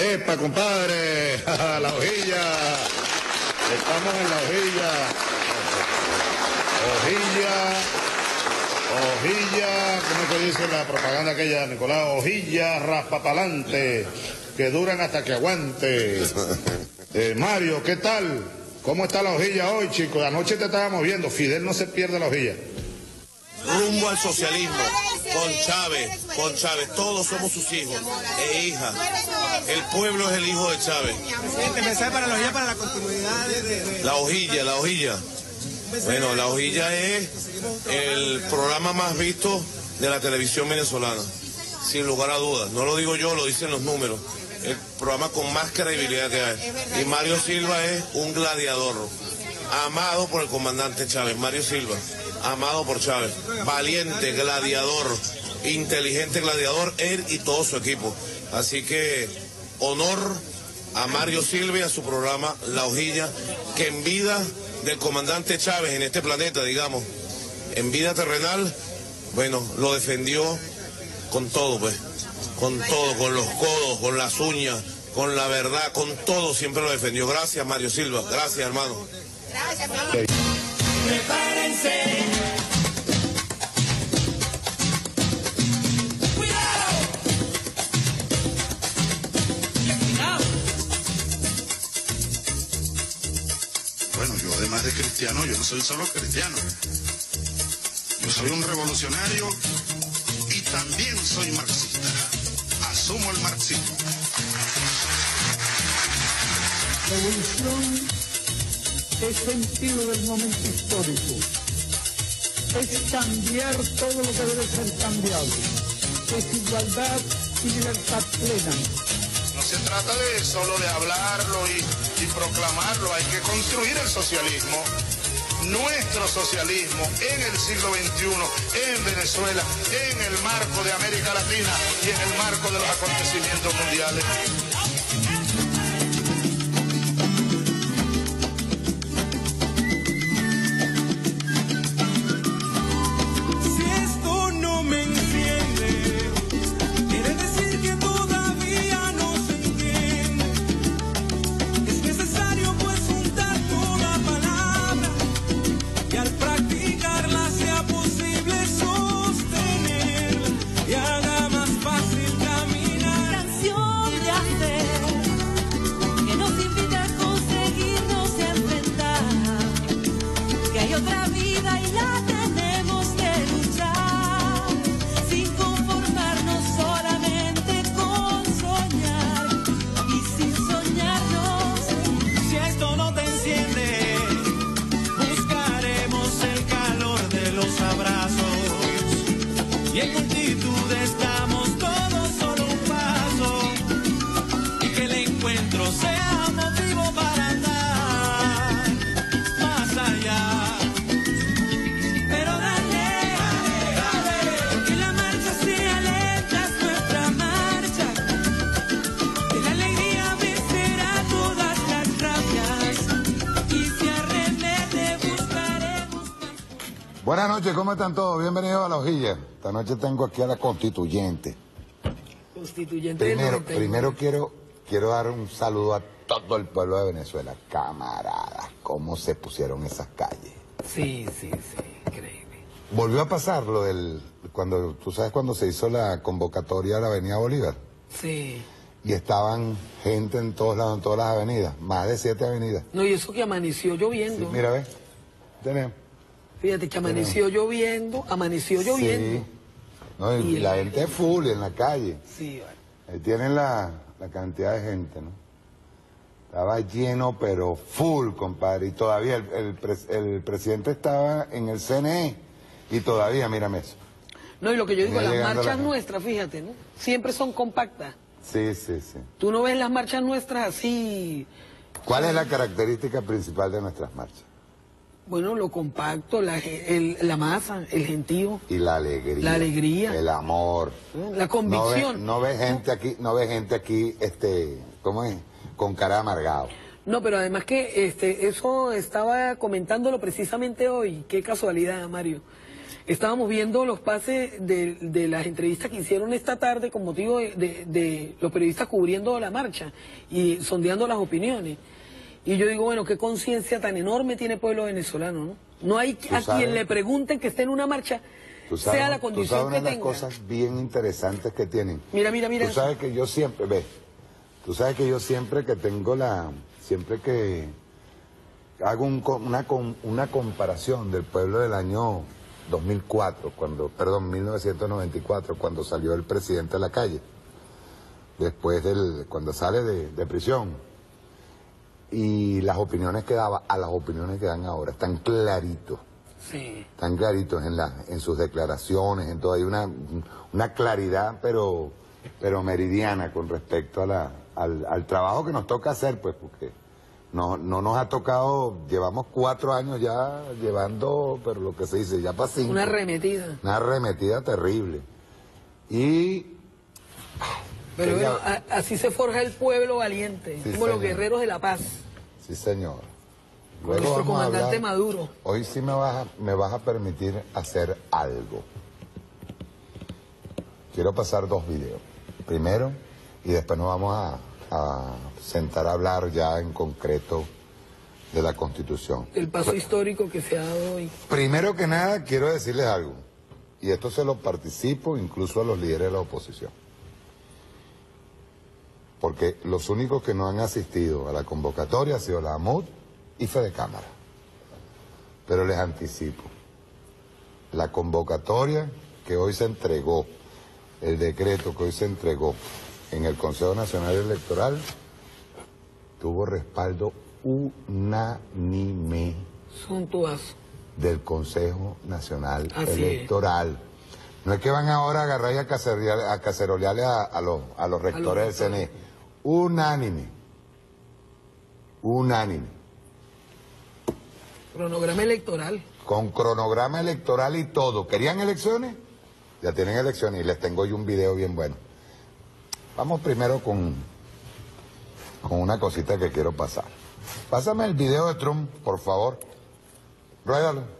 Epa, compadre, la hojilla. Estamos en la hojilla. Hojilla. Hojilla, ¿cómo que dice la propaganda aquella, Nicolás? Hojilla raspapalante, que duran hasta que aguante. Eh, Mario, ¿qué tal? ¿Cómo está la hojilla hoy, chicos? Anoche te estábamos viendo, Fidel no se pierde la hojilla. Rumbo al socialismo, con Chávez, con Chávez, todos somos sus hijos e hijas. El pueblo es el hijo de Chávez. Presidente, mensaje para la hojilla, para la continuidad de- La hojilla, la hojilla. Bueno, la hojilla es el programa más visto de la televisión venezolana, sin lugar a dudas. No lo digo yo, lo dicen los números. El programa con más credibilidad que hay. Y Mario Silva es un gladiador, amado por el comandante Chávez. Mario Silva, amado por Chávez. Valiente, gladiador, inteligente gladiador, él y todo su equipo. Así que honor a Mario Silva y a su programa La Hojilla, que en vida del comandante Chávez en este planeta, digamos, en vida terrenal, bueno, lo defendió con todo, pues, con todo, con los codos, con las uñas, con la verdad, con todo, siempre lo defendió. Gracias, Mario Silva, gracias, hermano. Bueno, yo además de cristiano, yo no soy solo cristiano. Yo soy un revolucionario y también soy marxista. Asumo el marxismo. Revolución es sentido del momento histórico. Es cambiar todo lo que debe ser cambiado. Es igualdad y libertad plena. No se trata de solo de hablarlo y, y proclamarlo, hay que construir el socialismo. Nuestro socialismo en el siglo XXI, en Venezuela, en el marco de América Latina y en el marco de los acontecimientos mundiales. Noches, ¿cómo están todos? Bienvenidos a La Hojilla. Esta noche tengo aquí a la constituyente. Constituyente del Primero, 91. primero quiero, quiero dar un saludo a todo el pueblo de Venezuela. Camaradas, cómo se pusieron esas calles. Sí, sí, sí, increíble. Volvió a pasar lo del, cuando, tú sabes cuando se hizo la convocatoria a la Avenida Bolívar. Sí. Y estaban gente en todos lados, en todas las avenidas, más de siete avenidas. No, y eso que amaneció lloviendo. Sí, mira, ve, tenemos. Fíjate que amaneció lloviendo, amaneció lloviendo. Sí. No, y Y el- la gente es full en la calle. Sí, vale. Ahí tienen la, la cantidad de gente, ¿no? Estaba lleno, pero full, compadre. Y todavía el, el el presidente estaba en el CNE. Y todavía, mírame eso. No, y lo que yo digo, las la marchas nuestras, fíjate, ¿no? Siempre son compactas. Sí, sí, sí. Tú no ves las marchas nuestras así, ¿Cuál es la característica principal de nuestras marchas? Bueno, lo compacto, la, el- la masa, el gentío, Y la alegría. La alegría. El amor. ¿no? la No convicción. no ve gente aquí, no ve gente aquí, este, ¿cómo es? Con cara amargado. No, pero además que este, eso estaba comentándolo precisamente hoy. Qué casualidad, Mario. Estábamos viendo los pases de, de las entrevistas que hicieron esta tarde con motivo de, de- de los periodistas cubriendo la marcha y sondeando las opiniones. Y yo digo, bueno, qué conciencia tan enorme tiene el pueblo venezolano, ¿no? No hay a sabes- quien le pregunten que esté en una marcha, sabes, sea la tú sabes condición una que de las tenga. cosas bien interesantes que tienen. Mira, mira, mira. Tú sabes que yo siempre, ve, tú sabes que yo siempre que tengo la, siempre que hago un una, una comparación del pueblo del año 2004, cuando, perdón, 1994, cuando salió el presidente a la calle, después del, cuando sale de, de prisión, y las opiniones que daba a las opiniones que dan ahora, están claritos Sí. tan claritos en, la, en sus declaraciones, en todo. Hay una, una claridad, pero, pero meridiana con respecto a la, al, al trabajo que nos toca hacer, pues, porque no, no nos ha tocado, llevamos cuatro años ya llevando, pero lo que se dice, ya para cinco. Una arremetida. Una arremetida terrible. Y Pero bueno, así se forja el pueblo valiente, Sí, como los guerreros de la paz. Sí, señor. Nuestro comandante hablar- Maduro. Hoy sí me vas, a, me vas a permitir hacer algo. Quiero pasar dos videos. Primero, y después nos vamos a, a sentar a hablar ya en concreto de la Constitución. El paso histórico que se ha dado hoy. Primero que nada, quiero decirles algo. Y esto se lo participo incluso a los líderes de la oposición. Porque los únicos que no han asistido a la convocatoria ha sido la AMUD y Fede Cámara. Pero les anticipo. La convocatoria que hoy se entregó, el decreto que hoy se entregó en el Consejo Nacional Electoral, tuvo respaldo unánime del Consejo Nacional Así es. Electoral. No es que van ahora a agarrar y a cacerolearle a, cacerolearle a, a los, a los rectores del CNE. Unánime. Unánime. Cronograma electoral. Con cronograma electoral y todo. ¿Querían elecciones? Ya tienen elecciones y les tengo yo un video bien bueno. Vamos primero con, con una cosita que quiero pasar. Pásame el video de Trump, por favor. Ruédalo.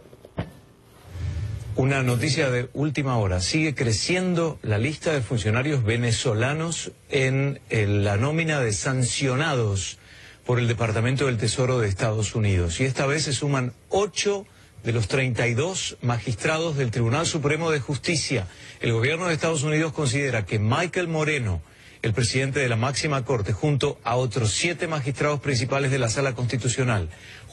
Una noticia de última hora. Sigue creciendo la lista de funcionarios venezolanos en la nómina de sancionados por el Departamento del Tesoro de Estados Unidos. Y esta vez se suman ocho de los 32 magistrados del Tribunal Supremo de Justicia. El gobierno de Estados Unidos considera que Michael Moreno, el presidente de la máxima corte, junto a otros siete magistrados principales de la Sala Constitucional,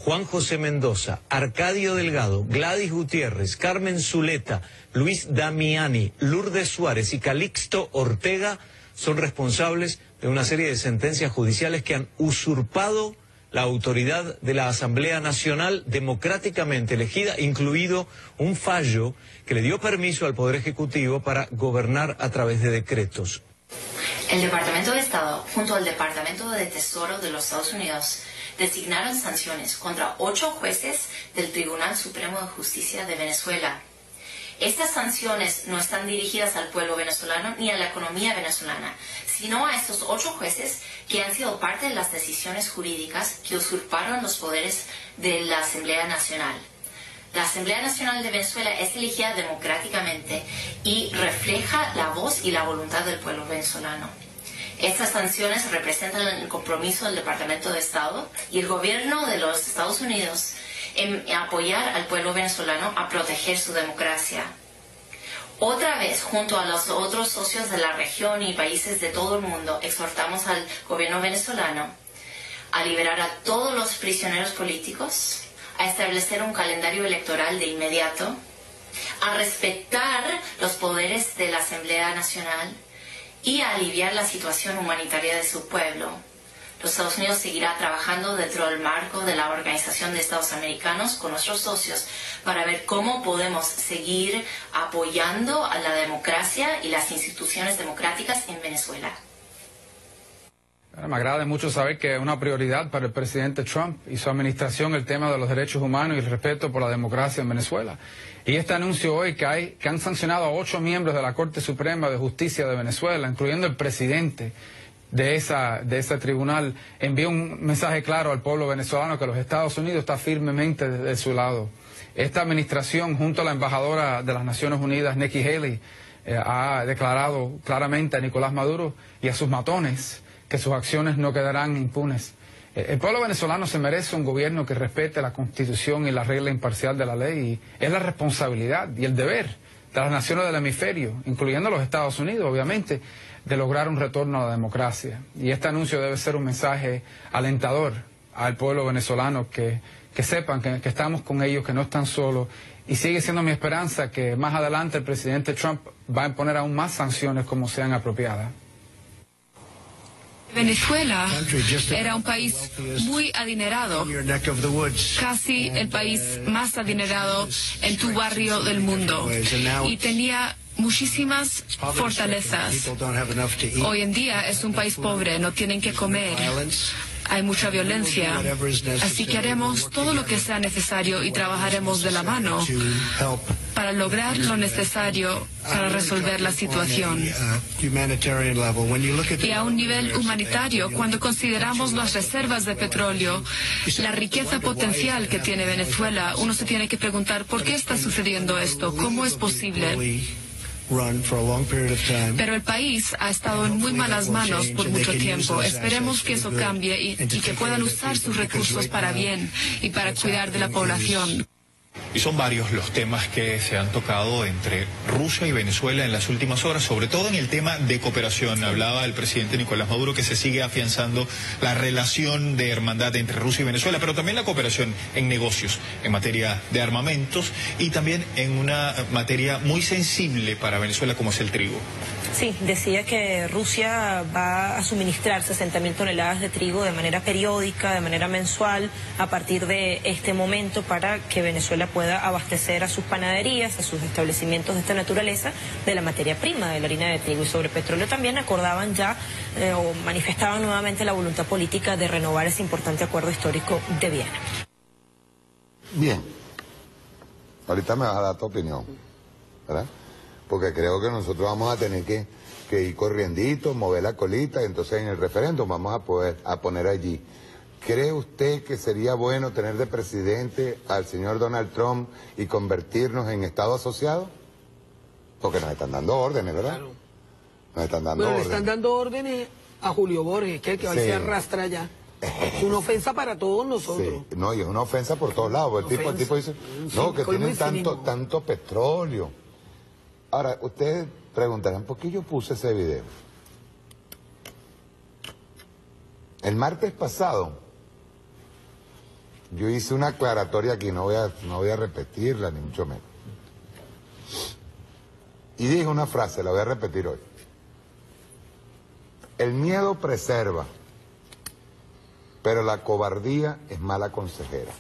Juan José Mendoza, Arcadio Delgado, Gladys Gutiérrez, Carmen Zuleta, Luis Damiani, Lourdes Suárez y Calixto Ortega, son responsables de una serie de sentencias judiciales que han usurpado la autoridad de la Asamblea Nacional democráticamente elegida, incluido un fallo que le dio permiso al Poder Ejecutivo para gobernar a través de decretos. El Departamento de Estado, junto al Departamento de Tesoro de los Estados Unidos, designaron sanciones contra ocho jueces del Tribunal Supremo de Justicia de Venezuela. Estas sanciones no están dirigidas al pueblo venezolano ni a la economía venezolana, sino a estos ocho jueces que han sido parte de las decisiones jurídicas que usurparon los poderes de la Asamblea Nacional. La Asamblea Nacional de Venezuela es elegida democráticamente y refleja la voz y la voluntad del pueblo venezolano. Estas sanciones representan el compromiso del Departamento de Estado y el gobierno de los Estados Unidos en apoyar al pueblo venezolano a proteger su democracia. Otra vez, junto a los otros socios de la región y países de todo el mundo, exhortamos al gobierno venezolano a liberar a todos los prisioneros políticos, a establecer un calendario electoral de inmediato, a respetar los poderes de la Asamblea Nacional y a aliviar la situación humanitaria de su pueblo. Los Estados Unidos seguirá trabajando dentro del marco de la Organización de Estados Americanos con nuestros socios para ver cómo podemos seguir apoyando a la democracia y las instituciones democráticas en Venezuela. Me agrada mucho saber que es una prioridad para el presidente Trump y su administración el tema de los derechos humanos y el respeto por la democracia en Venezuela. Y este anuncio hoy que, hay, que han sancionado a ocho miembros de la Corte Suprema de Justicia de Venezuela, incluyendo el presidente de, esa, de ese tribunal, envía un mensaje claro al pueblo venezolano que los Estados Unidos está firmemente de, de su lado. Esta administración, junto a la embajadora de las Naciones Unidas, Nikki Haley, eh, ha declarado claramente a Nicolás Maduro y a sus matones que sus acciones no quedarán impunes. Eh, el pueblo venezolano se merece un gobierno que respete la constitución y la regla imparcial de la ley y es la responsabilidad y el deber de las naciones del hemisferio, incluyendo los Estados Unidos, obviamente, de lograr un retorno a la democracia. Y este anuncio debe ser un mensaje alentador al pueblo venezolano que, que sepan que, que estamos con ellos, que no están solos. Y sigue siendo mi esperanza que más adelante el presidente Trump va a imponer aún más sanciones como sean apropiadas. Venezuela era un país muy adinerado, casi el país más adinerado en tu barrio del mundo. y tenía muchísimas fortalezas. Hoy en día es un país pobre, no tienen que comer. Hay mucha violencia, así que haremos todo lo que sea necesario y trabajaremos de la mano para lograr lo necesario para resolver la situación. Y a un nivel humanitario, cuando consideramos las reservas de petróleo, la riqueza potencial que tiene Venezuela, uno se tiene que preguntar por qué está sucediendo esto, cómo es posible. Pero el país ha estado en muy malas manos por mucho tiempo. Esperemos que eso cambie y, y que puedan usar sus recursos para bien y para cuidar de la población. Y son varios los temas que se han tocado entre Rusia y Venezuela en las últimas horas, sobre todo en el tema de cooperación. Hablaba el presidente Nicolás Maduro que se sigue afianzando la relación de hermandad entre Rusia y Venezuela, pero también la cooperación en negocios, en materia de armamentos y también en una materia muy sensible para Venezuela como es el trigo. Sí, decía que Rusia va a suministrar 60.000 toneladas de trigo de manera periódica, de manera mensual, a partir de este momento para que Venezuela pueda abastecer a sus panaderías, a sus establecimientos de esta naturaleza, de la materia prima de la harina de trigo. Y sobre petróleo también acordaban ya eh, o manifestaban nuevamente la voluntad política de renovar ese importante acuerdo histórico de Viena. Bien. Ahorita me vas a dar tu opinión, ¿verdad? Porque creo que nosotros vamos a tener que, que ir corriendito, mover la colita, y entonces en el referéndum vamos a poder a poner allí. ¿Cree usted que sería bueno tener de presidente al señor Donald Trump y convertirnos en Estado asociado? Porque nos están dando órdenes, ¿verdad? Nos están dando Bueno, le órdenes. están dando órdenes a Julio Borges, que que va y Sí. se arrastra allá. Es una ofensa para todos nosotros. Sí, no, y es una ofensa por todos lados. El tipo, el tipo dice, no, que tienen tanto, tanto petróleo. Ahora, ustedes preguntarán, ¿por qué yo puse ese video? El martes pasado, yo hice una aclaratoria aquí, no voy a, no voy a repetirla, ni mucho menos. Y dije una frase, la voy a repetir hoy. El miedo preserva, pero la cobardía es mala consejera.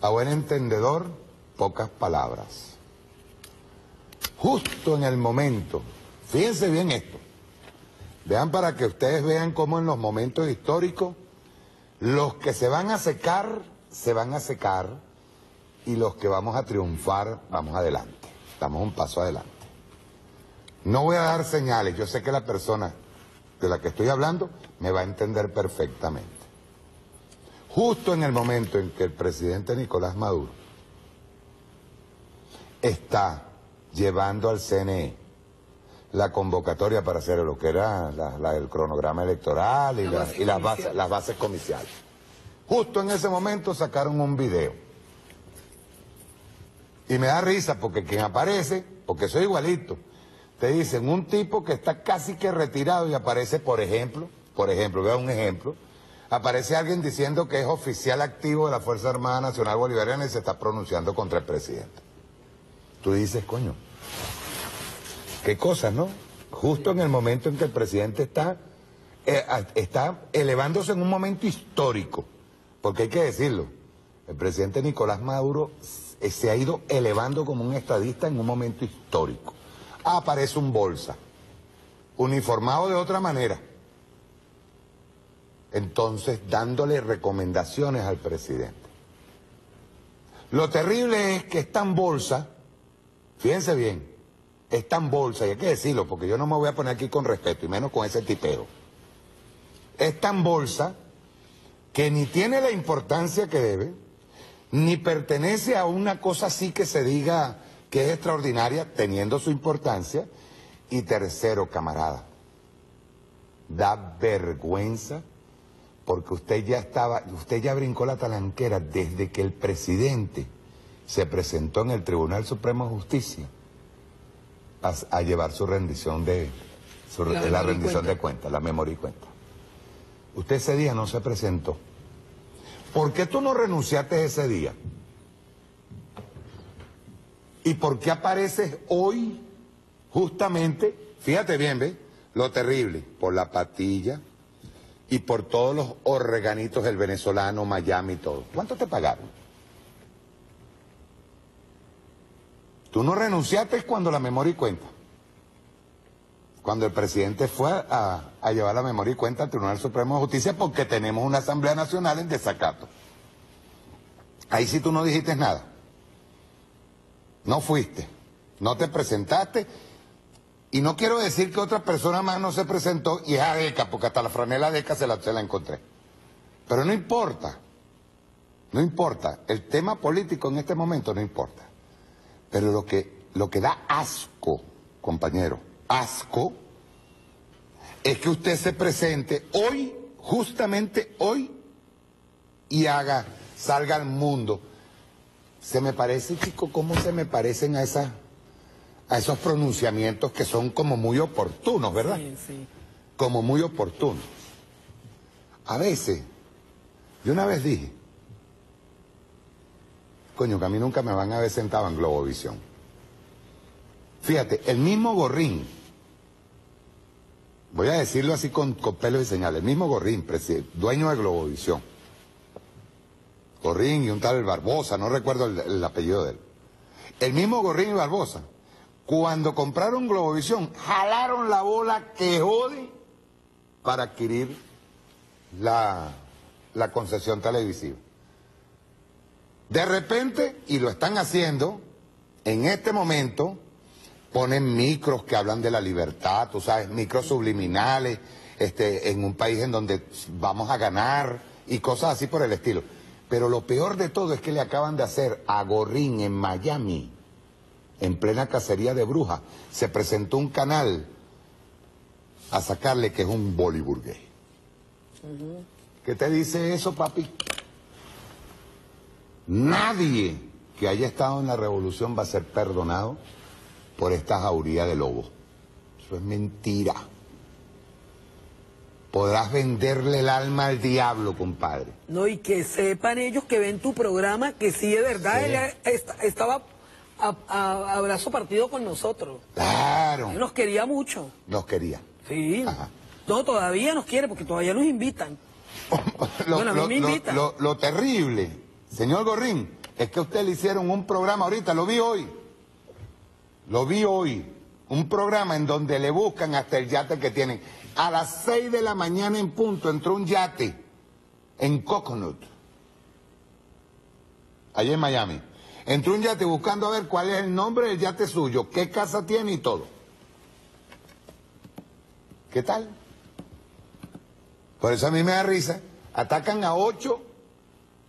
A buen entendedor, pocas palabras. Justo en el momento, fíjense bien esto, vean para que ustedes vean cómo en los momentos históricos, los que se van a secar, se van a secar, y los que vamos a triunfar, vamos adelante, damos un paso adelante. No voy a dar señales, yo sé que la persona de la que estoy hablando me va a entender perfectamente. Justo en el momento en que el presidente Nicolás Maduro está llevando al CNE la convocatoria para hacer lo que era la- la- el cronograma electoral y, La la- base y las, bases, las bases comiciales. Justo en ese momento sacaron un video. Y me da risa porque quien aparece, porque soy igualito, te dicen un tipo que está casi que retirado y aparece, por ejemplo, por ejemplo, vea un ejemplo, aparece alguien diciendo que es oficial activo de la Fuerza Armada Nacional Bolivariana y se está pronunciando contra el presidente. Tú dices, coño, qué cosas, ¿no? Justo en el momento en que el presidente está, eh, está elevándose en un momento histórico, porque hay que decirlo, el presidente Nicolás Maduro s- se ha ido elevando como un estadista en un momento histórico. Aparece un bolsa, uniformado de otra manera, entonces dándole recomendaciones al presidente. Lo terrible es que está en bolsa, fíjense bien, está en bolsa, y hay que decirlo, porque yo no me voy a poner aquí con respeto, y menos con ese tipeo. Está en bolsa que ni tiene la importancia que debe, ni pertenece a una cosa así que se diga que es extraordinaria, teniendo su importancia. Y tercero, camarada, da vergüenza porque usted ya estaba, usted ya brincó la talanquera desde que el presidente se presentó en el Tribunal Supremo de Justicia a, a llevar su rendición de su- La rendición cuenta. de cuentas, la memoria y cuenta. Usted ese día no se presentó. ¿Por qué tú no renunciaste ese día? ¿Y por qué apareces hoy justamente, fíjate bien, ¿ves? Lo terrible, por la patilla y por todos los organitos del venezolano, Miami y todo. ¿Cuánto te pagaron? Tú no renunciaste cuando la memoria y cuenta. Cuando el presidente fue a, llevar la memoria y cuenta al Tribunal Supremo de Justicia porque tenemos una Asamblea Nacional en desacato. Ahí sí tú no dijiste nada. No fuiste, no te presentaste. Y no quiero decir que otra persona más no se presentó y es ADECA, porque hasta la franela ADECA se se la encontré. Pero no importa, no importa. El tema político en este momento no importa. Pero lo que, lo que da asco, compañero, asco, es que usted se presente hoy, justamente hoy, y haga, salga al mundo. Se me parece, chico, cómo se me parecen a esas, a esos pronunciamientos que son como muy oportunos, ¿verdad? Sí, sí. Como muy oportunos. A veces, yo una vez dije, coño, que a mí nunca me van a ver sentado en Globovisión. Fíjate, el mismo Gorrín, voy a decirlo así con, con y señales, el mismo Gorrín, dueño de Globovisión, Gorrín y un tal Barbosa, no recuerdo el, el apellido de él. El mismo Gorrín y Barbosa, cuando compraron Globovisión, jalaron la bola que jode para adquirir la, la concesión televisiva. De repente, y lo están haciendo, en este momento, ponen micros que hablan de la libertad, tú sabes, micros subliminales, este, en un país en donde vamos a ganar y cosas así por el estilo. Pero lo peor de todo es que le acaban de hacer a Gorrín en Miami, en plena cacería de brujas, se presentó un canal a sacarle que es un Bollywood gay. ¿Qué te dice eso, papi? Nadie que haya estado en la revolución va a ser perdonado por esta jauría de lobos. Eso es mentira. Podrás venderle el alma al diablo, compadre. No, y que sepan ellos que ven tu programa, que sí, de verdad, Sí. él est- estaba a, a- a brazo partido con nosotros. Claro. Él nos quería mucho. Nos quería. Sí. No, todavía nos quiere, porque todavía nos invitan. Lo, Bueno, a mí lo- me invitan. lo- lo terrible, señor Gorrín, es que a usted le hicieron un programa ahorita, lo vi hoy. Lo vi hoy. Un programa en donde le buscan hasta el yate que tienen. A las 6 de la mañana en punto entró un yate en Coconut, allá en Miami. Entró un yate buscando a ver cuál es el nombre del yate suyo, qué casa tiene y todo. ¿Qué tal? Por eso a mí me da risa. Atacan a ocho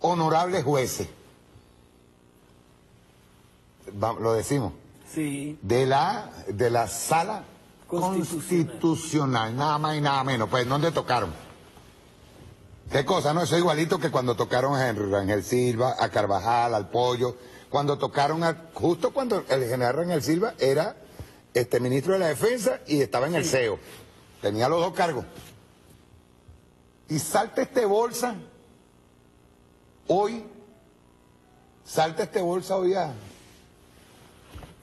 honorables jueces. Lo decimos. Sí. De la, de la sala constitucional. Nada más y nada menos. Pues, ¿dónde tocaron? ¿Qué cosa? No, eso es igualito que cuando tocaron a Henry Rangel Silva, a Carvajal, al Pollo. Cuando tocaron a, justo cuando el general Rangel Silva era este ministro de la Defensa y estaba en el CEO. Tenía los dos cargos. Y salta este bolsa hoy, salta este bolsa hoy a,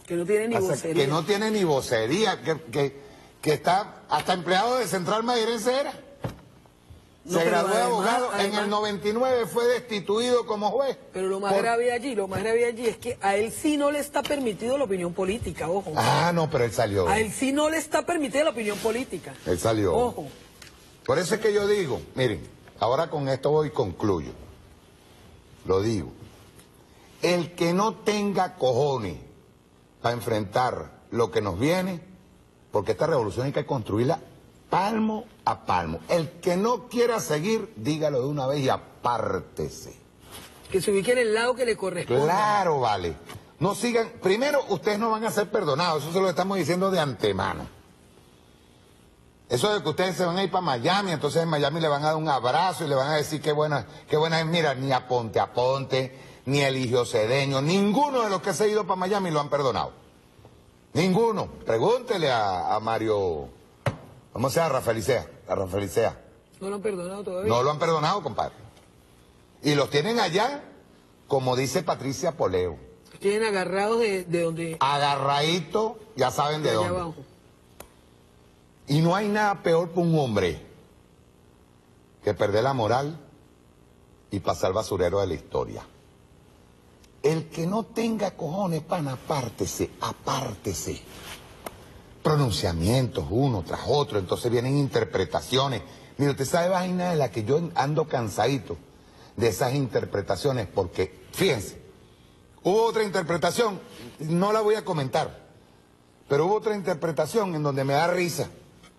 Que no tiene ni vocería. que no tiene ni vocería, que, que, que está hasta empleado de Central Madirense era. No, Se graduó de además- abogado, en el 99 fue destituido como juez. Pero lo más Por- grave allí, lo más grave allí es que a él sí no le está permitido la opinión política, ojo. Ah, no, pero él salió. A él sí no le está permitida la opinión política. Él salió. Ojo. Por eso es que yo digo, miren, ahora con esto voy y concluyo. Lo digo. El que no tenga cojones para enfrentar lo que nos viene, porque esta revolución hay que construirla palmo a palmo. El que no quiera seguir, dígalo de una vez y apártese. Que se ubique en el lado que le corresponde. Claro, vale. No sigan. Primero, ustedes no van a ser perdonados. Eso se lo estamos diciendo de antemano. Eso de que ustedes se van a ir para Miami, entonces en Miami le van a dar un abrazo y le van a decir qué buena, qué buena es. Mira, ni a Ponte a Ponte, ni Eligio Cedeño, ninguno de los que se ha ido para Miami lo han perdonado. Ninguno. Pregúntele a, a Mario, ¿cómo se llama? Rafael a Rafael Icea. No lo han perdonado todavía. No lo han perdonado, compadre. Y los tienen allá, como dice Patricia Poleo, Tienen agarrados de, de donde... agarradito, ya saben de allá dónde. abajo. Y no hay nada peor para un hombre que perder la moral y pasar basurero de la historia. El que no tenga cojones, pan, apártese, apártese. Pronunciamientos uno tras otro, entonces vienen interpretaciones. Mire, usted sabe vaina de la que yo ando cansadito de esas interpretaciones, porque, fíjense, hubo otra interpretación, no la voy a comentar, pero hubo otra interpretación en donde me da risa.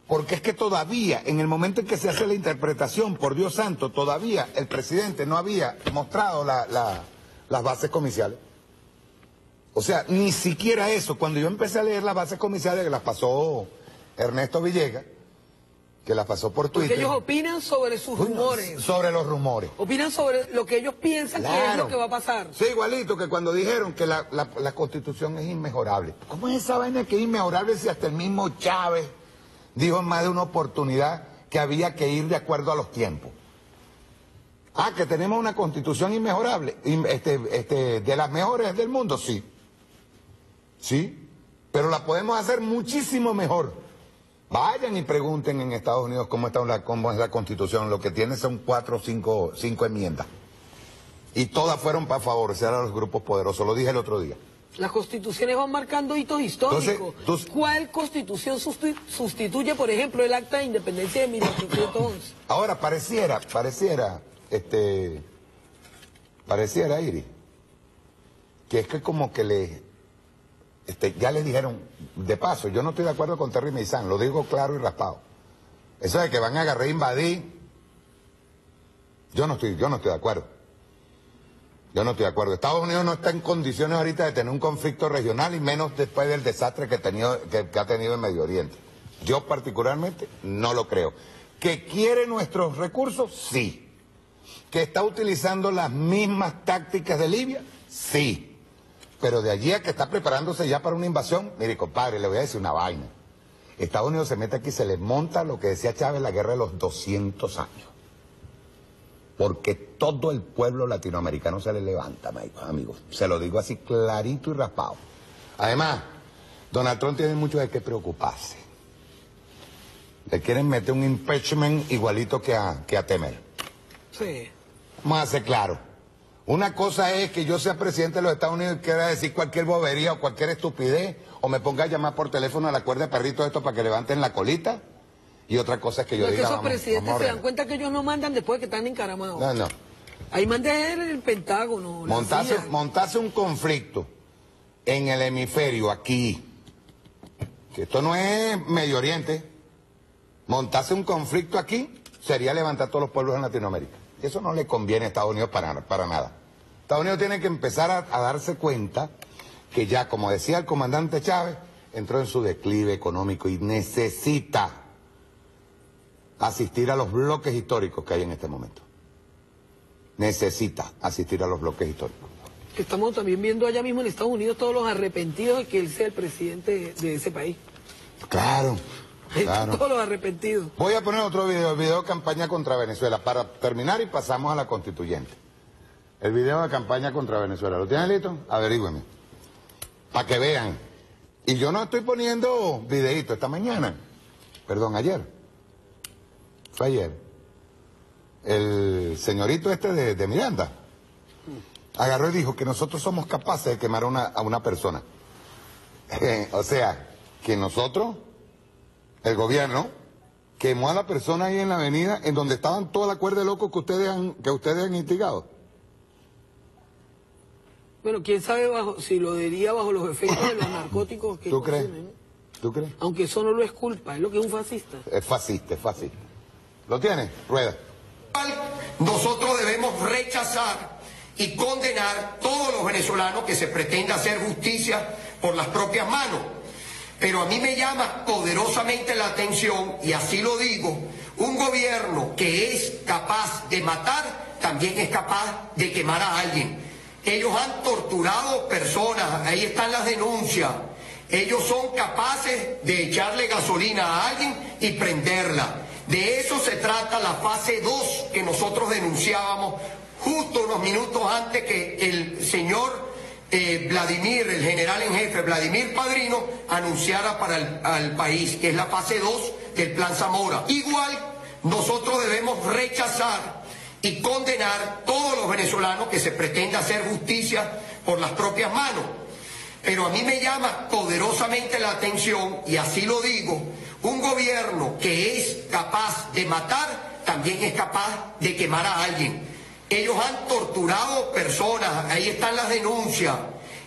Porque es que todavía, en el momento en que se hace la interpretación, por Dios santo, todavía el presidente no había mostrado la- la- las bases comiciales. O sea, ni siquiera eso. Cuando yo empecé a leer las bases comiciales, que las pasó Ernesto Villegas, que las pasó por Porque Twitter, ellos opinan sobre sus rumores. sobre los rumores. Opinan sobre lo que ellos piensan que es lo que va a pasar. Sí, igualito que cuando dijeron que la, la- la constitución es inmejorable. ¿Cómo es esa vaina que es inmejorable si hasta el mismo Chávez dijo en más de una oportunidad que había que ir de acuerdo a los tiempos? Ah, que tenemos una constitución inmejorable, in- este, este, de las mejores del mundo, sí. Sí, pero la podemos hacer muchísimo mejor. Vayan y pregunten en Estados Unidos cómo, está la, cómo es la constitución. Lo que tiene son cuatro o cinco, cinco enmiendas. Y todas fueron para favorecer a los grupos poderosos. Lo dije el otro día. Las constituciones van marcando hitos históricos. Entonces, ¿Cuál constitución susti- sustituye, por ejemplo, el acta de independencia de 1811? Ahora, pareciera, pareciera, este, pareciera, Iris, que es que como que le, este, ya le dijeron, de paso, yo no estoy de acuerdo con Terry Meizán, lo digo claro y raspado. Eso de que van a agarrar e invadir, yo no estoy, yo no estoy de acuerdo. Yo no estoy de acuerdo. Estados Unidos no está en condiciones ahorita de tener un conflicto regional y menos después del desastre que, ha tenido- en Medio Oriente. Yo particularmente no lo creo. ¿Que quiere nuestros recursos? Sí. ¿Que está utilizando las mismas tácticas de Libia? Sí. Pero de allí a que está preparándose ya para una invasión, mire compadre, le voy a decir una vaina. Estados Unidos se mete aquí y se le monta lo que decía Chávez, la guerra de los 200 años porque todo el pueblo latinoamericano se le levanta, amigos. Se lo digo así clarito y raspado. Además, Donald Trump tiene mucho de qué preocuparse. Le quieren meter un impeachment igualito que a, que a Temer. Sí. Vamos a ser claro. Una cosa es que yo sea presidente de los Estados Unidos y quiera decir cualquier bobería o cualquier estupidez, o me ponga a llamar por teléfono a la cuerda de perritos esto para que levanten la colita. Y otra cosa es que yo No es que diga, esos vamos, presidentes vamos se dan cuenta que ellos no mandan después de que están encaramados. No, no. Ahí manda el, Pentágono. Montarse, un conflicto en el hemisferio aquí, que esto no es Medio Oriente, montarse un conflicto aquí sería levantar todos los pueblos en Latinoamérica. Eso no le conviene a Estados Unidos para, para nada. Estados Unidos tiene que empezar a, a darse cuenta que ya, como decía el comandante Chávez, entró en su declive económico y necesita asistir a los bloques históricos que hay en este momento. Necesita asistir a los bloques históricos. Estamos también viendo allá mismo en Estados Unidos todos los arrepentidos de que él sea el presidente de, ese país. Claro, claro. Todos los arrepentidos. Voy a poner otro video, el video de campaña contra Venezuela, para terminar y pasamos a la constituyente. El video de campaña contra Venezuela. ¿Lo tienen listo? Averígüeme. Para que vean. Y yo no estoy poniendo videito esta mañana. Perdón, ayer. Fue ayer. El señorito este de, de Miranda agarró y dijo que nosotros somos capaces de quemar a una, a una persona. o sea, que nosotros el gobierno quemó a la persona ahí en la avenida en donde estaban toda la cuerda de locos que ustedes han, que ustedes han instigado. Bueno, quién sabe bajo, si lo diría bajo los efectos de los narcóticos que ¿Tú crees? consumen. ¿Tú crees? Aunque eso no lo es culpa, es lo que es un fascista. Es fascista, es fascista. ¿Lo tiene? Rueda. Nosotros debemos rechazar y condenar todos los venezolanos que se pretenda hacer justicia por las propias manos. Pero a mí me llama poderosamente la atención, y así lo digo, un gobierno que es capaz de matar, también es capaz de quemar a alguien. Ellos han torturado personas, ahí están las denuncias. Ellos son capaces de echarle gasolina a alguien y prenderla. De eso se trata la fase 2 que nosotros denunciábamos justo unos minutos antes que el señor eh, Vladimir, el general en jefe Vladimir Padrino, anunciara para el país, que es la fase 2 del Plan Zamora. Igual, nosotros debemos rechazar y condenar todos los venezolanos que se pretenda hacer justicia por las propias manos. Pero a mí me llama poderosamente la atención, y así lo digo, un gobierno que es capaz de matar, también es capaz de quemar a alguien. Ellos han torturado personas, ahí están las denuncias.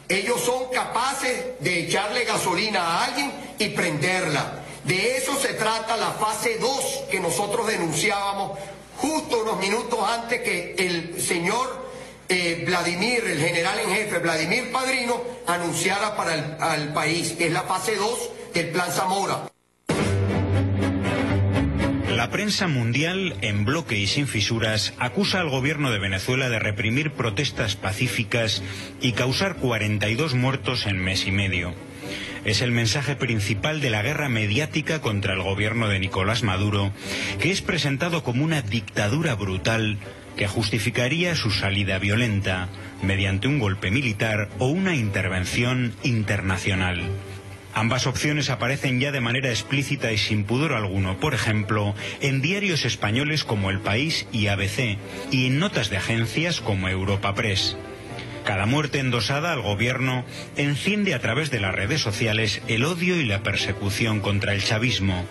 Ellos son capaces de echarle gasolina a alguien y prenderla. De eso se trata la fase 2 que nosotros denunciábamos justo unos minutos antes que el señor eh, Vladimir, el general en jefe Vladimir Padrino, anunciara para el país, que es la fase 2 del Plan Zamora. La prensa mundial, en bloque y sin fisuras, acusa al gobierno de Venezuela de reprimir protestas pacíficas y causar 42 muertos en mes y medio. Es el mensaje principal de la guerra mediática contra el gobierno de Nicolás Maduro, que es presentado como una dictadura brutal que justificaría su salida violenta mediante un golpe militar o una intervención internacional. Ambas opciones aparecen ya de manera explícita y sin pudor alguno, por ejemplo, en diarios españoles como El País y ABC, y en notas de agencias como Europa Press. Cada muerte endosada al gobierno enciende a través de las redes sociales el odio y la persecución contra el chavismo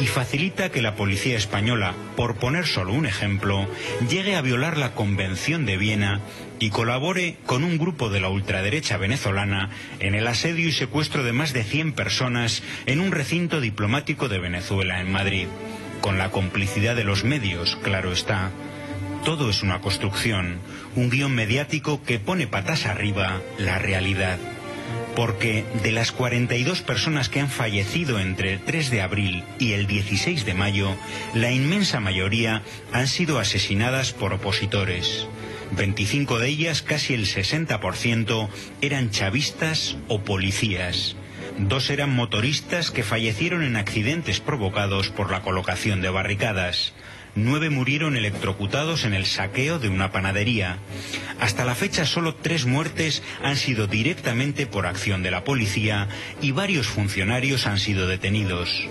y facilita que la policía española, por poner solo un ejemplo, llegue a violar la Convención de Viena y colabore con un grupo de la ultraderecha venezolana en el asedio y secuestro de más de 100 personas en un recinto diplomático de Venezuela en Madrid, con la complicidad de los medios, claro está. Todo es una construcción, un guion mediático que pone patas arriba la realidad. Porque de las 42 personas que han fallecido entre el 3 de abril y el 16 de mayo, la inmensa mayoría han sido asesinadas por opositores. 25 de ellas, casi el 60%, eran chavistas o policías. Dos eran motoristas que fallecieron en accidentes provocados por la colocación de barricadas nueve murieron electrocutados en el saqueo de una panadería. Hasta la fecha solo tres muertes han sido directamente por acción de la policía y varios funcionarios han sido detenidos.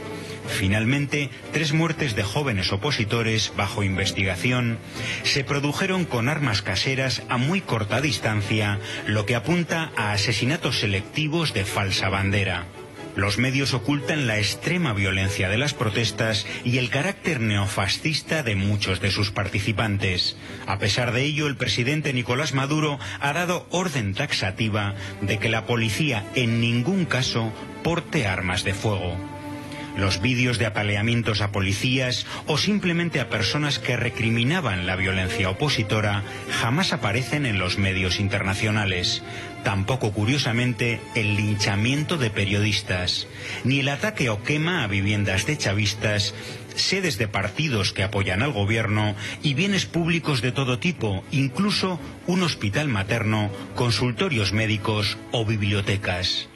Finalmente, tres muertes de jóvenes opositores bajo investigación se produjeron con armas caseras a muy corta distancia, lo que apunta a asesinatos selectivos de falsa bandera. Los medios ocultan la extrema violencia de las protestas y el carácter neofascista de muchos de sus participantes. A pesar de ello, el presidente Nicolás Maduro ha dado orden taxativa de que la policía en ningún caso porte armas de fuego. Los vídeos de apaleamientos a policías o simplemente a personas que recriminaban la violencia opositora jamás aparecen en los medios internacionales. Tampoco, curiosamente, el linchamiento de periodistas, ni el ataque o quema a viviendas de chavistas, sedes de partidos que apoyan al gobierno y bienes públicos de todo tipo, incluso un hospital materno, consultorios médicos o bibliotecas.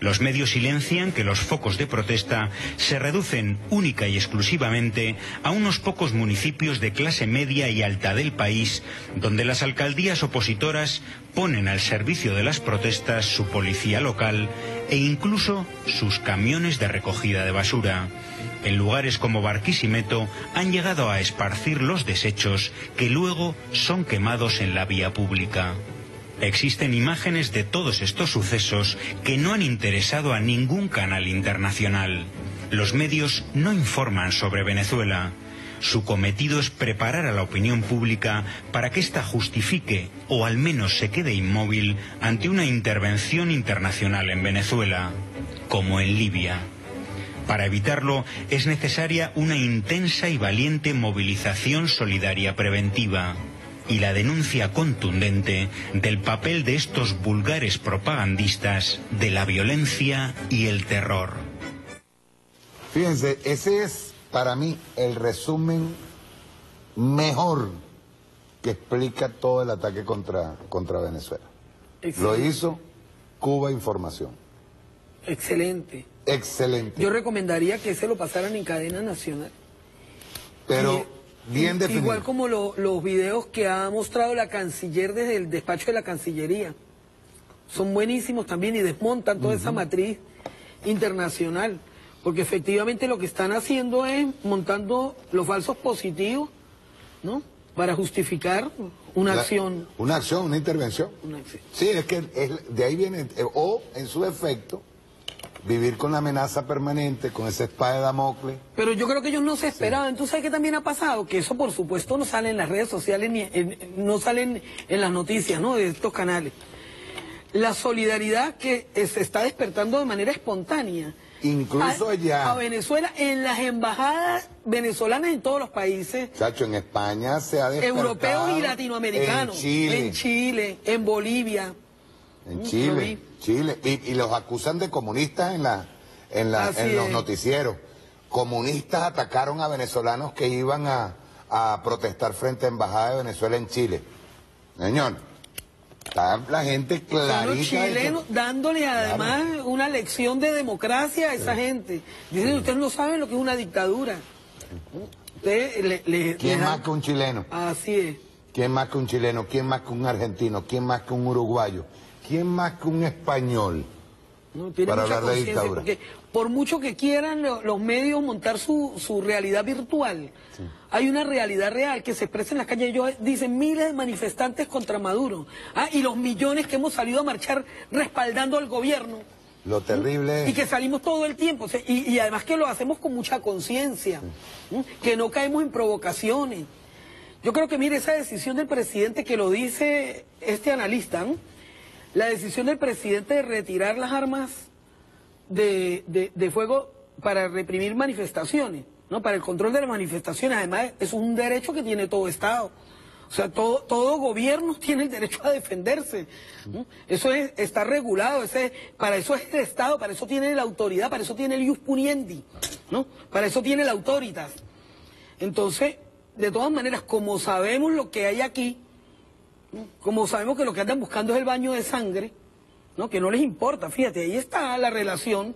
Los medios silencian que los focos de protesta se reducen única y exclusivamente a unos pocos municipios de clase media y alta del país, donde las alcaldías opositoras ponen al servicio de las protestas su policía local e incluso sus camiones de recogida de basura. En lugares como Barquisimeto han llegado a esparcir los desechos que luego son quemados en la vía pública. Existen imágenes de todos estos sucesos que no han interesado a ningún canal internacional. Los medios no informan sobre Venezuela. Su cometido es preparar a la opinión pública para que ésta justifique o al menos se quede inmóvil ante una intervención internacional en Venezuela, como en Libia. Para evitarlo es necesaria una intensa y valiente movilización solidaria preventiva y la denuncia contundente del papel de estos vulgares propagandistas de la violencia y el terror. Fíjense, ese es para mí el resumen mejor que explica todo el ataque contra, contra Venezuela. Lo hizo Cuba Información. Excelente. Excelente. Yo recomendaría que se lo pasaran en cadena nacional. Pero bien I- definido. Igual como lo- los videos que ha mostrado la canciller desde el despacho de la Cancillería. Son buenísimos también y desmontan toda esa matriz internacional. Porque efectivamente lo que están haciendo es montando los falsos positivos, ¿no? Para justificar una La- acción. Una acción, una intervención. Una acción. Sí, es que es- de ahí viene, eh, o en su efecto, vivir con la amenaza permanente, con esa espada de Damocles. Pero yo creo que ellos no se esperaban. ¿Tú sabes qué también ha pasado? Que eso, por supuesto, no sale en las redes sociales ni en- no salen en las noticias, ¿no? De estos canales. La solidaridad que se está despertando de manera espontánea. Incluso a, allá. A Venezuela, en las embajadas venezolanas en todos los países. Chacho, en España se ha despertado. Europeos y latinoamericanos. En Chile. En Chile, en Bolivia. En Chile. Chile. Y, y los acusan de comunistas en, la, en, la, en los noticieros. Comunistas atacaron a venezolanos que iban a, a protestar frente a Embajada de Venezuela en Chile. Señor, está la gente clarita. los que- chilenos dándole además una lección de democracia a esa gente. Dicen, ustedes no saben lo que es una dictadura. Ustedes le, le- ¿Quién le dan- más que un chileno? Así es. ¿Quién más que un chileno? ¿Quién más que un argentino? ¿Quién más que un uruguayo? ¿Quién más que un español? No, tiene Para mucha hablar de dictadura. porque por mucho que quieran lo- los medios montar su, su realidad virtual, hay una realidad real que se expresa en las calles. Ellos dicen miles de manifestantes contra Maduro. Ah, y los millones que hemos salido a marchar respaldando al gobierno. Lo terrible Y es... que salimos todo el tiempo. o sea, y, y además que lo hacemos con mucha conciencia. ¿m? Que no caemos en provocaciones. Yo creo que, mire, esa decisión del presidente que lo dice este analista. La decisión del presidente de retirar las armas de, de- fuego para reprimir manifestaciones, ¿no? Para el control de las manifestaciones. Además, es un derecho que tiene todo Estado. O sea, todo, todo gobierno tiene el derecho a defenderse. Eso es, está regulado, ese, para eso es el Estado, para eso tiene la autoridad, para eso tiene el ius puniendi, ¿no? Para eso tiene la autoritas. Entonces, de todas maneras, como sabemos lo que hay aquí. Como sabemos que lo que andan buscando es el baño de sangre, ¿no? que no les importa, fíjate, ahí está la relación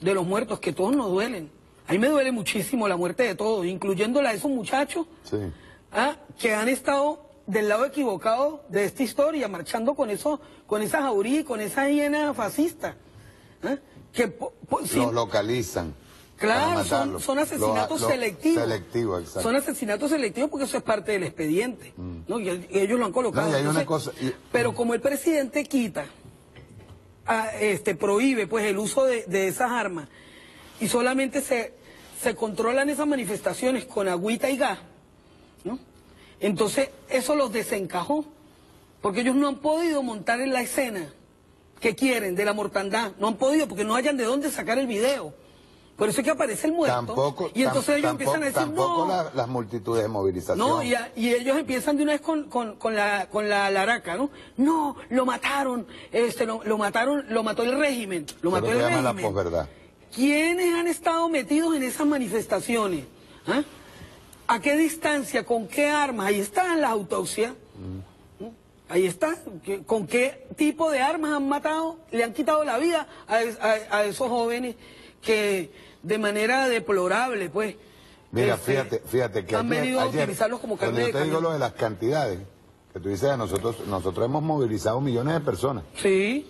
de los muertos, que todos nos duelen. A mí me duele muchísimo la muerte de todos, incluyendo la de esos muchachos Sí. ah, que han estado del lado equivocado de esta historia, marchando con eso, con esa jauría y con esa hiena fascista. ¿ah? Que po- localizan. Claro, son, son asesinatos selectivos. Selectivos, exacto. Son asesinatos selectivos porque eso es parte del expediente. ¿no? Y, y ellos lo han colocado. No, y hay una Entonces, cosa- y- Pero como el presidente quita, este, prohíbe pues el uso de, de esas armas y solamente se, se controlan esas manifestaciones con agüita y gas, ¿no? entonces eso los desencajó. Porque ellos no han podido montar en la escena que quieren de la mortandad. No han podido porque no hayan de dónde sacar el video. Por eso es que aparece el muerto. Tampoco, y entonces tam- ellos tampoco, empiezan a decir, tampoco no, la- las multitudes de movilización. no, y, a- y ellos empiezan de una vez con, con, con la, con la laraca, ¿no? No, lo mataron, este, lo, lo mataron, lo mató el régimen, lo mató el la régimen. posverdad. ¿Quiénes han estado metidos en esas manifestaciones? ¿Ah? ¿A qué distancia? ¿Con qué armas? Ahí están las autopsias. Mm. ¿no? Ahí está. ¿Qué- ¿Con qué tipo de armas han matado? Le han quitado la vida a, es- a- a esos jóvenes que de manera deplorable, pues. Mira, este, fíjate, fíjate que han ayer, venido a ayer, utilizarlos como carne yo de te digo lo de las cantidades, que tú dices, nosotros, nosotros hemos movilizado millones de personas. Sí.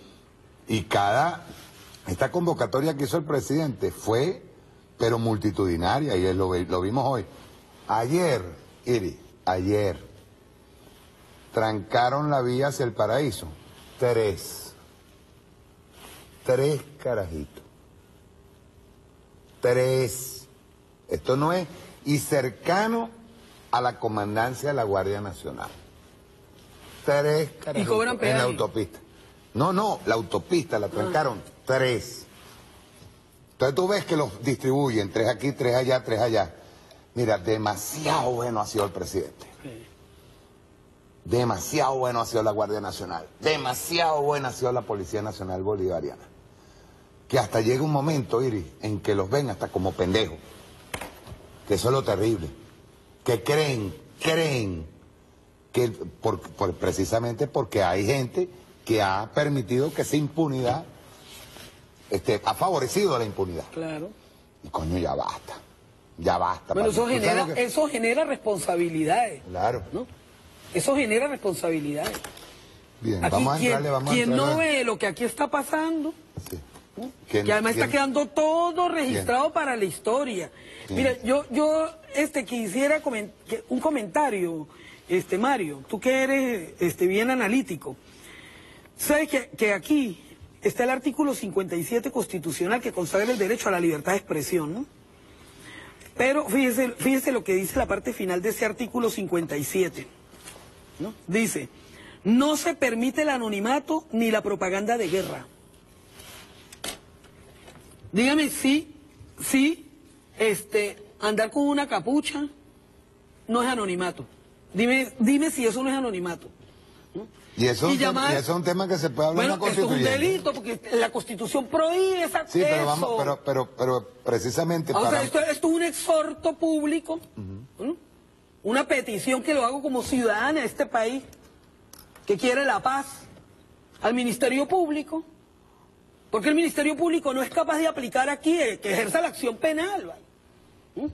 Y cada, esta convocatoria que hizo el presidente fue, pero multitudinaria, y lo, lo vimos hoy. Ayer, Iri, ayer, trancaron la vía hacia el paraíso. Tres. Tres carajitos. Tres. Esto no es. Y cercano a la comandancia de la Guardia Nacional. Tres carajitos cobran en peaje. la autopista. No, no, la autopista la trancaron tres. Entonces tú ves que los distribuyen, tres aquí, tres allá, tres allá. Mira, demasiado bueno ha sido el presidente. Demasiado bueno ha sido la Guardia Nacional. Demasiado buena ha sido la Policía Nacional Bolivariana. Que hasta llega un momento, Iris, en que los ven hasta como pendejos. Que eso es lo terrible. Que creen, creen que por, por- precisamente porque hay gente que ha permitido que esa impunidad este, ha favorecido la impunidad. Claro. Y coño, ya basta. Ya basta. Bueno, eso Padre. ¿Tú sabes genera, que- eso genera responsabilidades. Claro. Eso genera responsabilidades. Bien, Aquí vamos a quien, entrarle, vamos a quien entrarle. no ve lo que aquí está pasando, ¿Quién- que además está quedando todo registrado para la historia. Mira, yo, yo este, quisiera comen- que- un comentario, este Mario, tú que eres este, bien analítico. Sabes que, que aquí está el artículo 57 constitucional que consagra el derecho a la libertad de expresión, ¿no? Pero fíjese, fíjese lo que dice la parte final de ese artículo 57. ¿no? Dice, no se permite el anonimato ni la propaganda de guerra. Dígame si, si este, andar con una capucha no es anonimato. Dime, dime si eso no es anonimato. Y eso, es y llamar- eso es un tema que se puede hablar Bueno, en la esto es un delito porque la constitución prohíbe esa Sí, pero, vamos, pero, pero, pero precisamente Ah, o para... sea, esto, esto es un exhorto público, ¿no? una petición que lo hago como ciudadana de este país, que quiere la paz, al Ministerio Público, porque el Ministerio Público no es capaz de aplicar aquí, eh, que ejerza la acción penal. ¿vale? ¿Mm?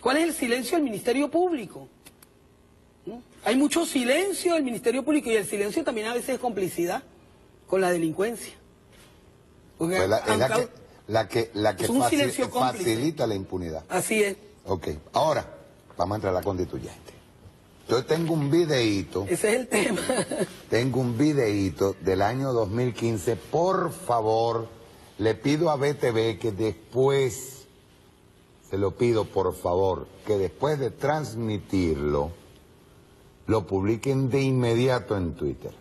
¿Cuál es el silencio del Ministerio Público? ¿Mm? Hay mucho silencio del Ministerio Público y el silencio también a veces es complicidad con la delincuencia. Porque Pues la- es la que, la que, la que Es un faci- silencio cómplice. facilita la impunidad. Así es. Ok, ahora vamos a entrar a la constituyente. Yo tengo un videíto, Ese es el tema. tengo un videíto del año 2015. Por favor, le pido a BTV que después, se lo pido por favor, que después de transmitirlo, lo publiquen de inmediato en Twitter.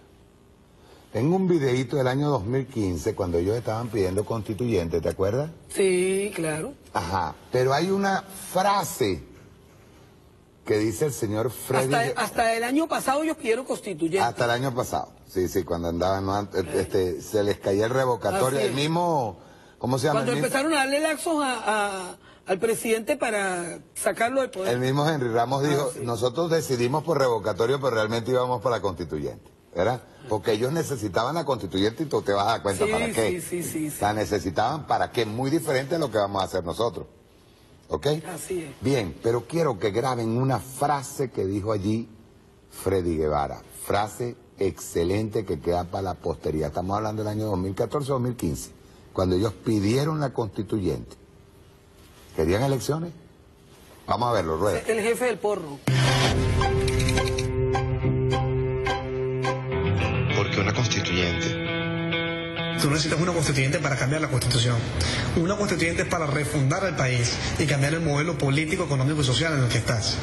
Tengo un videíto del año 2015 cuando ellos estaban pidiendo constituyente, ¿te acuerdas? Sí, claro. Ajá, pero hay una frase que dice el señor Freddy Hasta, hasta el año pasado ellos pidieron constituyente. hasta el año pasado. Sí, sí, cuando andaban, ¿no? este, se les caía el revocatorio, el mismo, ¿cómo se llama? Cuando empezaron a darle laxos a- a- al presidente para sacarlo del poder. el mismo Henry Ramos dijo, Ah, sí. nosotros decidimos por revocatorio, pero realmente íbamos por la constituyente, ¿verdad? Porque ellos necesitaban la constituyente y tú te vas a dar cuenta Sí, para qué. sí, sí, sí, La necesitaban para qué, muy diferente a lo que vamos a hacer nosotros. ¿Ok? Así es. Bien, pero quiero que graben una frase que dijo allí Freddy Guevara. Frase excelente que queda para la posteridad. Estamos hablando del año 2014-2015, cuando ellos pidieron la constituyente. ¿Querían elecciones? Vamos a verlo, Rueda. El jefe del porro. Porque una constituyente. Tú necesitas una constituyente para cambiar la constitución. Una constituyente para refundar el país y cambiar el modelo político, económico y social en el que estás.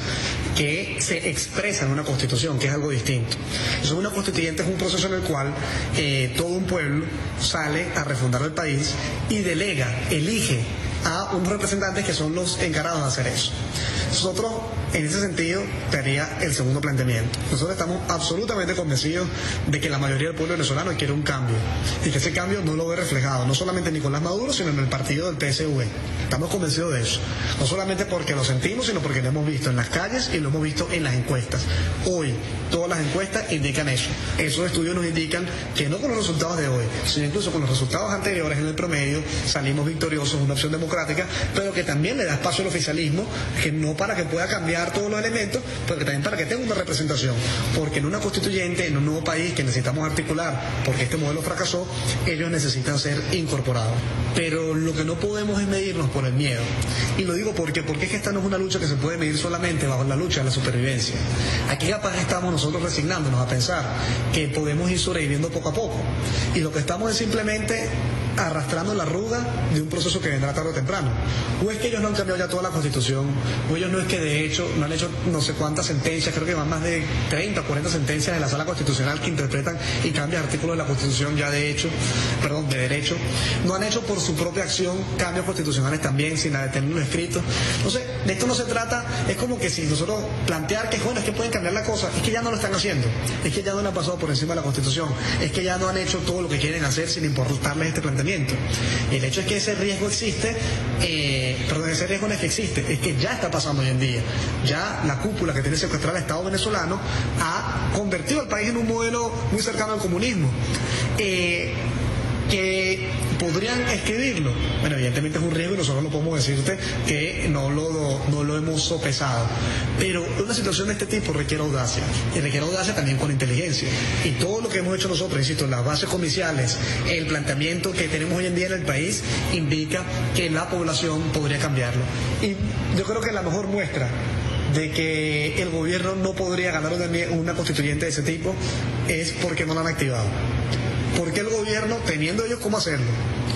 Que se expresa en una constitución, que es algo distinto. Entonces, una constituyente es un proceso en el cual eh, todo un pueblo sale a refundar el país y delega, elige a unos representantes que son los encargados de hacer eso. Nosotros, en ese sentido, te haría el segundo planteamiento. Nosotros estamos absolutamente convencidos de que la mayoría del pueblo venezolano quiere un cambio y que ese cambio no lo ve reflejado, no solamente en Nicolás Maduro, sino en el partido del PSV. Estamos convencidos de eso. No solamente porque lo sentimos, sino porque lo hemos visto en las calles y lo hemos visto en las encuestas. Hoy, todas las encuestas indican eso. Esos estudios nos indican que no con los resultados de hoy, sino incluso con los resultados anteriores en el promedio, salimos victoriosos en una opción democrática, pero que también le da espacio al oficialismo, que no para que pueda cambiar todos los elementos, pero que también para que tenga una representación. Porque en una constituyente, en un nuevo país que necesitamos articular, porque este modelo fracasó, ellos necesitan ser incorporados. Pero lo que no podemos es medirnos por el miedo. Y lo digo porque, porque es que esta no es una lucha que se puede medir solamente bajo la lucha de la supervivencia. Aquí capaz estamos nosotros resignándonos a pensar que podemos ir sobreviviendo poco a poco. Y lo que estamos es simplemente arrastrando la ruda de un proceso que vendrá tarde o temprano. O es que ellos no han cambiado ya toda la constitución, o ellos no es que de hecho no han hecho no sé cuántas sentencias, creo que van más de 30 o 40 sentencias de la sala constitucional que interpretan y cambian artículos de la constitución ya de hecho, perdón, de derecho. No han hecho por su propia acción cambios constitucionales también sin tenerlo escrito. Entonces, de esto no se trata, es como que si nosotros plantear que jóvenes que pueden cambiar la cosa, es que ya no lo están haciendo, es que ya no le han pasado por encima de la constitución, es que ya no han hecho todo lo que quieren hacer sin importarles este planteamiento. El hecho es que ese riesgo existe, eh, perdón, ese riesgo no es que existe, es que ya está pasando hoy en día. Ya la cúpula que tiene secuestrado al Estado venezolano ha convertido al país en un modelo muy cercano al comunismo. Eh, que podrían escribirlo. Bueno, evidentemente es un riesgo y nosotros no podemos decirte que no lo, no lo hemos sopesado. Pero una situación de este tipo requiere audacia. Y requiere audacia también con inteligencia. Y todo lo que hemos hecho nosotros, insisto, las bases comerciales, el planteamiento que tenemos hoy en día en el país, indica que la población podría cambiarlo. Y yo creo que la mejor muestra de que el gobierno no podría ganar una, una constituyente de ese tipo es porque no la han activado. ¿Por qué el gobierno, teniendo ellos cómo hacerlo,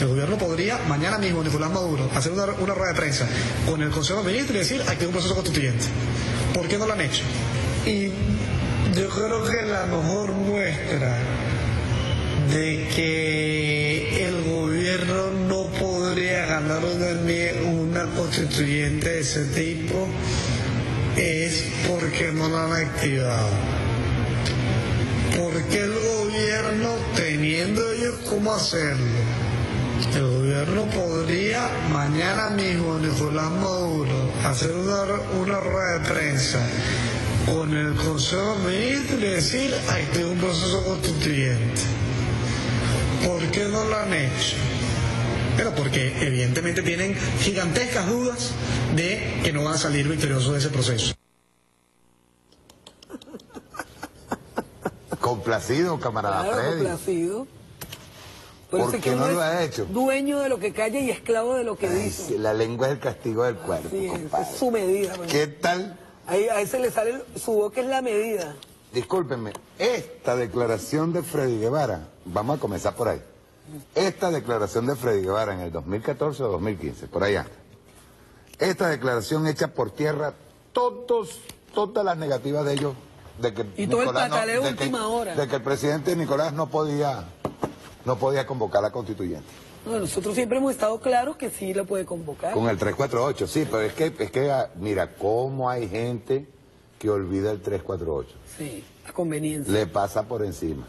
el gobierno podría mañana mismo, Nicolás Maduro, hacer una, rueda de prensa con el Consejo de Ministros y decir, aquí hay un proceso constituyente? ¿Por qué no lo han hecho? Y yo creo que la mejor muestra de que el gobierno no podría ganar una, una constituyente de ese tipo es porque no la han activado. Porque el gobierno, teniendo ellos cómo hacerlo, el gobierno podría mañana mismo, Nicolás Maduro, hacer una, una rueda de prensa con el Consejo de Ministros y decir, hay que un proceso constituyente. ¿Por qué no lo han hecho? Pero porque evidentemente tienen gigantescas dudas de que no van a salir victoriosos de ese proceso. Complacido, camarada Claro, Freddy. complacido. Pero ¿Por ese qué que no lo ha hecho? Dueño de lo que calla y esclavo de lo que Ay, dice. la lengua es el castigo del cuerpo, Sí, compadre. es su medida. pues. ¿Qué tal? Ahí, a ese le sale, su boca es la medida. Discúlpenme, esta declaración de Freddy Guevara, vamos a comenzar por ahí. Esta declaración de Freddy Guevara en el 2014 o 2015, por allá. Esta declaración hecha por tierra todos, todas las negativas de ellos, de que Y todo el Nicolás no- pataleo de que- última hora. de que el presidente Nicolás no podía, no podía convocar a la constituyente. No, nosotros siempre hemos estado claros que sí lo puede convocar. Con el 348, sí, pero es que, es que ah, mira, cómo hay gente que olvida el 348. Sí, a conveniencia. Le pasa por encima.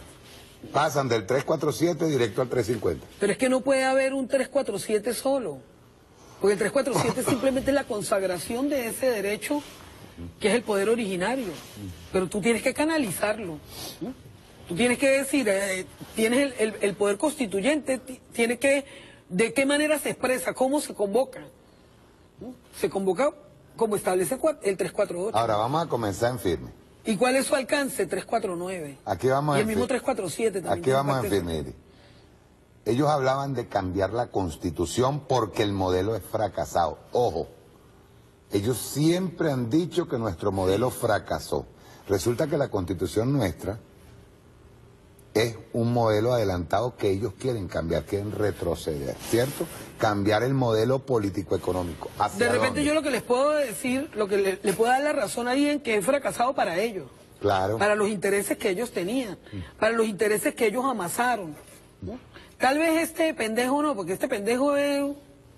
Pasan del 347 directo al 350. Pero es que no puede haber un 347 solo. Porque el 347 simplemente es la consagración de ese derecho que es el poder originario. Pero tú tienes que canalizarlo. Tú tienes que decir, eh, tienes el, el- el poder constituyente, ti- tiene que, de qué manera se expresa, cómo se convoca. Se convoca como establece el 348. Ahora vamos a comenzar en firme. ¿Y cuál es su alcance? 349. Aquí vamos y en el mismo firme. 347 también. Aquí vamos en de- firme. Ellos hablaban de cambiar la constitución porque el modelo es fracasado. Ojo, ellos siempre han dicho que nuestro modelo fracasó. Resulta que la constitución nuestra es un modelo adelantado que ellos quieren cambiar, quieren retroceder, ¿cierto? Cambiar el modelo político-económico. ¿Hacia De repente dónde? yo lo que les puedo decir, lo que le, le puedo dar la razón ahí en que es fracasado para ellos, Claro. para los intereses que ellos tenían, para los intereses que ellos amasaron. ¿no? Tal vez este pendejo no, porque este pendejo es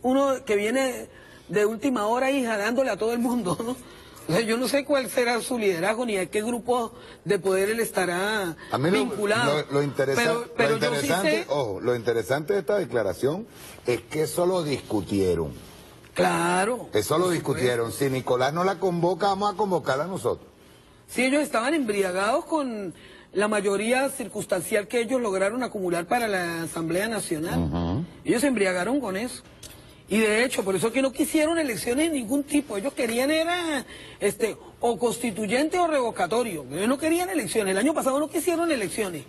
uno que viene de última hora y jalándole a todo el mundo, ¿no? O sea, yo no sé cuál será su liderazgo ni a qué grupo de poder él estará A mí lo, vinculado. lo- pero, pero lo yo sí interesante, sé, ojo, lo interesante de esta declaración es que eso lo discutieron. claro, Eso lo discutieron. Si Nicolás no la convoca, vamos a convocarla nosotros. Sí, ellos estaban embriagados con la mayoría circunstancial que ellos lograron acumular para la Asamblea Nacional. Ellos se embriagaron con eso. Y de hecho, por eso que no quisieron elecciones de ningún tipo. Ellos querían era este o constituyente o revocatorio. Ellos no querían elecciones. El año pasado no quisieron elecciones.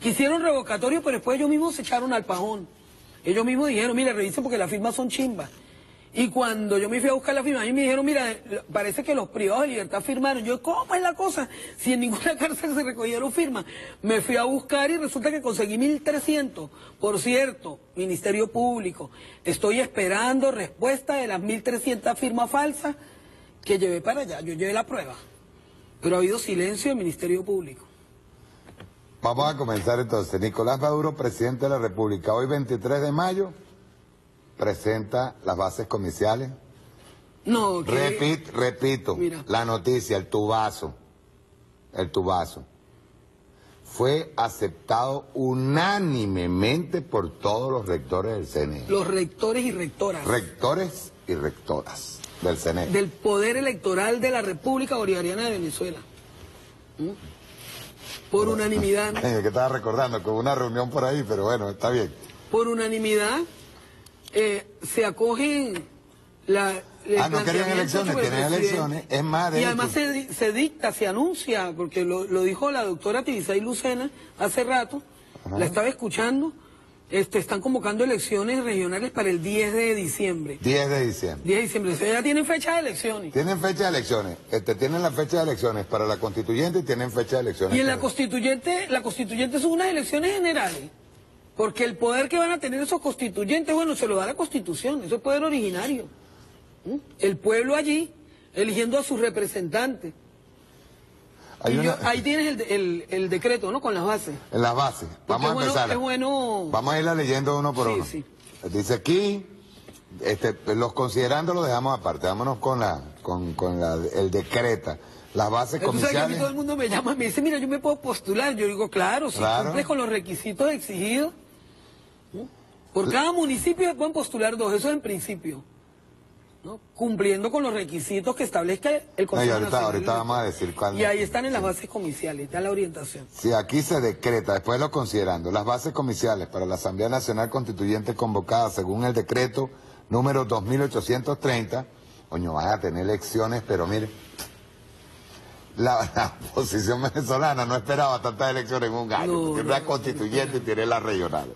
Quisieron revocatorio, pero después ellos mismos se echaron al pajón. Ellos mismos dijeron, mire, revisen porque las firmas son chimbas. Y cuando yo me fui a buscar la firma, a mí me dijeron, mira, parece que los privados de libertad firmaron. Yo, ¿cómo es la cosa? Si en ninguna cárcel se recogieron firmas. Me fui a buscar y resulta que conseguí 1.300. Por cierto, Ministerio Público, estoy esperando respuesta de las 1.300 firmas falsas que llevé para allá. Yo llevé la prueba. Pero ha habido silencio del Ministerio Público. Vamos a comenzar entonces. Nicolás Maduro, presidente de la República, hoy 23 de mayo presenta las bases comerciales. No, que... Repito, repito, la noticia, el tubazo, el tubazo, fue aceptado unánimemente por todos los rectores del CNE. Los rectores y rectoras. Rectores y rectoras del CNE. Del Poder Electoral de la República Bolivariana de Venezuela. ¿Mm? Por unanimidad. que estaba recordando que hubo una reunión por ahí, pero bueno, está bien. Por unanimidad eh, se acogen la... Ah, no querían elecciones, tienen elecciones, es más Y además se, dicta, se anuncia, porque lo, dijo la doctora Tibisay Lucena hace rato, la estaba escuchando, este, están convocando elecciones regionales para el 10 de diciembre. 10 de diciembre. 10 de diciembre, o sea, ya tienen fecha de elecciones. Tienen fecha de elecciones, este, tienen la fecha de elecciones para la constituyente y tienen fecha de elecciones. Y en la constituyente, la constituyente son unas elecciones generales. Porque el poder que van a tener esos constituyentes, bueno, se lo da la Constitución, eso es poder originario. ¿Mm? El pueblo allí, eligiendo a sus representantes. ahí tienes el, decreto, ¿no? Con las bases. En las bases. Vamos a empezar. Es bueno... Vamos a irla leyendo uno por uno. Dice aquí, este, los considerando lo dejamos aparte, vámonos con la, con, con la, el decreta. Las bases comerciales. a mí todo el mundo me llama y me dice, mira, yo me puedo postular. Yo digo, claro, si cumples con los requisitos exigidos. Por cada municipio pueden postular dos, eso es en principio. ¿no? Cumpliendo con los requisitos que establezca el Consejo y ahorita, ahorita vamos a decir cuándo. Y ahí están en las bases comerciales, está la orientación. Sí, aquí se decreta, después lo considerando, las bases comerciales para la Asamblea Nacional Constituyente convocada según el decreto número 2830, coño, van a tener elecciones, pero mire, la, oposición venezolana no esperaba tantas elecciones en un año, porque es la constituyente y tiene las regionales.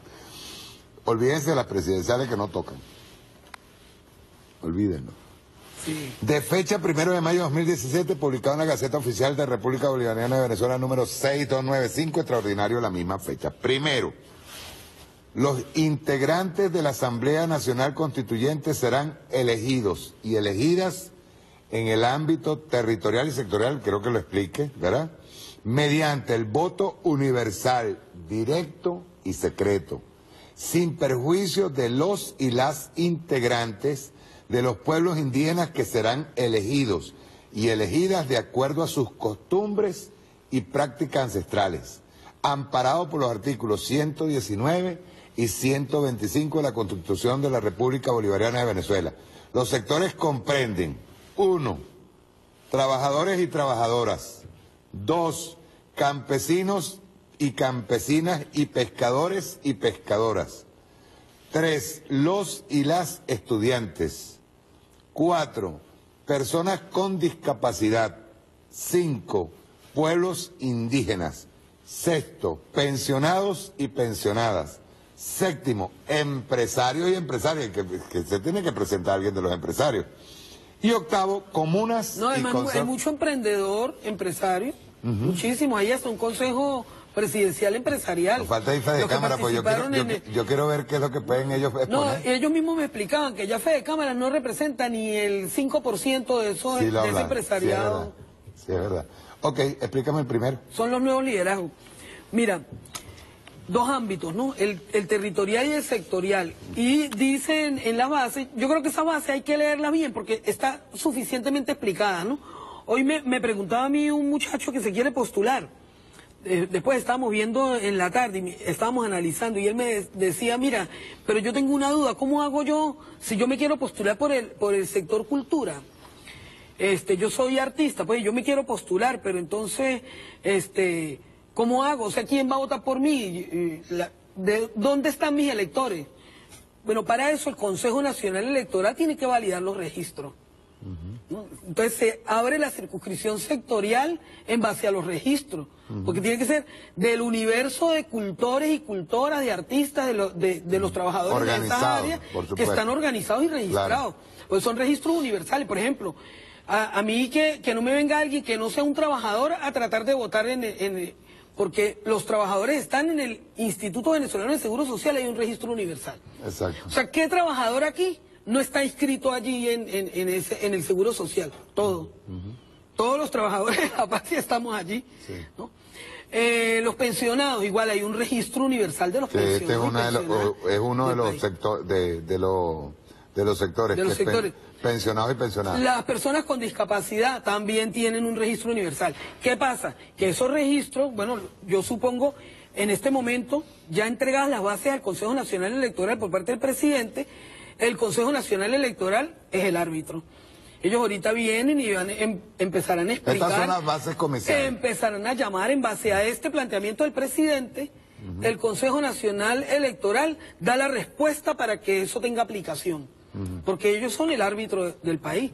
Olvídense de las presidenciales que no tocan. Olvídenlo. De fecha primero de mayo de 2017, publicado en la Gaceta Oficial de República Bolivariana de Venezuela número 6295, extraordinario la misma fecha. Primero, los integrantes de la Asamblea Nacional Constituyente serán elegidos y elegidas en el ámbito territorial y sectorial, creo que lo explique, ¿verdad? Mediante el voto universal, directo y secreto sin perjuicio de los y las integrantes de los pueblos indígenas que serán elegidos y elegidas de acuerdo a sus costumbres y prácticas ancestrales, amparado por los artículos 119 y 125 de la Constitución de la República Bolivariana de Venezuela. Los sectores comprenden, uno, trabajadores y trabajadoras, dos, campesinos y campesinas y pescadores y pescadoras. Tres, los y las estudiantes. Cuatro, personas con discapacidad. Cinco, pueblos indígenas. Sexto, pensionados y pensionadas. Séptimo, empresarios y empresarias, que, se tiene que presentar alguien de los empresarios. Y octavo, comunas no, y hay mucho emprendedor, empresario, muchísimo. Ahí hasta un consejo presidencial empresarial. falta de cámara, pues yo quiero, ver qué es lo que pueden ellos exponer. No, ellos mismos me explicaban que ya fe de cámara no representa ni el 5% de, eso, de ese empresariado. Sí, es verdad. Ok, explícame el primero. Son los nuevos liderazgos. Mira, dos ámbitos, ¿no? El, territorial y el sectorial. Y dicen en la base, yo creo que esa base hay que leerla bien porque está suficientemente explicada, ¿no? Hoy me, me preguntaba a mí un muchacho que se quiere postular después estábamos viendo en la tarde, estábamos analizando y él me decía, mira, pero yo tengo una duda, ¿cómo hago yo si yo me quiero postular por el, por el sector cultura? Este, yo soy artista, pues yo me quiero postular, pero entonces, este, ¿cómo hago? O sea, ¿quién va a votar por mí? ¿De dónde están mis electores? Bueno, para eso el Consejo Nacional Electoral tiene que validar los registros. Entonces se abre la circunscripción sectorial en base a los registros, porque tiene que ser del universo de cultores y cultoras, de artistas, de, lo- de- de los trabajadores de esa Organizados, área, por que están organizados y registrados. Pues son registros universales, por ejemplo. A, a mí que, que no me venga alguien que no sea un trabajador a tratar de votar en, en- porque los trabajadores están en el Instituto Venezolano de Seguro Social, hay un registro universal. Exacto. O sea, ¿qué trabajador aquí no está inscrito allí en, en- en ese, en el Seguro Social? Todo. Todos los trabajadores de la patria estamos allí. ¿no? Eh, los pensionados, igual hay un registro universal de los Que este es, pensionados. de los- pensionadas es uno de los país. sectores de, de los de los sectores, De los que pen- pensionados y pensionadas. Las personas con discapacidad también tienen un registro universal. ¿Qué pasa? Que esos registros, bueno, yo supongo, en este momento, ya entregadas las bases al Consejo Nacional Electoral por parte del presidente, el Consejo Nacional Electoral es el árbitro. Ellos ahorita vienen y van, em- empezarán a explicar. Estas son las bases comerciales. Empezarán a llamar en base a este planteamiento del presidente. El Consejo Nacional Electoral da la respuesta para que eso tenga aplicación porque ellos son el árbitro de- del país.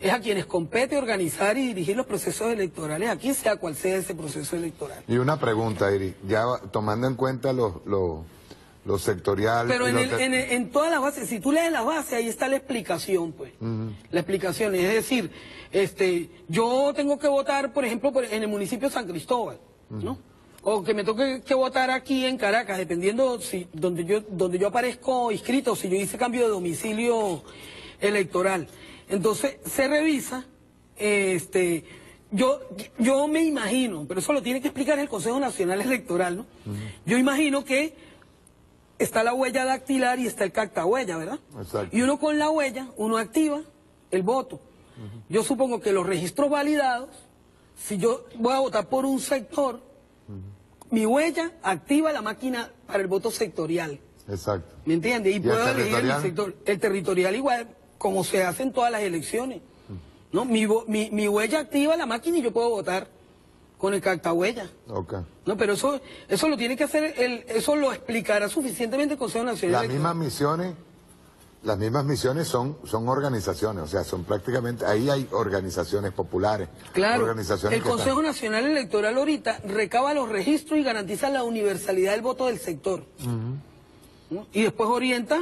Es a quienes compete organizar y dirigir los procesos electorales, aquí sea cual sea ese proceso electoral. Y una pregunta, Iri, ya tomando en cuenta los los los sectoriales. Pero en, el- te- en, en todas las bases, si tú lees las bases, ahí está la explicación, pues. La explicación, es decir, este, yo tengo que votar, por ejemplo, por- en el municipio de San Cristóbal, ¿no? O que me toque que votar aquí en Caracas, dependiendo si donde yo donde yo aparezco inscrito, si yo hice cambio de domicilio electoral. Entonces se revisa, este, yo yo me imagino, pero eso lo tiene que explicar el Consejo Nacional Electoral, ¿no? Yo imagino que está la huella dactilar y está el cactahuella, ¿verdad? Exacto. Y uno con la huella, uno activa el voto. Yo supongo que los registros validados, si yo voy a votar por un sector, mi huella activa la máquina para el voto sectorial. Exacto. ¿Me entiendes? Y, el puedo elegir el territorial? sector. El territorial igual, como se hace en todas las elecciones. ¿no? Mi, mi, mi huella activa la máquina y yo puedo votar con el cactahuella. No, pero eso, eso lo tiene que hacer, el, eso lo explicará suficientemente el Consejo Nacional Las mismas misiones, las mismas misiones son, son organizaciones, o sea, son prácticamente, ahí hay organizaciones populares, Claro, organizaciones el Consejo están- Nacional Electoral ahorita recaba los registros y garantiza la universalidad del voto del sector. ¿no? Y después orienta,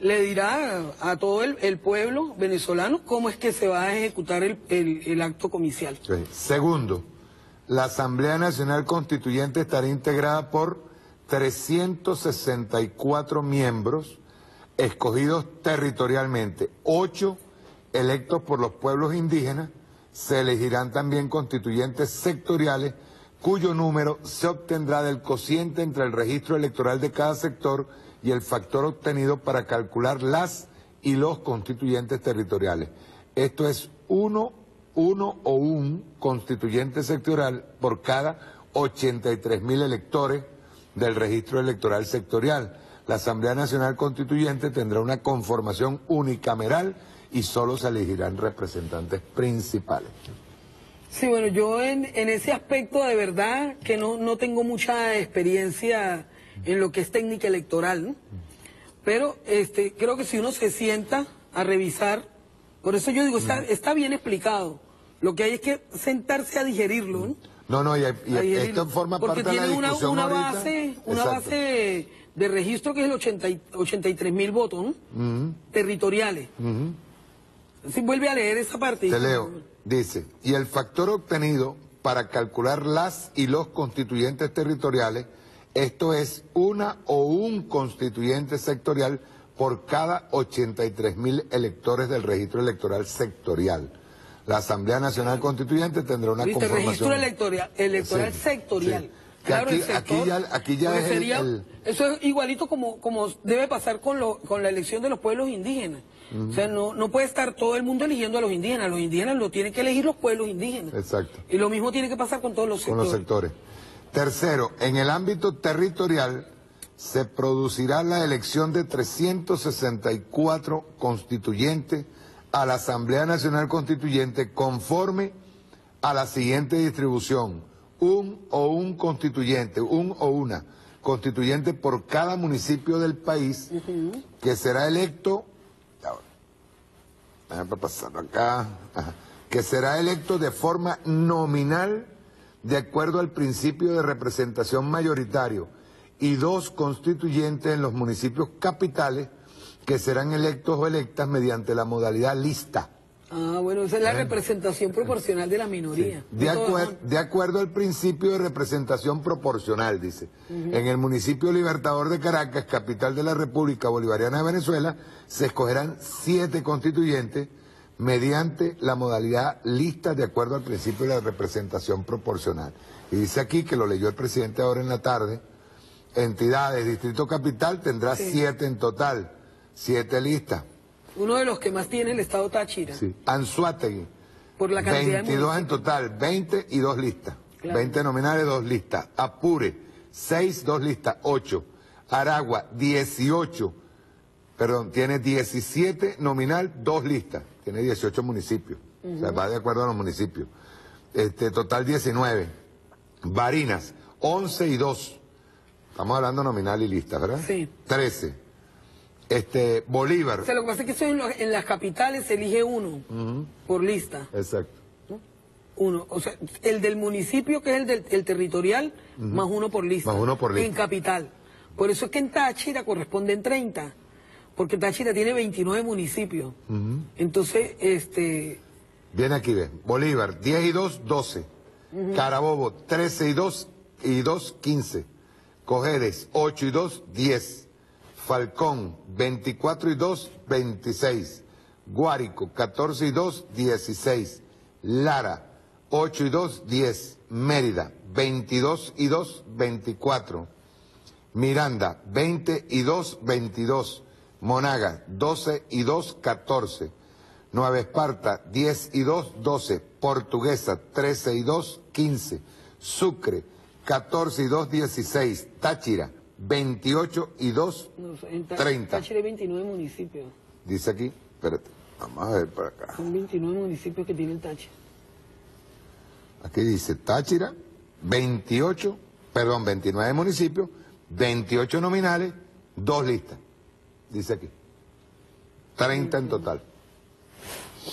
le dirá a, a todo el, el pueblo venezolano cómo es que se va a ejecutar el, el- el acto comicial. Sí. Segundo, la Asamblea Nacional Constituyente estará integrada por 364 miembros escogidos territorialmente, ocho electos por los pueblos indígenas, se elegirán también constituyentes sectoriales cuyo número se obtendrá del cociente entre el registro electoral de cada sector y el factor obtenido para calcular las y los constituyentes territoriales. Esto es uno, uno o un constituyente sectorial por cada 83 mil electores del registro electoral sectorial. La Asamblea Nacional Constituyente tendrá una conformación unicameral y solo se elegirán representantes principales. Sí, bueno, yo en, en ese aspecto de verdad que no, no tengo mucha experiencia en lo que es técnica electoral, ¿no? Pero este, creo que si uno se sienta a revisar, por eso yo digo, está, está bien explicado. Lo que hay es que sentarse a digerirlo, ¿no? No, no, y, y esto forma Porque parte de la tiene una, discusión una ahorita. base, una base de registro que es el 80 y- 83 mil votos, ¿no? Ujú, Territoriales. ujú. Si vuelve a leer esa parte. Te leo. Dice, y el factor obtenido para calcular las y los constituyentes territoriales, esto es una o un constituyente sectorial por cada 83 mil electores del registro electoral sectorial. La Asamblea Nacional Constituyente tendrá una ¿Viste? Registro electoral, electoral Sí, sectorial. sí. Claro, aquí, el sector, aquí ya, aquí ya porque es el- sería- el, Eso es igualito como, como debe pasar con, lo, con la elección de los pueblos indígenas. O sea, no, no puede estar todo el mundo eligiendo a los indígenas. Los indígenas lo tienen que elegir los pueblos indígenas. Exacto. Y lo mismo tiene que pasar con todos los con sectores. los sectores. Tercero, en el ámbito territorial se producirá la elección de 364 constituyentes a la Asamblea Nacional Constituyente conforme a la siguiente distribución. Un o un constituyente, un o una constituyente por cada municipio del país que será electo Déjame pasarlo acá. Ajá. Que será electo de forma nominal de acuerdo al principio de representación mayoritario y dos constituyentes en los municipios capitales que serán electos o electas mediante la modalidad lista. Ah, bueno, esa es la representación proporcional de la minoría. De, acuer- de acuerdo al principio de representación proporcional, dice. En el municipio Libertador de Caracas, capital de la República Bolivariana de Venezuela, se escogerán siete constituyentes mediante la modalidad lista de acuerdo al principio de la representación proporcional. Y dice aquí que lo leyó el presidente ahora en la tarde, entidades, distrito capital tendrá Sí. siete en total, siete listas. Uno de los que más tiene el Estado Táchira. Sí. Anzuategui, Por la cantidad de 22 en municipios. total, 20 y dos listas. Claro. 20 nominales, dos listas. Apure, 6, dos listas, 8. Aragua, 18. Perdón, tiene 17 nominal, dos listas. Tiene 18 municipios. O sea, va de acuerdo a los municipios. Este, total 19. Barinas, 11 y 2. Estamos hablando nominal y lista, ¿verdad? Sí. 13. Este, Bolívar. O sea, lo que pasa es que eso en, lo- en las capitales se elige uno Ujú, por lista. Exacto. Uno. O sea, el del municipio, que es el del el territorial, Ujú. más uno por lista. Más uno por lista. En capital. Por eso es que en Táchira corresponden 30. Porque Táchira tiene 29 municipios. Ujú. Entonces, este. Viene aquí, ve. Bolívar, 10 y 2, 12. Ujú. Carabobo, 13 y 2 y 2, 15. Cojedes, 8 y 2, 10. Falcón, 24 y 2, 26. Guárico, 14 y 2, 16. Lara, 8 y 2, 10. Mérida, 22 y 2, 24. Miranda, 20 y 2, 22. Monaga, 12 y 2, 14. Nueva Esparta, 10 y 2, 12. Portuguesa, 13 y 2, 15. Sucre, 14 y 2, 16. Táchira, 28 y 2, no sé, en Ta- 30. Táchira hay 29 municipios. Dice aquí, espérate, vamos a ver por acá. Son 29 municipios que tiene el Táchira. Aquí dice Táchira, 28, perdón, 29 municipios, 28 nominales, dos listas. Dice aquí. 30 en total.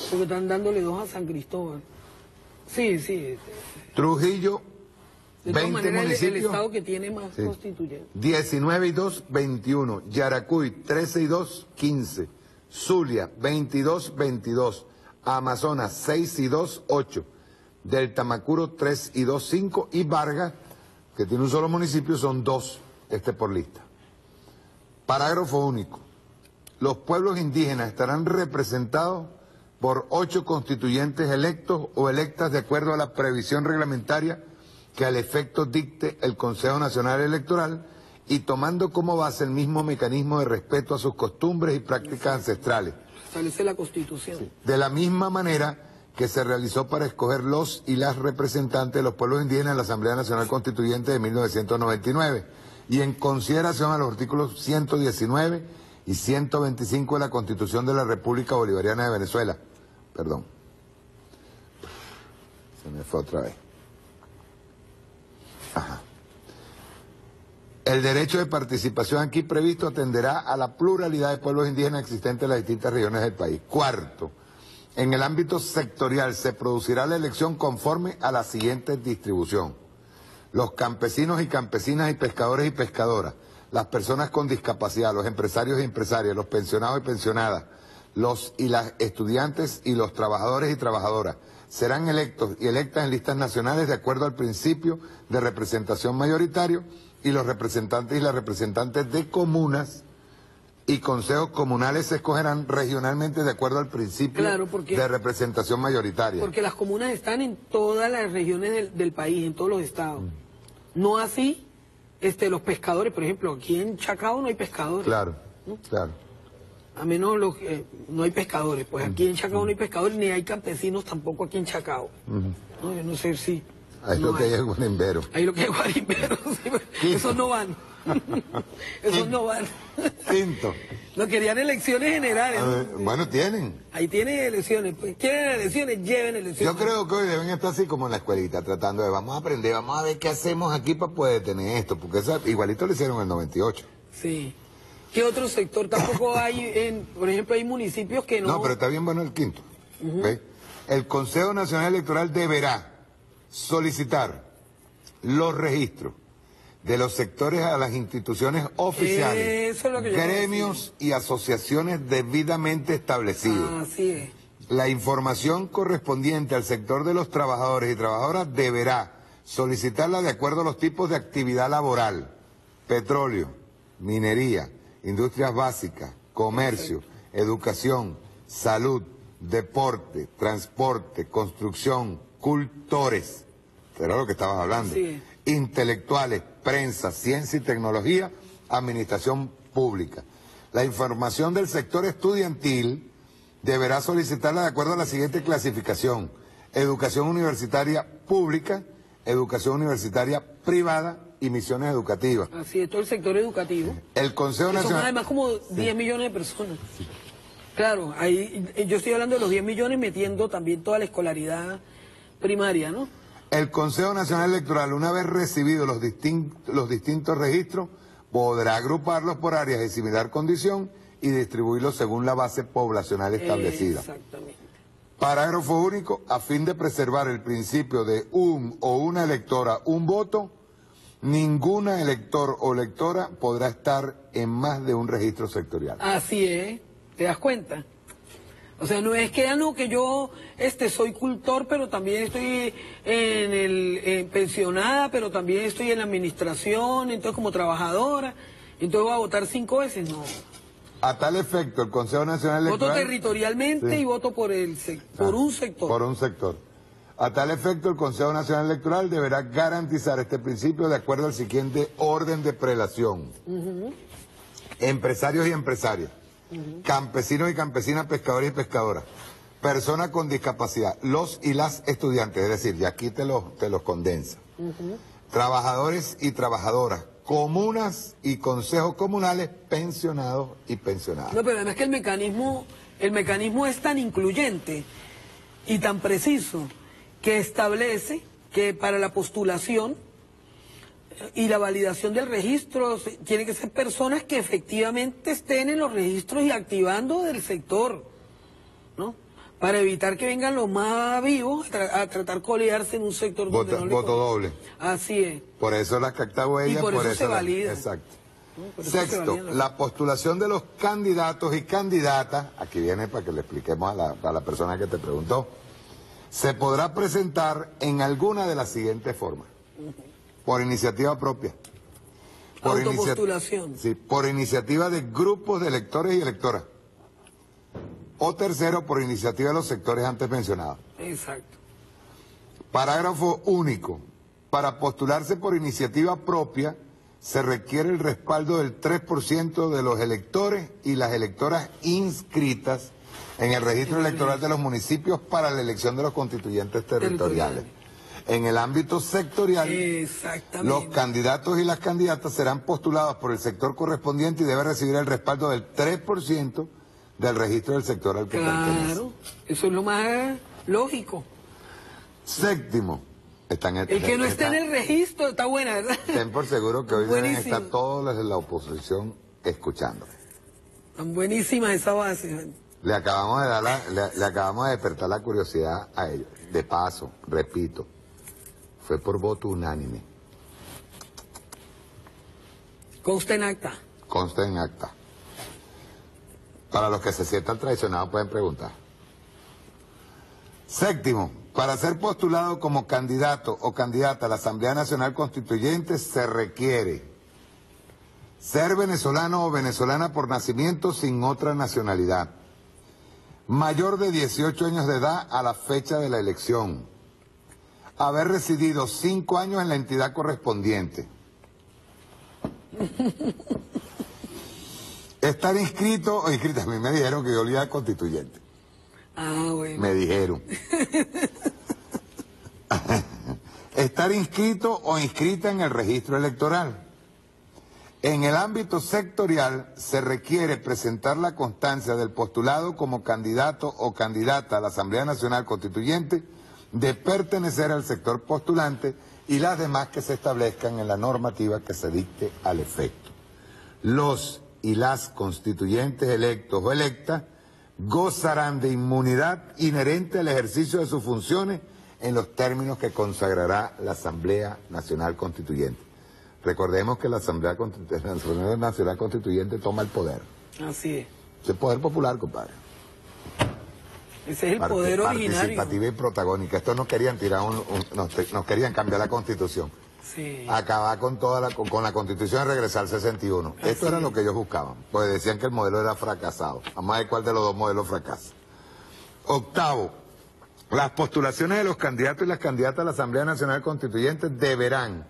Porque están dándole dos a San Cristóbal. Sí, sí. Trujillo, De todas 20 maneras, el- el, municipios. estado que tiene más Sí. constituyentes. 19 y 2, 21. Yaracuy, 13 y 2, 15. Zulia, 22, 22. Amazonas, 6 y 2, 8. Del Tamacuro, 3 y 2, 5. Y Vargas, que tiene un solo municipio, son dos, este por lista. Parágrafo único. Los pueblos indígenas estarán representados por ocho constituyentes electos o electas de acuerdo a la previsión reglamentaria que al efecto dicte el Consejo Nacional Electoral y tomando como base el mismo mecanismo de respeto a sus costumbres y prácticas ancestrales. Establece la Constitución. De la misma manera que se realizó para escoger los y las representantes de los pueblos indígenas en la Asamblea Nacional Constituyente de 1999 y en consideración a los artículos 119 y 125 de la Constitución de la República Bolivariana de Venezuela. Perdón. Se me fue otra vez. Ajá. El derecho de participación aquí previsto atenderá a la pluralidad de pueblos indígenas existentes en las distintas regiones del país. Cuarto, en el ámbito sectorial se producirá la elección conforme a la siguiente distribución. Los campesinos y campesinas y pescadores y pescadoras, las personas con discapacidad, los empresarios y empresarias, los pensionados y pensionadas, los y las estudiantes y los trabajadores y trabajadoras serán electos y electas en listas nacionales de acuerdo al principio de representación mayoritario y los representantes y las representantes de comunas y consejos comunales se escogerán regionalmente de acuerdo al principio Claro, porque- de representación mayoritaria. Porque las comunas están en todas las regiones del, del país, en todos los estados. No así este, los pescadores, por ejemplo, aquí en Chacao no hay pescadores. Claro, claro. A menos los no hay pescadores. Pues aquí en Chacao no hay pescadores, ni hay campesinos tampoco aquí en Chacao. No, yo no sé si... Ahí no lo que hay es guanimbero. Ahí lo que hay guarimberos, sí, pero esos no van. esos no van. Quinto. No querían elecciones generales. Bueno, tienen. Ahí tienen elecciones. Pues quieren elecciones, lleven elecciones. Yo creo que hoy deben estar así como en la escuelita, tratando de, vamos a aprender, vamos a ver qué hacemos aquí para poder tener esto, porque esa- igualito lo hicieron en el 98. Sí. ¿Qué otro sector tampoco hay? En, por ejemplo, hay municipios que no... No, pero está bien bueno el quinto. ¿ve? El Consejo Nacional Electoral deberá solicitar los registros de los sectores a las instituciones oficiales, Eso es lo que yo iba a gremios y asociaciones debidamente establecidos. Así es. La información correspondiente al sector de los trabajadores y trabajadoras deberá solicitarla de acuerdo a los tipos de actividad laboral, petróleo, minería, industrias básicas, comercio, educación, salud, deporte, transporte, construcción, cultores, era lo que estabas hablando, Sí. intelectuales, prensa, ciencia y tecnología, administración pública. La información del sector estudiantil deberá solicitarla de acuerdo a la siguiente clasificación. Educación universitaria pública, educación universitaria privada y misiones educativas. Así es, todo el sector educativo. El Consejo Que son Nacional... además como 10 millones de personas. Claro, ahí eh, yo estoy hablando de los 10 millones metiendo también toda la escolaridad primaria, ¿no? El Consejo Nacional Electoral, una vez recibidos los, distin- los distintos registros, podrá agruparlos por áreas de similar condición y distribuirlos según la base poblacional establecida. Exactamente. Parágrafo único, a fin de preservar el principio de un o una electora, un voto, ninguna elector o electora podrá estar en más de un registro sectorial. Así es, ¿te das cuenta? O sea, no es que, ah, no, que yo este, soy cultor, pero también estoy en el en pensionada, pero también estoy en la administración, entonces como trabajadora, entonces voy a votar cinco veces, no. A tal efecto, el Consejo Nacional Voto Electoral... territorialmente Sí. y voto por el por un sector. Por un sector. A tal efecto, el Consejo Nacional Electoral deberá garantizar este principio de acuerdo al siguiente orden de prelación. Empresarios y empresarias, campesinos y campesinas, pescadores y pescadoras, personas con discapacidad, los y las estudiantes, es decir, y aquí te los, te los condensa, trabajadores y trabajadoras, comunas y consejos comunales, pensionados y pensionadas. No, pero además que el mecanismo, el mecanismo es tan incluyente y tan preciso que establece que para la postulación eh, y la validación del registro tienen que ser personas que efectivamente estén en los registros y activando del sector, ¿no? Para evitar que vengan los más vivos a, tra- a tratar de colearse en un sector donde Voto, no voto doble. Así es. Por eso las captaba Y por eso se la- valida. Exacto. Sexto, la postulación de los candidatos y candidatas, aquí viene para que le expliquemos a la, a la persona que te preguntó, se podrá presentar en alguna de las siguientes formas. Por iniciativa propia. Por inicia- Autopostulación. Sí, por iniciativa de grupos de electores y electoras. O tercero, por iniciativa de los sectores antes mencionados. Exacto. Parágrafo único. Para postularse por iniciativa propia se requiere el respaldo del 3% de los electores y las electoras inscritas en el registro electoral de los municipios para la elección de los constituyentes territoriales. En el ámbito sectorial, los candidatos y las candidatas serán postulados por el sector correspondiente y debe recibir el respaldo del 3% del registro del sector al que pertenece. Claro, eso es lo más lógico. Séptimo, están El que no esté en el registro está buena, ¿verdad? Ten por seguro que hoy deben estar todos los de la oposición escuchando. Están buenísimas esas bases. Le acabamos de dar la- le, le acabamos de despertar la curiosidad a ellos. De paso, repito, fue por voto unánime. Consta en acta. Consta en acta. Para los que se sientan traicionados pueden preguntar. Séptimo, para ser postulado como candidato o candidata a la Asamblea Nacional Constituyente se requiere ser venezolano o venezolana por nacimiento sin otra nacionalidad, mayor de 18 años de edad a la fecha de la elección, haber residido cinco años en la entidad correspondiente, estar inscrito o inscrita. A mí me dijeron que yo olía constituyente. Ah, bueno. Me dijeron. Estar inscrito o inscrita en el registro electoral. En el ámbito sectorial se requiere presentar la constancia del postulado como candidato o candidata a la Asamblea Nacional Constituyente de pertenecer al sector postulante y las demás que se establezcan en la normativa que se dicte al efecto. Los y las constituyentes electos o electas gozarán de inmunidad inherente al ejercicio de sus funciones en los términos que consagrará la Asamblea Nacional Constituyente. Recordemos que la Asamblea, Constitu- la Asamblea Nacional Constituyente toma el poder. Así es. Es el poder popular, compadre. Ese es el poder originario. Participativa y protagónica. Estos nos querían tirar un, un- nos, querían cambiar la constitución. Sí. Acabar con toda la, con, con la constitución y regresar al 61. Esto era lo que ellos buscaban. Pues decían que el modelo era fracasado. Vamos a ver cuál de los dos modelos fracasa. Octavo, las postulaciones de los candidatos y las candidatas a la Asamblea Nacional Constituyente deberán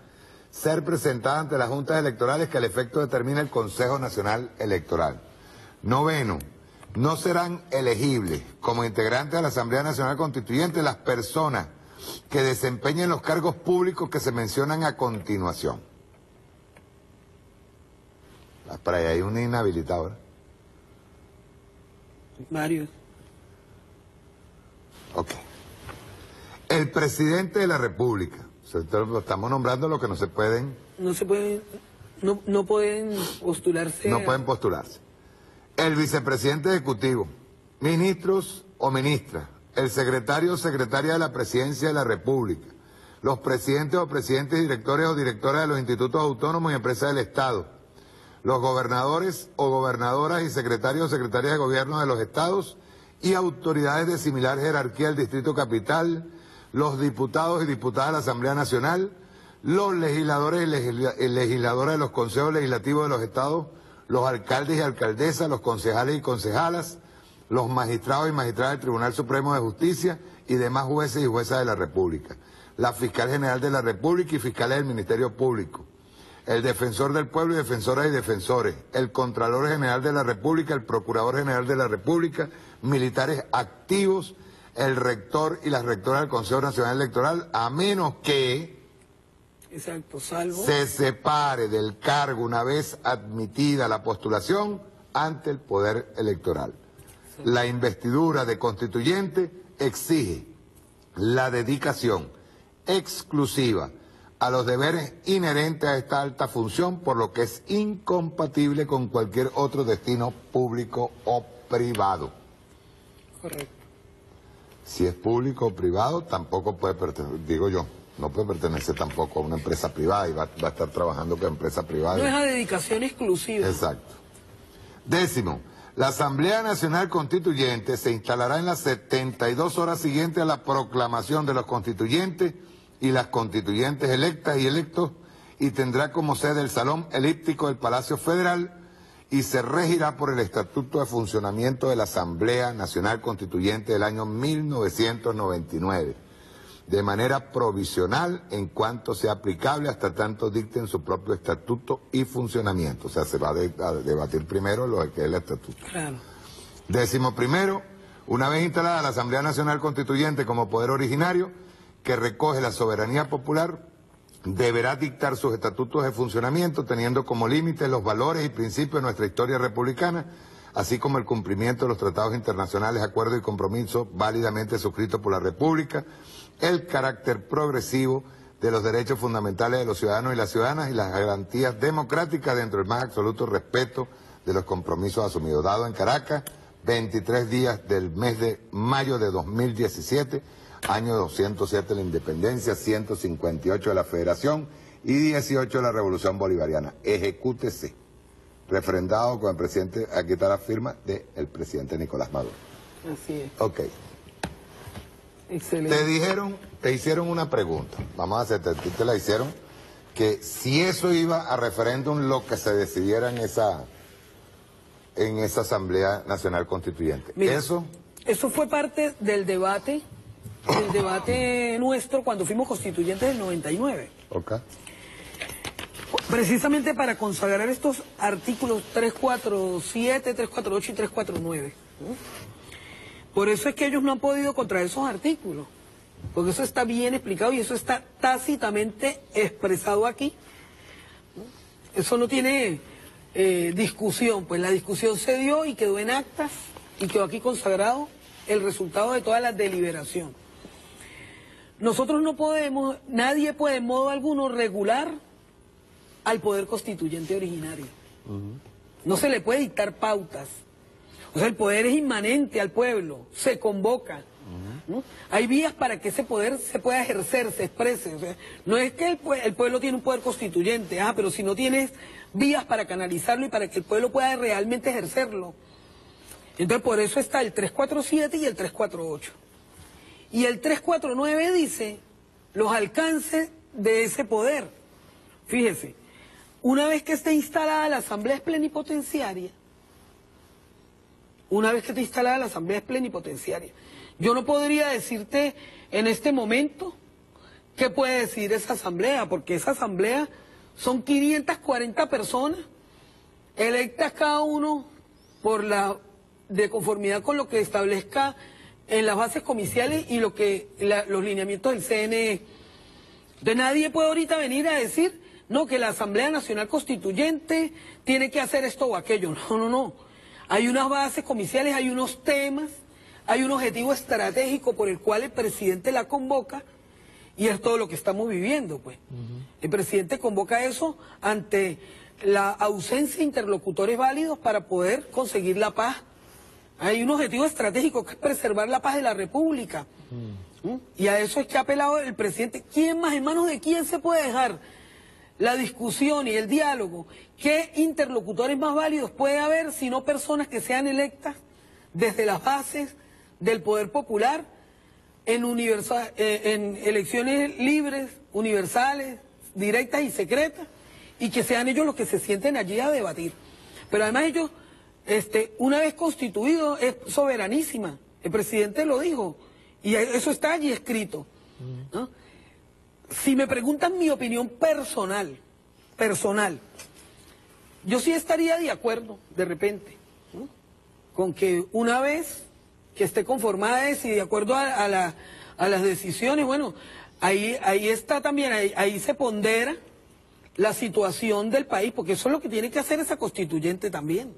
ser presentadas ante las juntas electorales que al efecto determina el Consejo Nacional Electoral. Noveno, no serán elegibles como integrantes de la Asamblea Nacional Constituyente las personas que desempeñen los cargos públicos que se mencionan a continuación. Ah, Para allá hay un inhabilitado. ¿verdad? Mario. Ok. El presidente de la República. Lo estamos nombrando lo que no se pueden, No se pueden, no, no pueden postularse. no a- pueden postularse. El vicepresidente ejecutivo, ministros o ministras, el secretario o secretaria de la presidencia de la República, los presidentes o presidentes, directores o directoras de los institutos autónomos y empresas del Estado, los gobernadores o gobernadoras y secretarios o secretarias de gobierno de los estados y autoridades de similar jerarquía del Distrito Capital, los diputados y diputadas de la Asamblea Nacional, los legisladores y y legisladoras de los consejos legislativos de los estados, los alcaldes y alcaldesas, los concejales y concejalas, los magistrados y magistradas del Tribunal Supremo de Justicia y demás jueces y juezas de la República, la fiscal general de la República y fiscales del Ministerio Público, el defensor del pueblo y defensoras y defensores, el Contralor General de la República, el Procurador General de la República, militares activos, el rector y la rectora del Consejo Nacional Electoral, a menos que Exacto, salvo. se separe del cargo una vez admitida la postulación ante el Poder Electoral. La investidura de constituyente exige la dedicación exclusiva a los deberes inherentes a esta alta función, por lo que es incompatible con cualquier otro destino público o privado. Correcto. Si es público o privado, tampoco puede pertenecer, digo yo, no puede pertenecer tampoco a una empresa privada y va, va a estar trabajando con empresa privada. No es a dedicación exclusiva. Exacto. Décimo, la Asamblea Nacional Constituyente se instalará en las 72 horas siguientes a la proclamación de los constituyentes y las constituyentes electas y electos y tendrá como sede el Salón Elíptico del Palacio Federal y se regirá por el Estatuto de Funcionamiento de la Asamblea Nacional Constituyente del año 1999 de manera provisional en cuanto sea aplicable hasta tanto dicten su propio estatuto y funcionamiento. O sea, se va a, de- a debatir primero lo que es el estatuto. Claro. Décimo primero, una vez instalada la Asamblea Nacional Constituyente como poder originario, que recoge la soberanía popular, deberá dictar sus estatutos de funcionamiento teniendo como límite los valores y principios de nuestra historia republicana, así como el cumplimiento de los tratados internacionales, acuerdos y compromisos válidamente suscritos por la República, el carácter progresivo de los derechos fundamentales de los ciudadanos y las ciudadanas y las garantías democráticas dentro del más absoluto respeto de los compromisos asumidos. Dado en Caracas, 23 días del mes de mayo de 2017, año 207 de la independencia, 158 de la federación y 18 de la revolución bolivariana. Ejecútese. Refrendado con el presidente, aquí está la firma del presidente Nicolás Maduro. Así es. Ok. Excelente. Te dijeron, te hicieron una pregunta, vamos a hacerte, te la hicieron, que si eso iba a referéndum lo que se decidiera en esa, en esa Asamblea Nacional Constituyente. Mira, eso, Eso fue parte del debate, del debate nuestro cuando fuimos constituyentes del 99. ok. Precisamente para consagrar estos artículos 347, 348 y 349. ¿no? Por eso es que ellos no han podido contraer esos artículos. Porque eso está bien explicado y eso está tácitamente expresado aquí. Eso no tiene eh, discusión, pues la discusión se dio y quedó en actas y quedó aquí consagrado el resultado de toda la deliberación. Nosotros no podemos, nadie puede en modo alguno regular al poder constituyente originario. no se le puede dictar pautas. O sea, el poder es inmanente al pueblo, se convoca. ¿no? Hay vías para que ese poder se pueda ejercer, se exprese. O sea, no es que el, el pueblo tiene un poder constituyente, ah, pero si no tienes vías para canalizarlo y para que el pueblo pueda realmente ejercerlo. Entonces, por eso está el 347 y el 348. Y el 349 dice los alcances de ese poder. Fíjese, una vez que esté instalada la Asamblea Plenipotenciaria, una vez que esté instalada la Asamblea Plenipotenciaria, yo no podría decirte en este momento qué puede decir esa Asamblea, porque esa Asamblea son 540 personas, electas cada uno por la de conformidad con lo que establezca en las bases comiciales y lo que la- los lineamientos del CNE. De nadie puede ahorita venir a decir, no, que la Asamblea Nacional Constituyente tiene que hacer esto o aquello. No, no, no. Hay unas bases comiciales, hay unos temas, hay un objetivo estratégico por el cual el presidente la convoca y es todo lo que estamos viviendo, pues. El presidente convoca eso ante la ausencia de interlocutores válidos para poder conseguir la paz. Hay un objetivo estratégico que es preservar la paz de la República. ¿Mm? Y a eso es que ha apelado el presidente. ¿Quién más, en manos de quién se puede dejar la discusión y el diálogo? ¿Qué interlocutores más válidos puede haber si no personas que sean electas desde las bases del poder popular en, eh, en elecciones libres, universales, directas y secretas, y que sean ellos los que se sienten allí a debatir? Pero además ellos, este, una vez constituido, es soberanísima. El presidente lo dijo. Y eso está allí escrito. ¿no? Si me preguntan mi opinión personal, personal, yo sí estaría de acuerdo, de repente, con que una vez que esté conformada es y de acuerdo a, a la- a las decisiones, bueno, ahí, ahí está también, ahí, ahí se pondera la situación del país, porque eso es lo que tiene que hacer esa constituyente también.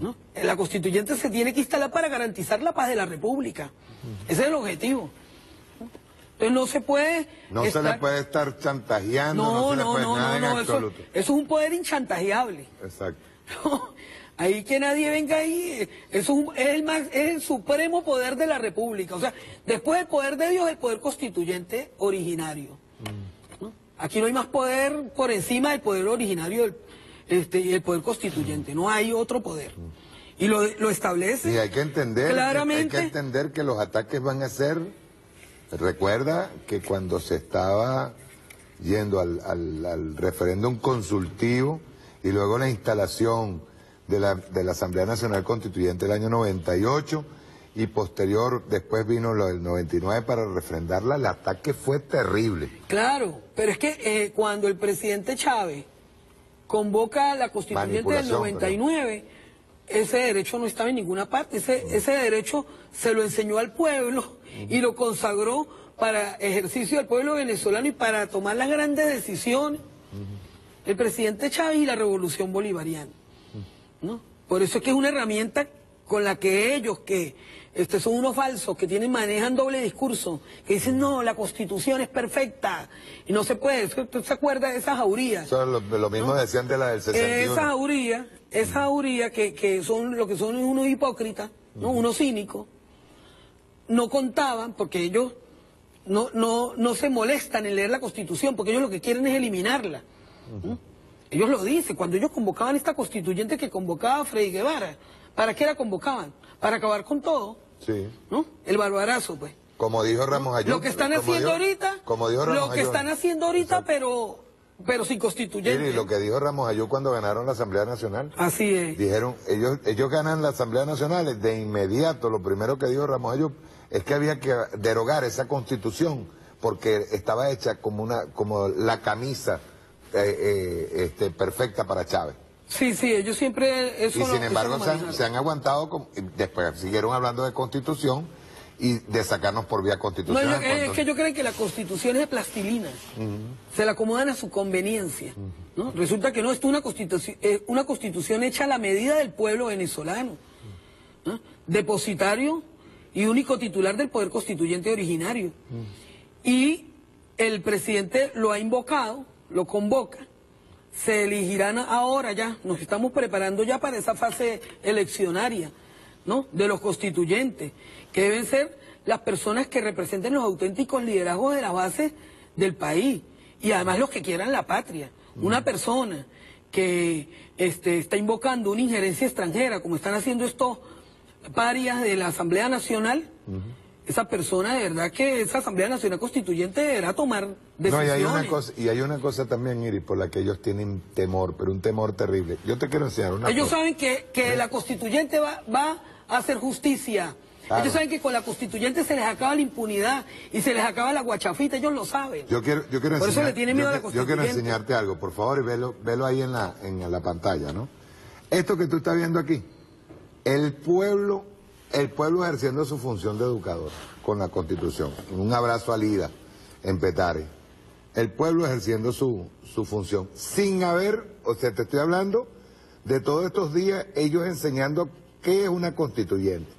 ¿No? La constituyente se tiene que instalar para garantizar la paz de la República. Ese es el objetivo. Entonces no se puede... No se estar- le puede estar chantajeando, no, No, se le no, puede no, nada no, en eso, es un poder inchantajeable. Exacto. Ahí que nadie venga ahí, eso es, un- es el más, es el supremo poder de la República. O sea, después del poder de Dios, el poder constituyente originario. ¿no? Aquí no hay más poder por encima del poder originario del, este, y el poder constituyente. No hay otro poder. Y lo, lo establece. Y hay que entender, hay Claramente. que entender que los ataques van a ser, recuerda que cuando se estaba yendo al, al- al referéndum consultivo y luego la instalación de la, de la Asamblea Nacional Constituyente del año 98 y posterior, después vino lo del 99 para refrendarla, el ataque fue terrible. Claro, pero es que eh, cuando el presidente Chávez convoca la constituyente del Manipulación, 99, ese derecho no estaba en ninguna parte, ese, ese derecho se lo enseñó al pueblo y lo consagró para ejercicio del pueblo venezolano y para tomar las grandes decisiones. El presidente Chávez y la revolución bolivariana. ¿no? Por eso es que es una herramienta con la que ellos que este, son unos falsos, que tienen, manejan doble discurso, que dicen, no, la constitución es perfecta y no se puede. ¿Usted se acuerda de esas jaurías? Eso es lo, lo mismo decían de la del 61. Esa jauría, esa jauría que, que son lo que son unos hipócritas, ¿no? unos cínicos, no contaban porque ellos no, no, no se molestan en leer la constitución, porque ellos lo que quieren es eliminarla. ¿no? Ellos lo dicen, cuando ellos convocaban esta constituyente que convocaba a Freddy Guevara, ¿para qué la convocaban? Para acabar con todo, Sí. ¿no? El barbarazo, pues. Como dijo Ramos Ayub. Lo que están haciendo dijo- ahorita, Como dijo Ramos lo que están haciendo ahorita, pero, pero sin constituyente. Y lo que dijo Ramos Ayú cuando ganaron la Asamblea Nacional. Así es. Dijeron, ellos, ellos ganan la Asamblea Nacional, de inmediato lo primero que dijo Ramos Ayú es que había que derogar esa constitución porque estaba hecha como una, como la camisa eh, eh, este, perfecta para Chávez. Sí, sí, ellos siempre eso y sin embargo se han, manejaron. se han aguantado, con- después siguieron hablando de constitución y de sacarnos por vía No, constitucional. yo- es que yo creo que la constitución es de plastilina. Se la acomodan a su conveniencia. ¿no? Resulta que no, esto es una constitución, eh, una constitución hecha a la medida del pueblo venezolano. ¿no? Depositario y único titular del poder constituyente originario. Y el presidente lo ha invocado, lo convoca se elegirán ahora ya, nos estamos preparando ya para esa fase eleccionaria, ¿no? De los constituyentes, que deben ser las personas que representen los auténticos liderazgos de la base del país y además los que quieran la patria. Una persona que este, está invocando una injerencia extranjera, como están haciendo estos parias de la Asamblea Nacional, esa persona de verdad que esa Asamblea Nacional Constituyente deberá tomar No, decisiones. y hay una cosa, y hay una cosa también, Iri, por la que ellos tienen temor, pero un temor terrible. Yo te quiero enseñar una Ellos cosa. saben que, que la constituyente va, va a hacer justicia. Claro. Ellos saben que con la constituyente se les acaba la impunidad y se les acaba la guachafita, ellos lo saben. Yo quiero, yo quiero Por eso enseñar- le tiene miedo yo a la que- Yo quiero constituyente. enseñarte algo, por favor, y velo, velo ahí en la, en la pantalla, ¿no? Esto que tú estás viendo aquí, el pueblo, el pueblo ejerciendo su función de educador con la Constitución. Un abrazo a Lida en Petare. El pueblo ejerciendo su, su función, sin haber, o sea, te estoy hablando de todos estos días, ellos enseñando qué es una constituyente.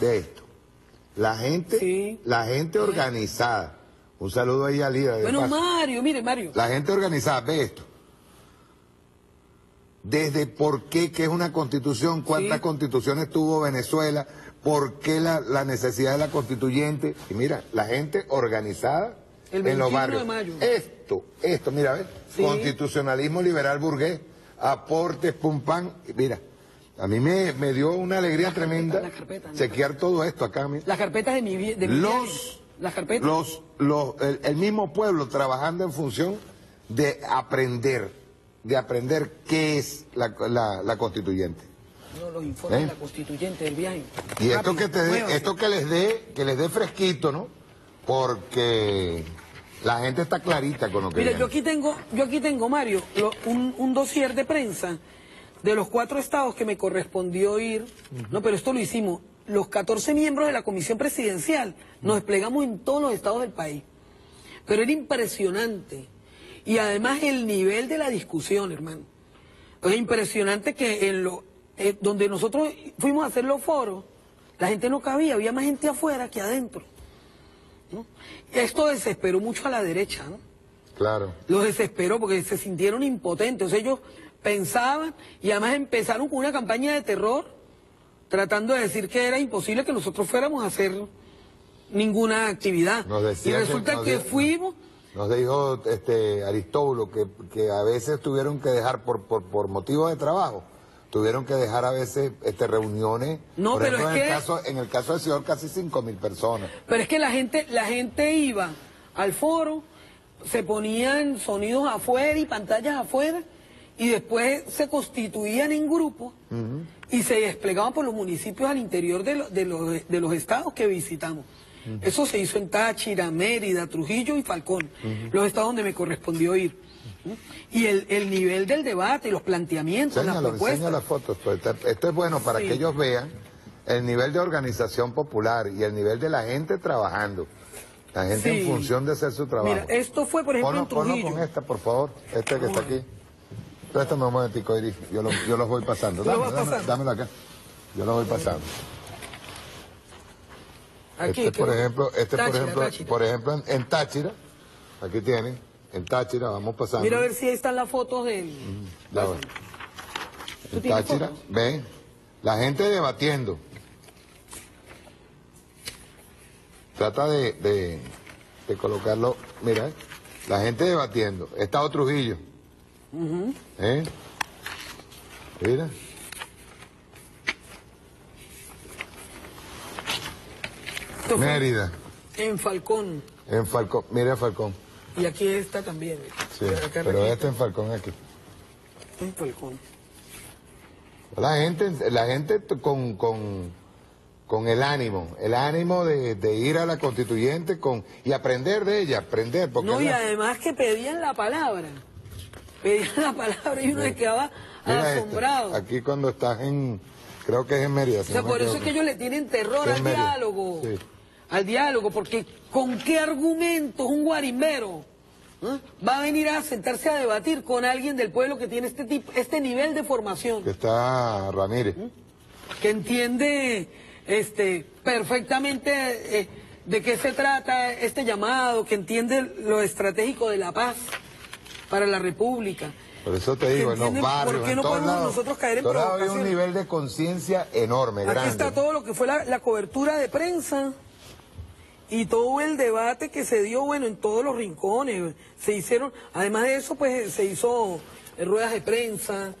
De esto. La gente, la gente organizada. Un saludo ahí a Lida. Bueno, paso. Mario, mire, Mario. La gente organizada, ve esto. Desde por qué, qué es una constitución, cuántas constituciones tuvo Venezuela, por qué la, la necesidad de la constituyente. Y mira, la gente organizada El en 21 los de barrios. mayo. Esto, esto, mira, ¿ves? Sí. Constitucionalismo liberal burgués, aportes, pum, pam. Y Mira, a mí me, me dio una alegría tremenda chequear todo esto acá. mira. Las carpetas de mi, de mi Los-. Las carpetas. Los, los, el, el mismo pueblo trabajando en función de aprender, de aprender qué es la, la- la constituyente. No, los informes ¿Eh? de la constituyente del viaje. Y esto que te muévase. esto que les dé, que les dé fresquito, ¿no? Porque la gente está clarita con lo que Mira, viene. yo aquí tengo, yo aquí tengo, Mario, lo- un, un dossier de prensa de los cuatro estados que me correspondió ir. No, pero esto lo hicimos. Los 14 miembros de la comisión presidencial nos desplegamos en todos los estados del país. Pero era impresionante. Y además el nivel de la discusión, hermano. Es impresionante que en lo, eh, donde nosotros fuimos a hacer los foros, la gente no cabía, había más gente afuera que adentro. ¿no? Esto desesperó mucho a la derecha, ¿no? Claro. Los desesperó porque se sintieron impotentes. O sea, ellos pensaban y además empezaron con una campaña de terror tratando de decir que era imposible que nosotros fuéramos a hacer ninguna actividad. Nos Y que- resulta nos que fuimos, Nos dijo este Aristóbulo que, que a veces tuvieron que dejar por, por, por motivos de trabajo, tuvieron que dejar a veces este reuniones. No, por pero ejemplo, es en el que- caso, en el caso del señor casi cinco mil personas. pero es que la gente, la gente iba al foro, se ponían sonidos afuera y pantallas afuera, y después se constituían en grupos y se desplegaban por los municipios al interior de, lo- de los, de los estados que visitamos. Eso se hizo en Táchira, Mérida, Trujillo y Falcón, los estados donde me correspondió ir. Y el, el nivel del debate, los planteamientos, las Enséñalo, propuestas. las fotos. pues, esto, esto es bueno para Sí. que ellos vean el nivel de organización popular y el nivel de la gente trabajando. La gente Sí. en función de hacer su trabajo. Mira, esto fue, por ejemplo, Ponlo- en ponlo Trujillo. con esta, por favor. Este que está aquí. Préstame un momentico, Iris. Yo, lo- yo los voy pasando. ¿Tú lo Dame, vas dame- pasando? dámelo acá. Yo los voy pasando. Aquí, este, por ejemplo, este, por ejemplo, Táchira. por ejemplo, en, en Táchira, aquí tienen, en Táchira, vamos pasando. Mira a ver si ahí están las fotos del... Ya va. ¿Tú En Táchira, fotos? ven, la gente debatiendo. Trata de, de, de colocarlo, mira, eh, la gente debatiendo. Estado Trujillo. ¿eh? Mira. Esto fue Mérida, En Falcón. en Falcón, mira Falcón. Y aquí está también. Sí, pero este en Falcón aquí. En Falcón. La gente, la gente con, con, con el ánimo, el ánimo de, de ir a la constituyente con, y aprender de ella, aprender, porque No, y la- además que pedían la palabra. Pedían la palabra y uno se quedaba mira esta, asombrado. aquí cuando estás en, creo que es en Mérida. O sea, por eso es que ellos le tienen terror al diálogo. Sí. Al diálogo, porque ¿con qué argumentos un guarimbero ¿eh? va a venir a sentarse a debatir con alguien del pueblo que tiene este tipo, este nivel de formación? Que está Ramírez. que entiende este perfectamente eh, de qué se trata este llamado, que entiende lo estratégico de la paz. para la República. Por eso te digo, en los barrios, ¿Por qué no podemos lados, nosotros caer en lados hay un provocación? nivel de conciencia enorme, grande. Aquí está todo lo que fue la, la cobertura de prensa y todo el debate que se dio, bueno, en todos los rincones. Se hicieron, además de eso, pues se hizo eh, ruedas de prensa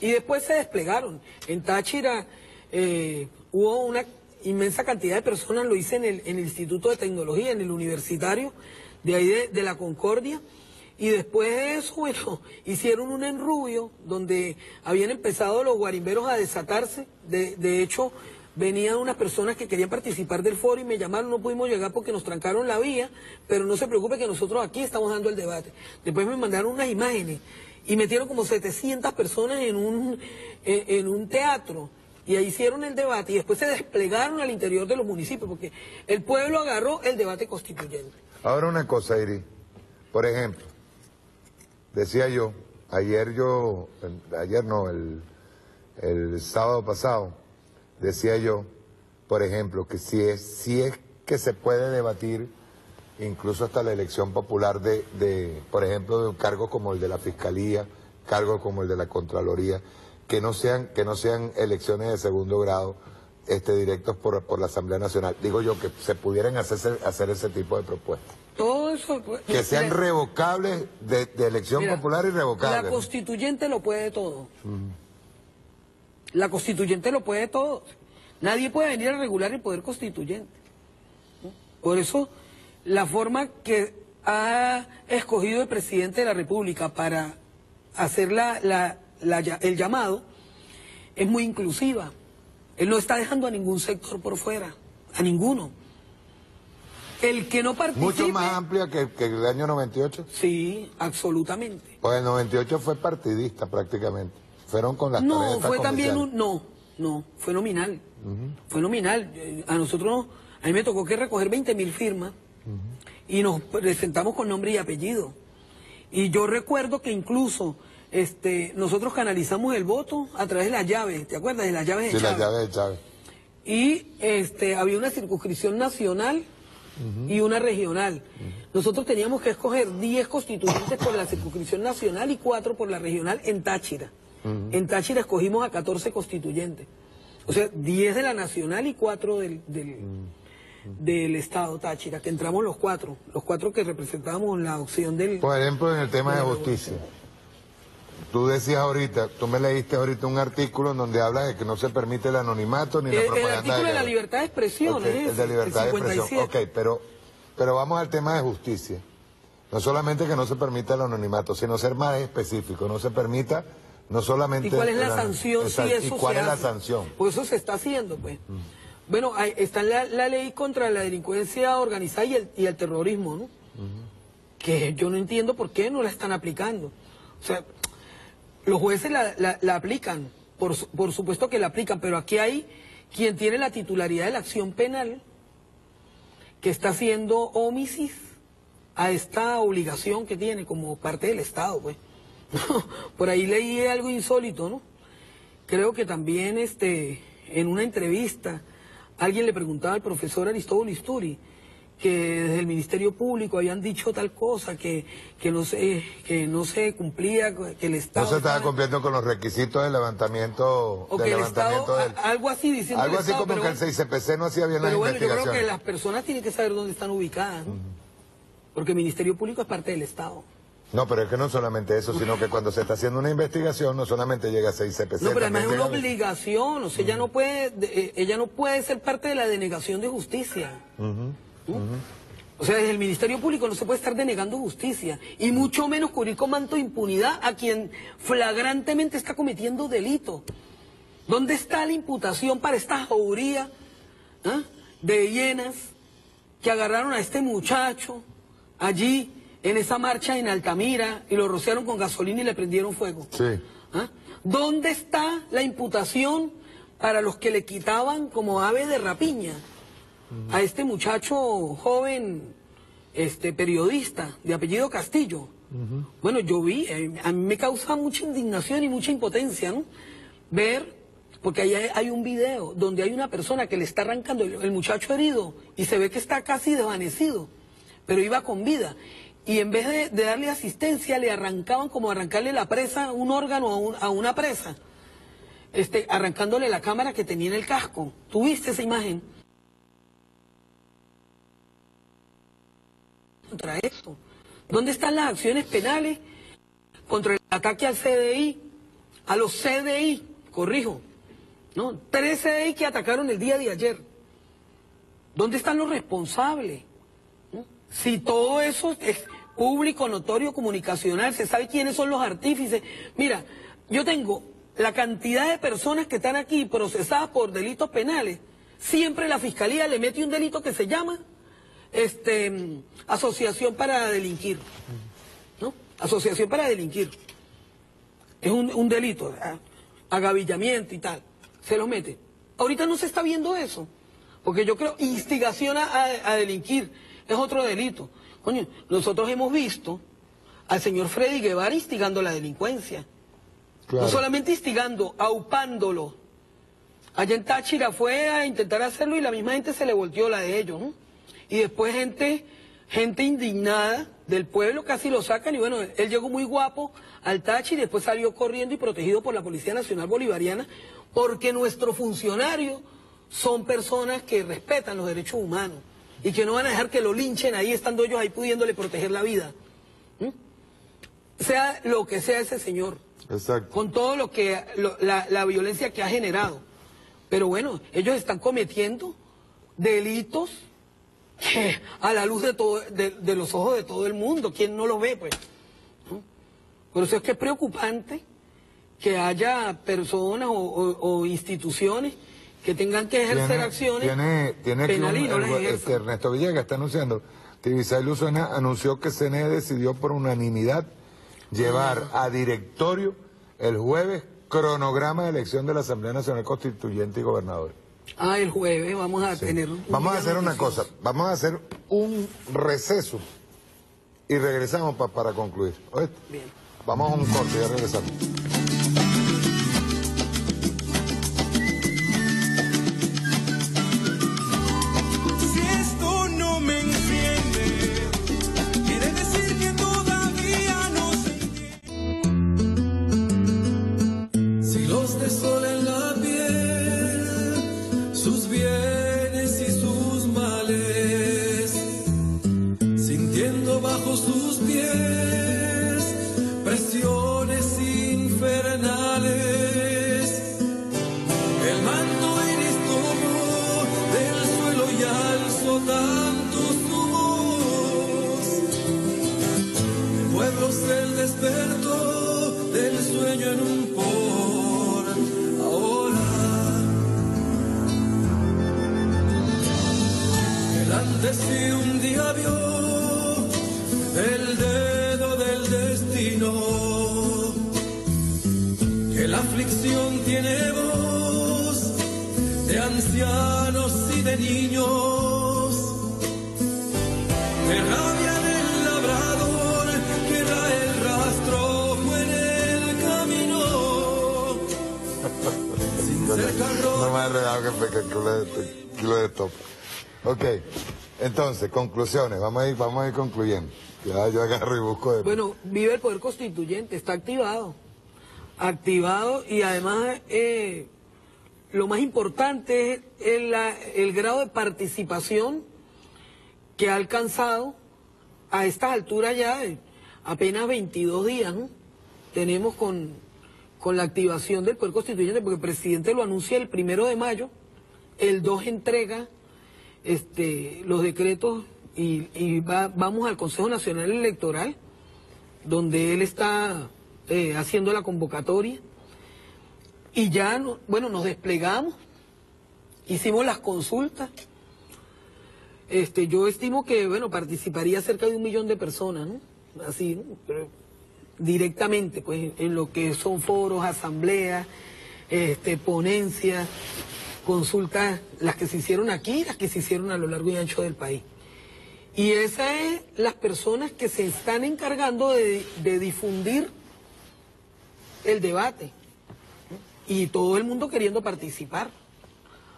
y después se desplegaron. En Táchira eh, hubo una inmensa cantidad de personas, lo hice en el, en el Instituto de Tecnología, en el universitario, de ahí de, de la Concordia. Y después de eso, bueno, hicieron un enrubio donde habían empezado los guarimberos a desatarse. De, de hecho, venían unas personas que querían participar del foro y me llamaron, no pudimos llegar porque nos trancaron la vía, pero no se preocupe que nosotros aquí estamos dando el debate. Después me mandaron unas imágenes y metieron como 700 personas en un, en, un teatro. Y ahí hicieron el debate y después se desplegaron al interior de los municipios, porque el pueblo agarró el debate constituyente. Ahora una cosa, Iri. Por ejemplo, decía yo, ayer yo, ayer no, el, el sábado pasado, decía yo, por ejemplo, que si es, si es que se puede debatir incluso hasta la elección popular de, de, por ejemplo, de un cargo como el de la Fiscalía, cargos como el de la Contraloría, que no sean, que no sean elecciones de segundo grado, este, directos por, por la Asamblea Nacional. Digo yo que se pudieran hacerse- hacer ese tipo de propuestas. Todo eso... pues, Que sean mira, revocables de, de elección Mira, popular y La revocables. constituyente lo puede todo. La constituyente lo puede todo. Nadie puede venir a regular el poder constituyente. Por eso, la forma que ha escogido el presidente de la República para hacer la- la- el llamado es muy inclusiva. Él no está dejando a ningún sector por fuera, a ninguno. El que no participe... Mucho más amplia que, que el año 98. Sí, absolutamente. Pues el 98 fue partidista prácticamente. Fueron con las No, fue también un... No, no, fue nominal. Fue nominal. Eh, A nosotros, a mí me tocó que recoger 20 mil firmas y nos presentamos con nombre y apellido. Y yo recuerdo que incluso este, nosotros canalizamos el voto a través de las llaves, ¿te acuerdas? De las llaves de Sí, Chávez. llave de Chávez. Y este, había una circunscripción nacional y una regional. Nosotros teníamos que escoger 10 constituyentes por la circunscripción nacional y 4 por la regional en Táchira. En Táchira escogimos a 14 constituyentes. O sea, 10 de la nacional y 4 del, del, del Estado Táchira, que entramos los cuatro, los cuatro que representábamos la opción del... Por ejemplo, en el tema de justicia. Tú decías ahorita, tú me leíste ahorita un artículo en donde habla de que no se permite el anonimato ni El, la el propaganda artículo de la libertad de expresión, Ok, es el de libertad de el expresión. 57. Ok, pero, pero vamos al tema de justicia. No solamente que no se permita el anonimato, sino ser más específico. No se permita, no solamente... ¿Y cuál es la sanción si eso ¿Y cuál se es la hace? sanción? Pues eso se está haciendo, pues. Bueno, hay- está la, la ley contra la delincuencia organizada y el, y el terrorismo, ¿no? Que yo no entiendo por qué no la están aplicando. O sea, los jueces la, la- la aplican, por, por supuesto que la aplican, pero aquí hay quien tiene la titularidad de la acción penal que está haciendo omisis a esta obligación que tiene como parte del Estado, pues. Por ahí leí algo insólito, ¿no? Creo que también este, en una entrevista alguien le preguntaba al profesor Aristóbulo Isturi que desde el Ministerio Público habían dicho tal cosa, que, que, no, se, que no se cumplía, que el Estado... No se estaba cumpliendo con los requisitos del levantamiento, o del que el levantamiento Estado, del... a- algo así diciendo Algo así Estado, como que el 6CPC no hacía bien las bueno, yo creo investigaciones. que las personas tienen que saber dónde están ubicadas, ¿no? Porque el Ministerio Público es parte del Estado. No, pero es que no solamente eso, sino que cuando se está haciendo una investigación, no solamente llega a 6CPC. No, pero además es una llega- obligación, o sea, ella no puede, de- eh, ella no puede ser parte de la denegación de justicia. Ujú, ujú. O sea, desde el Ministerio Público no se puede estar denegando justicia, y mucho menos cubrir con manto de impunidad a quien flagrantemente está cometiendo delito. ¿Dónde está la imputación para esta jauría ah, de hienas que agarraron a este muchacho allí en esa marcha en Altamira y lo rociaron con gasolina y le prendieron fuego? Sí. ¿Ah? ¿Dónde está la imputación para los que le quitaban como ave de rapiña a este muchacho joven, este periodista de apellido Castillo? Bueno, yo vi, eh, a mí me causa mucha indignación y mucha impotencia, ¿no? Ver, porque ahí hay, hay un video donde hay una persona que le está arrancando el, el muchacho herido y se ve que está casi desvanecido, pero iba con vida. Y en vez de, darle asistencia le arrancaban como arrancarle la presa, un órgano a, un- a una presa, este, arrancándole la cámara que tenía en el casco. ¿Tuviste esa imagen? Contra esto. ¿Dónde están las acciones penales contra el ataque al CDI? A los CDI, corrijo. ¿No? Tres CDI que atacaron el día de ayer. ¿Dónde están los responsables? Si todo eso es público, notorio, comunicacional, se sabe quiénes son los artífices. Mira, yo tengo la cantidad de personas que están aquí procesadas por delitos penales. Siempre la fiscalía le mete un delito que se llama este, asociación para delinquir. ¿No? Asociación para delinquir. Es un, un delito, agavillamiento y tal. Se los mete. Ahorita no se está viendo eso. Porque yo creo, instigación a- a delinquir es otro delito. Coño, nosotros hemos visto al señor Freddy Guevara instigando la delincuencia. No solamente instigando, aupándolo. Allá en Táchira fue a intentar hacerlo y la misma gente se le volteó la de ellos. ¿no? Y después gente, gente indignada del pueblo casi lo sacan y bueno, él llegó muy guapo al Táchira y después salió corriendo y protegido por la Policía Nacional Bolivariana porque nuestros funcionarios son personas que respetan los derechos humanos y que no van a dejar que lo linchen ahí estando ellos ahí pudiéndole proteger la vida. ¿Mm? Sea lo que sea ese señor Exacto. con todo lo que lo- la, la violencia que ha generado. Pero bueno, ellos están cometiendo delitos que a la luz de todo, de, de los ojos de todo el mundo, quien no lo ve, pues. ¿no? Por eso es que es preocupante que haya personas o, o- o instituciones que tengan que ejercer Tiene- acciones Tiene, tiene y no las este, Ernesto Villegas está anunciando que Ibiza Luzona anunció que CNE decidió por unanimidad llevar Ah. a directorio el jueves cronograma de elección de la Asamblea Nacional Constituyente y Gobernador. Ah, el jueves vamos a tener... un Vamos a hacer una cosa, vamos a hacer un receso y regresamos pa- para concluir. ¿oíste? Bien. Vamos a un corte y ya regresamos. Bajo sus pies presiones infernales. El manto iris del suelo y alzó tanto su voz. El despertó del sueño en un por ahora. Antes y un día vio el dedo del destino que la aflicción tiene voz de ancianos y de niños. Que rabia en el labrador, que da el rastro en el camino. No me ha enredado que de, kilo de top. Ok, entonces, conclusiones. Vamos a ir, vamos a ir concluyendo. Ya yo agarro y busco de... Bueno, vive el poder constituyente, está activado. Activado y además eh, lo más importante es el, grado de participación que ha alcanzado a estas alturas ya apenas 22 días, ¿no? Tenemos con, con la activación del poder constituyente, porque el presidente lo anuncia el primero de mayo, el 2 entrega este, los decretos y, y va- vamos al Consejo Nacional Electoral, donde él está eh, haciendo la convocatoria. Y ya, no- bueno, nos desplegamos, hicimos las consultas. Este, yo estimo que, bueno, participaría cerca de un millón de personas, ¿no? Así, directamente, pues, en lo que son foros, asambleas, este, ponencias, consultas, las que se hicieron aquí, las que se hicieron a lo largo y ancho del país. Y esas es las personas que se están encargando de, difundir el debate. Y todo el mundo queriendo participar.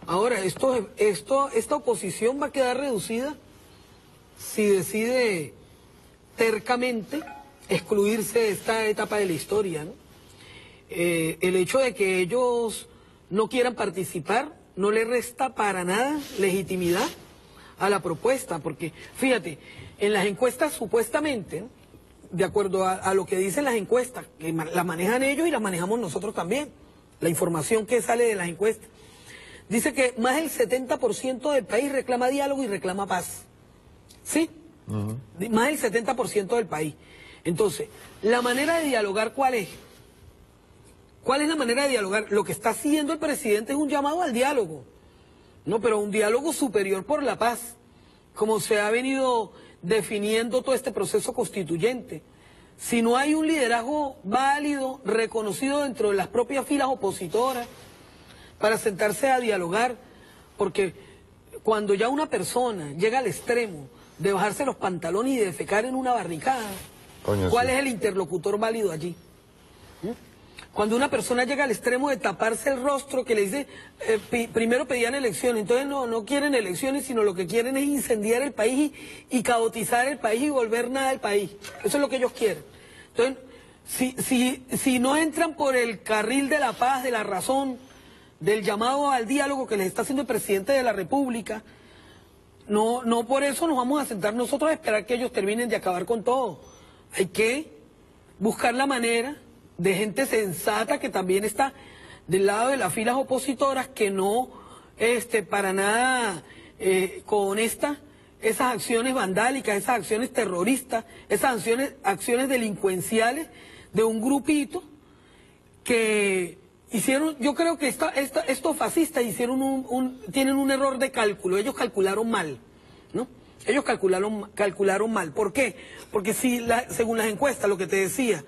Ahora, esto, esto, esta oposición va a quedar reducida si decide tercamente excluirse de esta etapa de la historia. Eh, el hecho de que ellos no quieran participar no le resta para nada legitimidad a la propuesta, porque fíjate, en las encuestas supuestamente, de acuerdo a, a lo que dicen las encuestas, que las manejan ellos y las manejamos nosotros también, la información que sale de las encuestas, dice que más del 70% del país reclama diálogo y reclama paz. ¿Sí? Más del 70% del país. Entonces, la manera de dialogar, ¿cuál es? ¿Cuál es la manera de dialogar? Lo que está haciendo el presidente es un llamado al diálogo. No, pero un diálogo superior por la paz, como se ha venido definiendo todo este proceso constituyente. Si no hay un liderazgo válido, reconocido dentro de las propias filas opositoras, para sentarse a dialogar, porque cuando ya una persona llega al extremo de bajarse los pantalones y de defecar en una barricada, Coño, ¿cuál sí. es el interlocutor válido allí? ¿Mm? Cuando una persona llega al extremo de taparse el rostro, que le dice, eh, primero pedían elecciones, entonces no, no quieren elecciones, sino lo que quieren es incendiar el país y, y caotizar el país y volver nada al país. Eso es lo que ellos quieren. Entonces, si, si, si no entran por el carril de la paz, de la razón, del llamado al diálogo que les está haciendo el presidente de la República, no, no por eso nos vamos a sentar nosotros a esperar que ellos terminen de acabar con todo. Hay que buscar la manera de gente sensata que también está del lado de las filas opositoras que no este para nada eh, con esta esas acciones vandálicas, esas acciones terroristas, esas acciones, acciones delincuenciales de un grupito que hicieron, yo creo que esta, esta- estos fascistas hicieron un, un- tienen un error de cálculo, ellos calcularon mal, ¿no? Ellos calcularon, calcularon mal. ¿Por qué? Porque si la- según las encuestas, lo que te decía,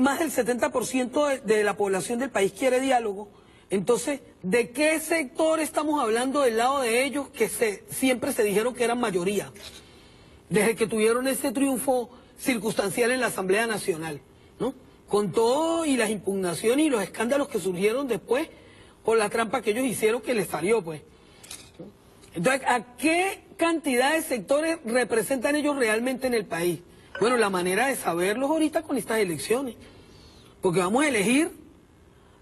más del 70% de, la población del país quiere diálogo, entonces, ¿de qué sector estamos hablando del lado de ellos que se, siempre se dijeron que eran mayoría? Desde que tuvieron ese triunfo circunstancial en la Asamblea Nacional, ¿no? Con todo y las impugnaciones y los escándalos que surgieron después por la trampa que ellos hicieron que les salió, pues. Entonces, ¿a qué cantidad de sectores representan ellos realmente en el país? Bueno, la manera de saberlos ahorita con estas elecciones. Porque vamos a elegir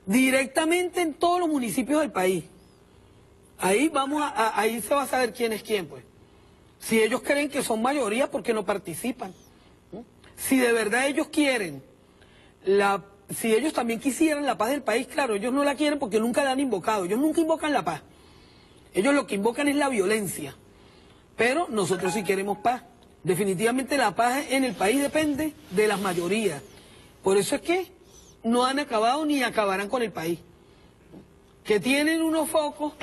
directamente en todos los municipios del país. Ahí vamos a, ahí se va a saber quién es quién, pues. Si ellos creen que son mayoría, ¿por qué no participan? ¿no? Si de verdad ellos quieren la si ellos también quisieran la paz del país, claro, ellos no la quieren porque nunca la han invocado, ellos nunca invocan la paz. Ellos lo que invocan es la violencia. Pero nosotros sí queremos paz. Definitivamente la paz en el país depende de las mayorías. Por eso es que no han acabado ni acabarán con el país. Que tienen unos focos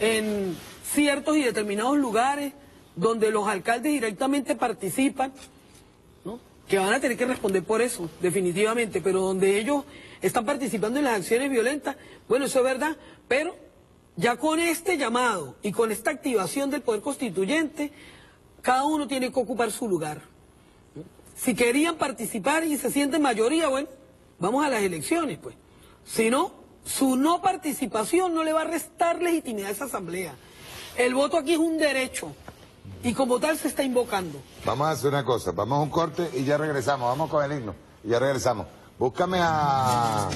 en ciertos y determinados lugares donde los alcaldes directamente participan, que van a tener que responder por eso, definitivamente, pero donde ellos están participando en las acciones violentas, bueno, eso es verdad, pero ya con este llamado y con esta activación del Poder Constituyente, cada uno tiene que ocupar su lugar. Si querían participar y se sienten mayoría, bueno, vamos a las elecciones, pues. Si no, su no participación no le va a restar legitimidad a esa asamblea. El voto aquí es un derecho y como tal se está invocando. Vamos a hacer una cosa, vamos a un corte y ya regresamos, vamos con el himno y ya regresamos. Búscame a...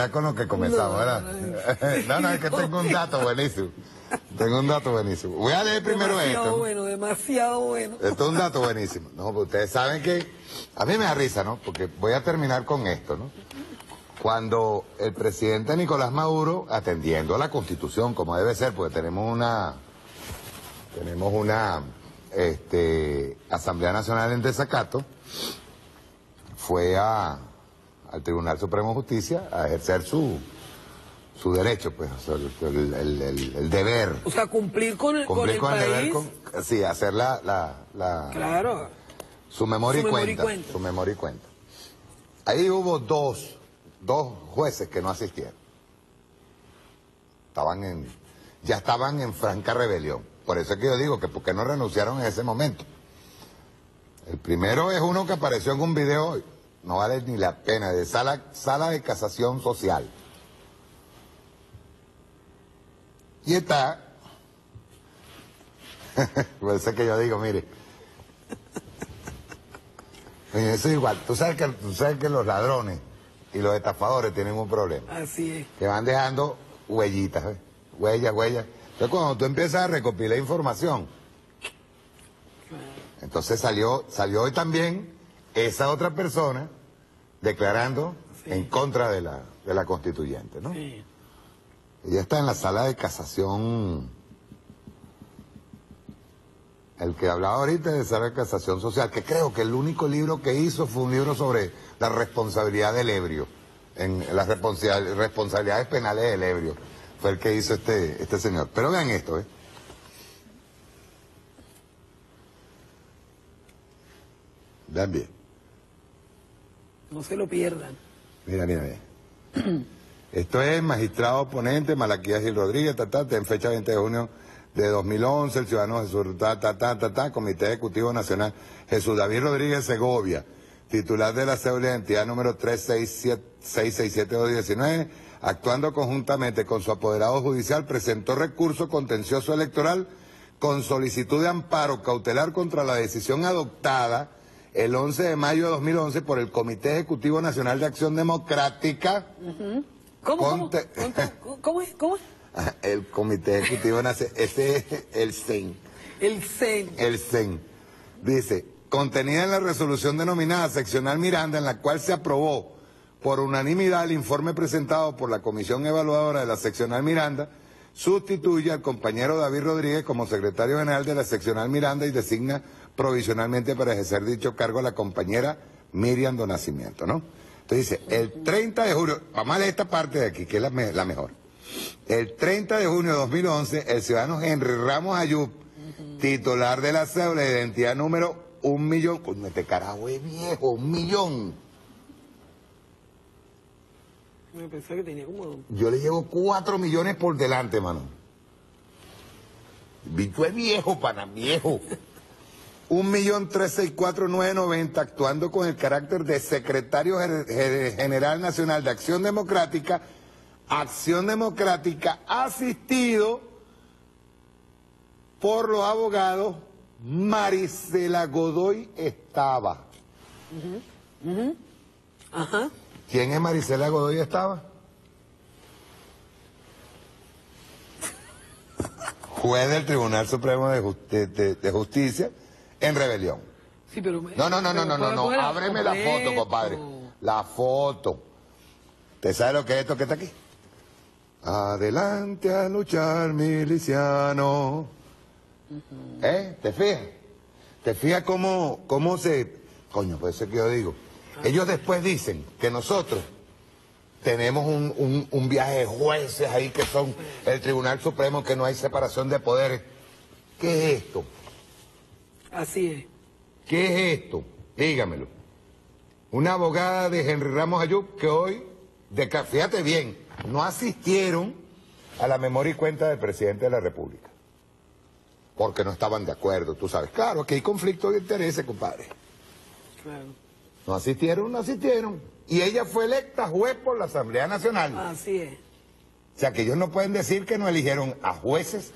Vamos a terminar con lo que comenzamos, ¿verdad? No, no, es que tengo un dato buenísimo. Tengo un dato buenísimo. Voy a leer primero demasiado esto. bueno, demasiado bueno. Esto es un dato buenísimo. No, pues ustedes saben que a mí me da risa, ¿no? Porque voy a terminar con esto, ¿no? Cuando el presidente Nicolás Maduro, atendiendo a la Constitución, como debe ser, porque tenemos una tenemos una este, Asamblea Nacional en desacato, fue a, al Tribunal Supremo de Justicia a ejercer su su derecho, pues, el, el- el- el deber. O sea, cumplir con el, Cumplir con el deber, país. con- sí, hacer la, la, la- Claro. su memoria, Su y, memoria y cuenta, cuenta. Su memoria y cuenta. Ahí hubo dos, dos jueces que no asistieron. Estaban en, ya estaban en franca rebelión. Por eso es que yo digo que por qué no renunciaron en ese momento. El primero es uno que apareció en un video hoy. No vale ni la pena, de sala, sala de casación social. Y está, por eso es que yo digo, mire, eso es igual. Tú sabes, que, tú sabes que los ladrones y los estafadores tienen un problema. Así es. Que van dejando huellitas, ¿ves? Huellas, huellas. Entonces cuando tú empiezas a recopilar información, entonces salió, salió hoy también esa otra persona declarando en contra de la, de la constituyente, ¿no? Ella está en la sala de casación. El que hablaba ahorita de sala de casación social, que creo que el único libro que hizo fue un libro sobre la responsabilidad del ebrio, en las responsa- responsabilidades penales del ebrio. Fue el que hizo este, este señor. Pero vean esto, ¿eh? Vean bien. No se lo pierdan. Mira, mira, mira. Esto es magistrado oponente Malaquías Gil Rodríguez, ta, en fecha 20 de junio de 2011, el ciudadano Jesús, ta, ta, Comité Ejecutivo Nacional, Jesús David Rodríguez Segovia, titular de la cédula de identidad número 367-667-219, actuando conjuntamente con su apoderado judicial, presentó recurso contencioso electoral con solicitud de amparo cautelar contra la decisión adoptada el 11 de mayo de 2011 por el Comité Ejecutivo Nacional de Acción Democrática. ¿Cómo, cómo, Conte- cómo es? ¿Cómo es? El Comité Ejecutivo Nacional, ese es el CEN. El CEN. El CEN. Dice, contenida en la resolución denominada seccional Miranda, en la cual se aprobó por unanimidad el informe presentado por la Comisión Evaluadora de la seccional Miranda, sustituye al compañero David Rodríguez como secretario general de la seccional Miranda y designa provisionalmente para ejercer dicho cargo a la compañera Miriam Donacimiento, ¿no? Entonces dice, el 30 de julio, vamos a leer esta parte de aquí, que es la, me- la mejor. El 30 de junio de 2011, el ciudadano Henry Ramos Ayub, titular de la cédula de identidad número un millón, coño, este carajo es viejo, un millón. Me pensaba que tenía como... Yo le llevo cuatro millones por delante, mano. Bicho es viejo, pana, viejo. Un millón tres seis cuatro nueve noventa, actuando con el carácter de secretario Gen- Gen- general nacional de Acción Democrática, Acción Democrática asistido por los abogados Marisela Godoy estaba. Ujú, ujú. Ajá. ¿Quién es Marisela Godoy estaba? Juez del Tribunal Supremo de Justicia en rebelión. Sí, pero... No, no, no, no, no, no, no. Ábreme la foto, compadre. La foto. ¿Usted sabe lo que es esto que está aquí? Adelante a luchar, miliciano. ¿Eh? ¿Te fijas? ¿Te fijas cómo, cómo se... Coño, por eso es que yo digo. Ellos después dicen que nosotros tenemos un, un- un viaje de jueces ahí que son el Tribunal Supremo, que no hay separación de poderes. ¿Qué es esto? Así es. ¿Qué es esto? Dígamelo. Una abogada de Henry Ramos Ayub que hoy, de, fíjate bien, no asistieron a la memoria y cuenta del presidente de la República. Porque no estaban de acuerdo, tú sabes. Claro, que hay conflicto de intereses, compadre. Claro. No asistieron, no asistieron. Y ella fue electa juez por la Asamblea Nacional. Así es. O sea, que ellos no pueden decir que no eligieron a jueces.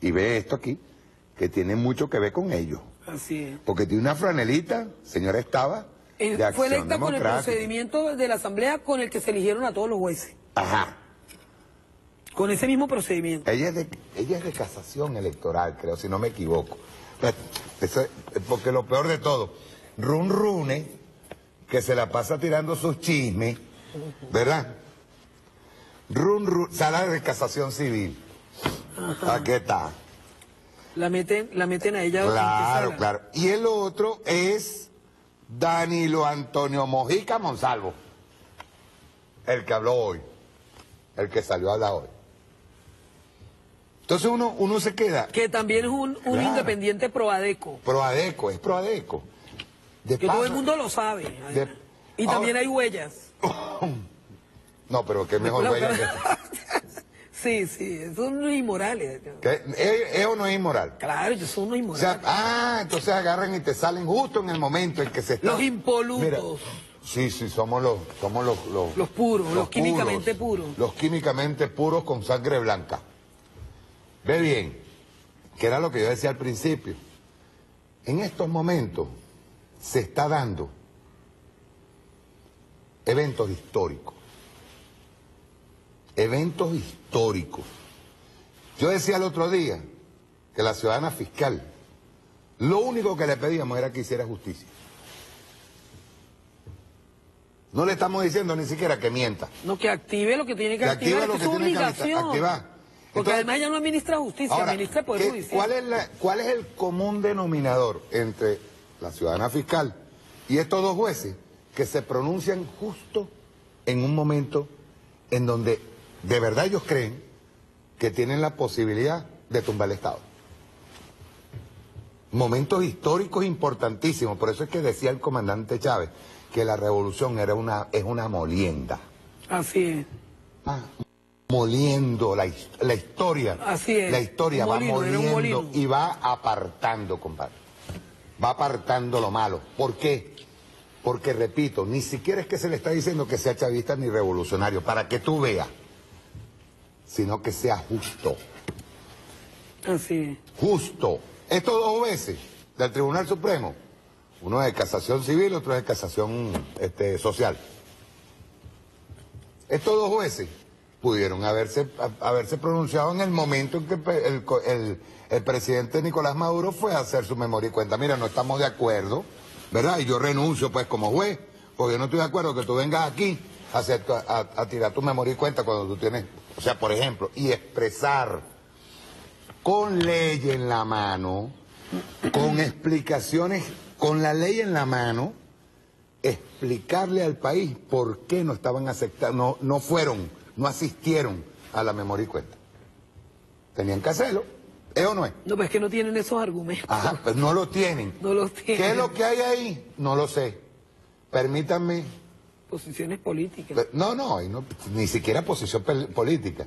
Y ve esto aquí, que tiene mucho que ver con ellos. Así es. Porque tiene una franelita, señora estaba, Eh, de fue acción electa con el procedimiento de la Asamblea con el que se eligieron a todos los jueces. Ajá. Con ese mismo procedimiento. Ella es de, ella es de casación electoral, creo, si no me equivoco. Eso porque lo peor de todo, Run Rune, que se la pasa tirando sus chismes, ¿verdad? Run Run, sala de casación civil. Aquí está. La meten, la meten a ella. Claro, claro. Y el otro es Danilo Antonio Mojica Monsalvo. El que habló hoy. El que salió a hablar hoy. Entonces uno, uno se queda. Que también es un, un Claro. independiente proadeco. Proadeco, es Proadeco. De Que todo el mundo lo sabe. de- Y también hay huellas. No, pero qué mejor La- huella que... Sí, sí, son unos inmorales. que ¿Es, es o no es inmoral? Claro, ellos son unos O inmorales. sea, ah, entonces agarran y te salen justo en el momento en que se está... Los impolutos. Mira, sí, sí, somos los... Somos los, los, Los puros, los químicamente puros. Los químicamente puros con sangre blanca. Ve bien, que era lo que yo decía al principio. En estos momentos se está dando eventos históricos. Eventos históricos. Yo decía el otro día que la ciudadana fiscal, lo único que le pedíamos era que hiciera justicia. No le estamos diciendo ni siquiera que mienta. No, que active lo que tiene que, Que activar, active lo que es su obligación. activar. Porque Entonces- además ella no administra justicia, Ahora, administra Poder ¿qué- Judicial. ¿cuál, es la- ¿Cuál es el común denominador entre la ciudadana fiscal y estos dos jueces que se pronuncian justo en un momento en donde de verdad ellos creen que tienen la posibilidad de tumbar el Estado? Momentos históricos importantísimos, por eso es que decía el comandante Chávez que la revolución era una, es una molienda. Así es. moliendo la, la historia. Así es. La historia va moliendo y va apartando, compadre. Va apartando lo malo. ¿Por qué? Porque, repito, ni siquiera es que se le está diciendo que sea chavista ni revolucionario, para que tú veas, sino que sea justo. Así es. Justo. Estos dos jueces del Tribunal Supremo, uno es de casación civil, otro es de casación este, social. Estos dos jueces pudieron haberse, haberse pronunciado en el momento en que el, el- el presidente Nicolás Maduro fue a hacer su memoria y cuenta. Mira, no estamos de acuerdo, ¿verdad? Y yo renuncio pues como juez, porque yo no estoy de acuerdo que tú vengas aquí a, hacer a- a tirar tu memoria y cuenta cuando tú tienes, o sea, por ejemplo, y expresar con ley en la mano, con explicaciones, con la ley en la mano, explicarle al país por qué no estaban aceptando, no, no fueron, no asistieron a la memoria y cuenta. Tenían que hacerlo, ¿es o no es? No, pues es que no tienen esos argumentos. Ajá, pues no lo tienen. No los tienen. ¿Qué es lo que hay ahí? No lo sé. Permítanme. Posiciones políticas. No, no, y no, ni siquiera posición política.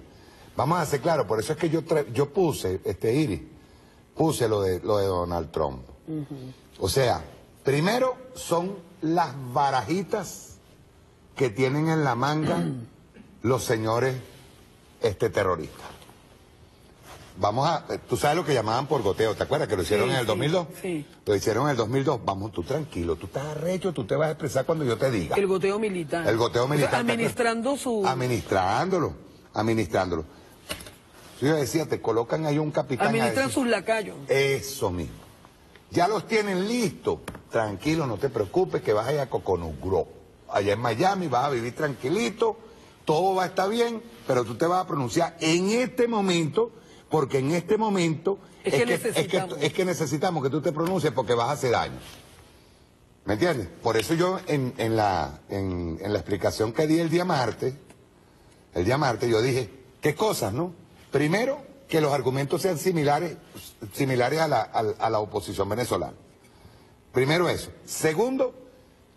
Vamos a ser claros, por eso es que yo yo puse, este Iris, puse lo de lo de Donald Trump. O sea, primero son las barajitas que tienen en la manga los señores este terroristas. Vamos a, eh, tú sabes lo que llamaban por goteo, ¿te acuerdas que lo hicieron Sí, en el sí, 2002? sí. Lo hicieron en el 2002. Vamos, tú tranquilo, tú estás arrecho, tú te vas a expresar cuando yo te diga. El goteo militar. El goteo O sea, militar. administrando su... Administrándolo, administrándolo. Yo decía, te colocan ahí un capitán. Administran sus lacayos. Eso mismo. Ya los tienen listos. Tranquilo, no te preocupes que vas a ir a Coconugro. Allá en Miami vas a vivir tranquilito, todo va a estar bien, pero tú te vas a pronunciar en este momento, porque en este momento Es que es, que, necesitamos. es que necesitamos que tú te pronuncies porque vas a hacer daño. ¿Me entiendes? Por eso yo en, en la, en, en la explicación que di el día martes, el día martes yo dije, ¿qué cosas, no? Primero, que los argumentos sean similares, similares a la, a- a la oposición venezolana. Primero eso. Segundo,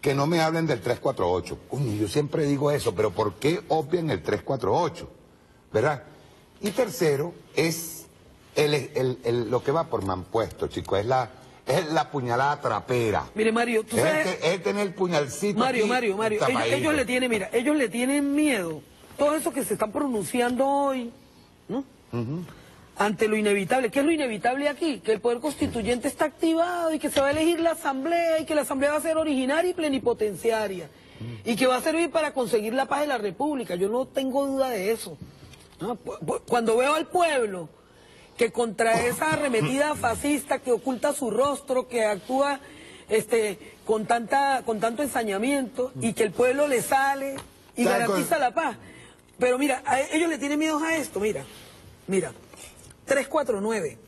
que no me hablen del 348. Uy, yo siempre digo eso, pero ¿por qué obvian el 348? ¿Verdad? Y tercero, es el, el- el- lo que va por manpuesto, chico, es la, es la puñalada trapera. Mire, Mario, tú Es, sabes... es tener el puñalcito Mario, aquí Mario, Mario, ellos le tienen, mira, ellos le tienen miedo. Todo eso que se están pronunciando hoy, ¿no? Ante lo inevitable. ¿Qué es lo inevitable aquí? Que el Poder Constituyente está activado y que se va a elegir la Asamblea y que la Asamblea va a ser originaria y plenipotenciaria. Y que va a servir para conseguir la paz de la República. Yo no tengo duda de eso. Cuando veo al pueblo que contra esa arremetida fascista que oculta su rostro, que actúa este, con, tanta, con tanto ensañamiento y que el pueblo le sale y ¿Sabe garantiza la paz. Pero mira, a ellos le tienen miedo a esto, mira, mira, 349.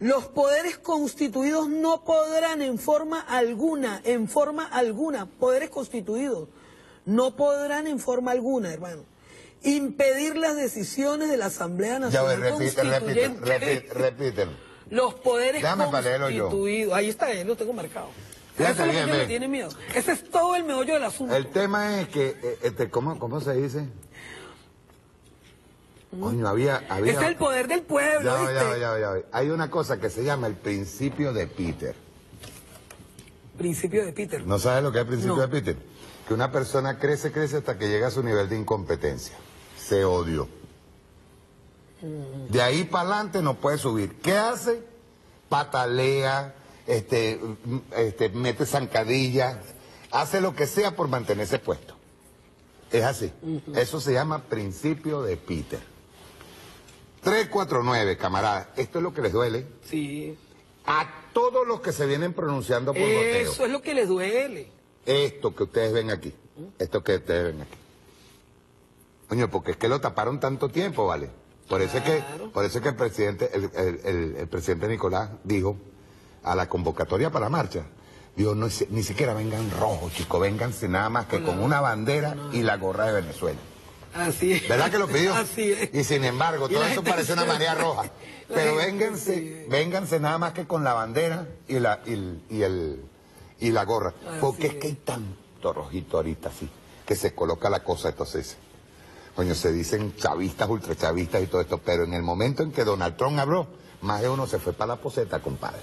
Los poderes constituidos no podrán en forma alguna, en forma alguna, poderes constituidos, no podrán en forma alguna, hermano, impedir las decisiones de la Asamblea Ya Nacional repite, repite, Constituyente. repite, repítelo. Los poderes Déjame leerlo yo. constituidos. Ahí está, él lo tengo marcado. Eso es lo que ve. tienen miedo. Ese es todo el meollo del asunto. El tema es que, eh, este, ¿cómo, ¿cómo se dice? Coño, había... había... Es el poder del pueblo, Ya, ¿viste? ya, ya, ya. Hay una cosa que se llama el principio de Peter. Principio de Peter. ¿No sabes lo que es el principio No. de Peter? Que una persona crece, crece hasta que llega a su nivel de incompetencia. Se odió. De ahí para adelante no puede subir. ¿Qué hace? Patalea, este, este, mete zancadillas, hace lo que sea por mantenerse puesto. Es así. Eso se llama principio de Peter. 349, camaradas. Esto es lo que les duele. Sí. A todos los que se vienen pronunciando por goteo. Eso es lo que les duele. Esto que ustedes ven aquí. Esto que ustedes ven aquí. Coño, porque es que lo taparon tanto tiempo, ¿vale? Por eso es que, por eso es que el presidente, el, el- el- el presidente Nicolás dijo a la convocatoria para la marcha, dijo, no, ni siquiera vengan rojos, chicos, vénganse nada más que con una bandera y la gorra de Venezuela. Así es. ¿Verdad que lo pidió? Así es. Y sin embargo, todo eso parece una marea roja. Pero vénganse, vénganse nada más que con la bandera y la, y, el- y el, y la gorra. Así Porque es que hay tanto rojito ahorita así, que se coloca la cosa, entonces, coño, se dicen chavistas, ultrachavistas y todo esto, pero en el momento en que Donald Trump habló, más de uno se fue para la poseta, compadre.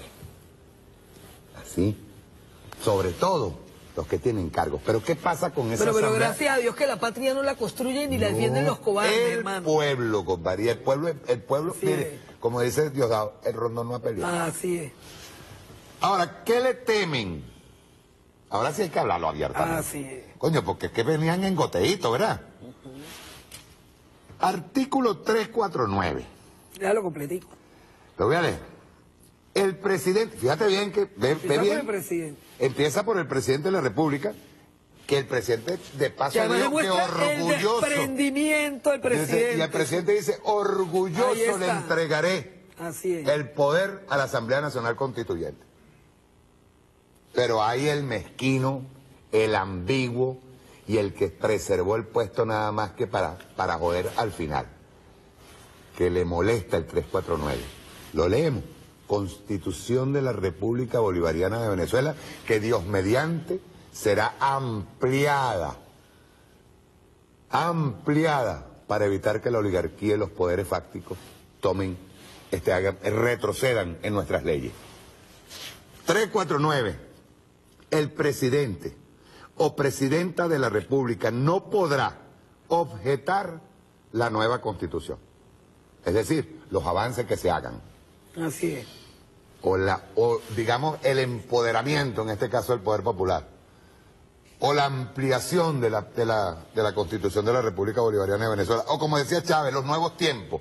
Así. Sobre todo los que tienen cargos. Pero ¿qué pasa con esa Pero, pero asamblea? gracias a Dios que la patria no la construyen ni la defienden los cobardes, el hermano. pueblo, compadre. El pueblo, el pueblo, mire, como dice Diosdado, el rondón no ha peleado. Así es. Ahora, ¿qué le temen? Ahora sí hay que hablarlo abiertamente. Así es. Coño, porque es que venían en goteíto, ¿verdad? Artículo 349. Déjalo completico. Lo voy a leer. El presidente, fíjate bien que, ve, ve por bien, el presidente. empieza por el presidente de la República, que el presidente de paso Que dijo que el orgulloso. desprendimiento del Dice- presidente. Y el presidente dice, orgulloso le entregaré Así es. el poder a la Asamblea Nacional Constituyente. Pero hay el mezquino, el ambiguo y el que preservó el puesto nada más que para, para joder al final. Que le molesta el 349. Lo leemos. Constitución de la República Bolivariana de Venezuela, que Dios mediante será ampliada ampliada para evitar que la oligarquía y los poderes fácticos tomen, este, retrocedan en nuestras leyes. 349. El presidente o presidenta de la República no podrá objetar la nueva constitución. Es decir, los avances que se hagan. Así es. O, la, o digamos el empoderamiento, en este caso del poder popular. O la ampliación de la, de, la, de la constitución de la República Bolivariana de Venezuela. O como decía Chávez, los nuevos tiempos.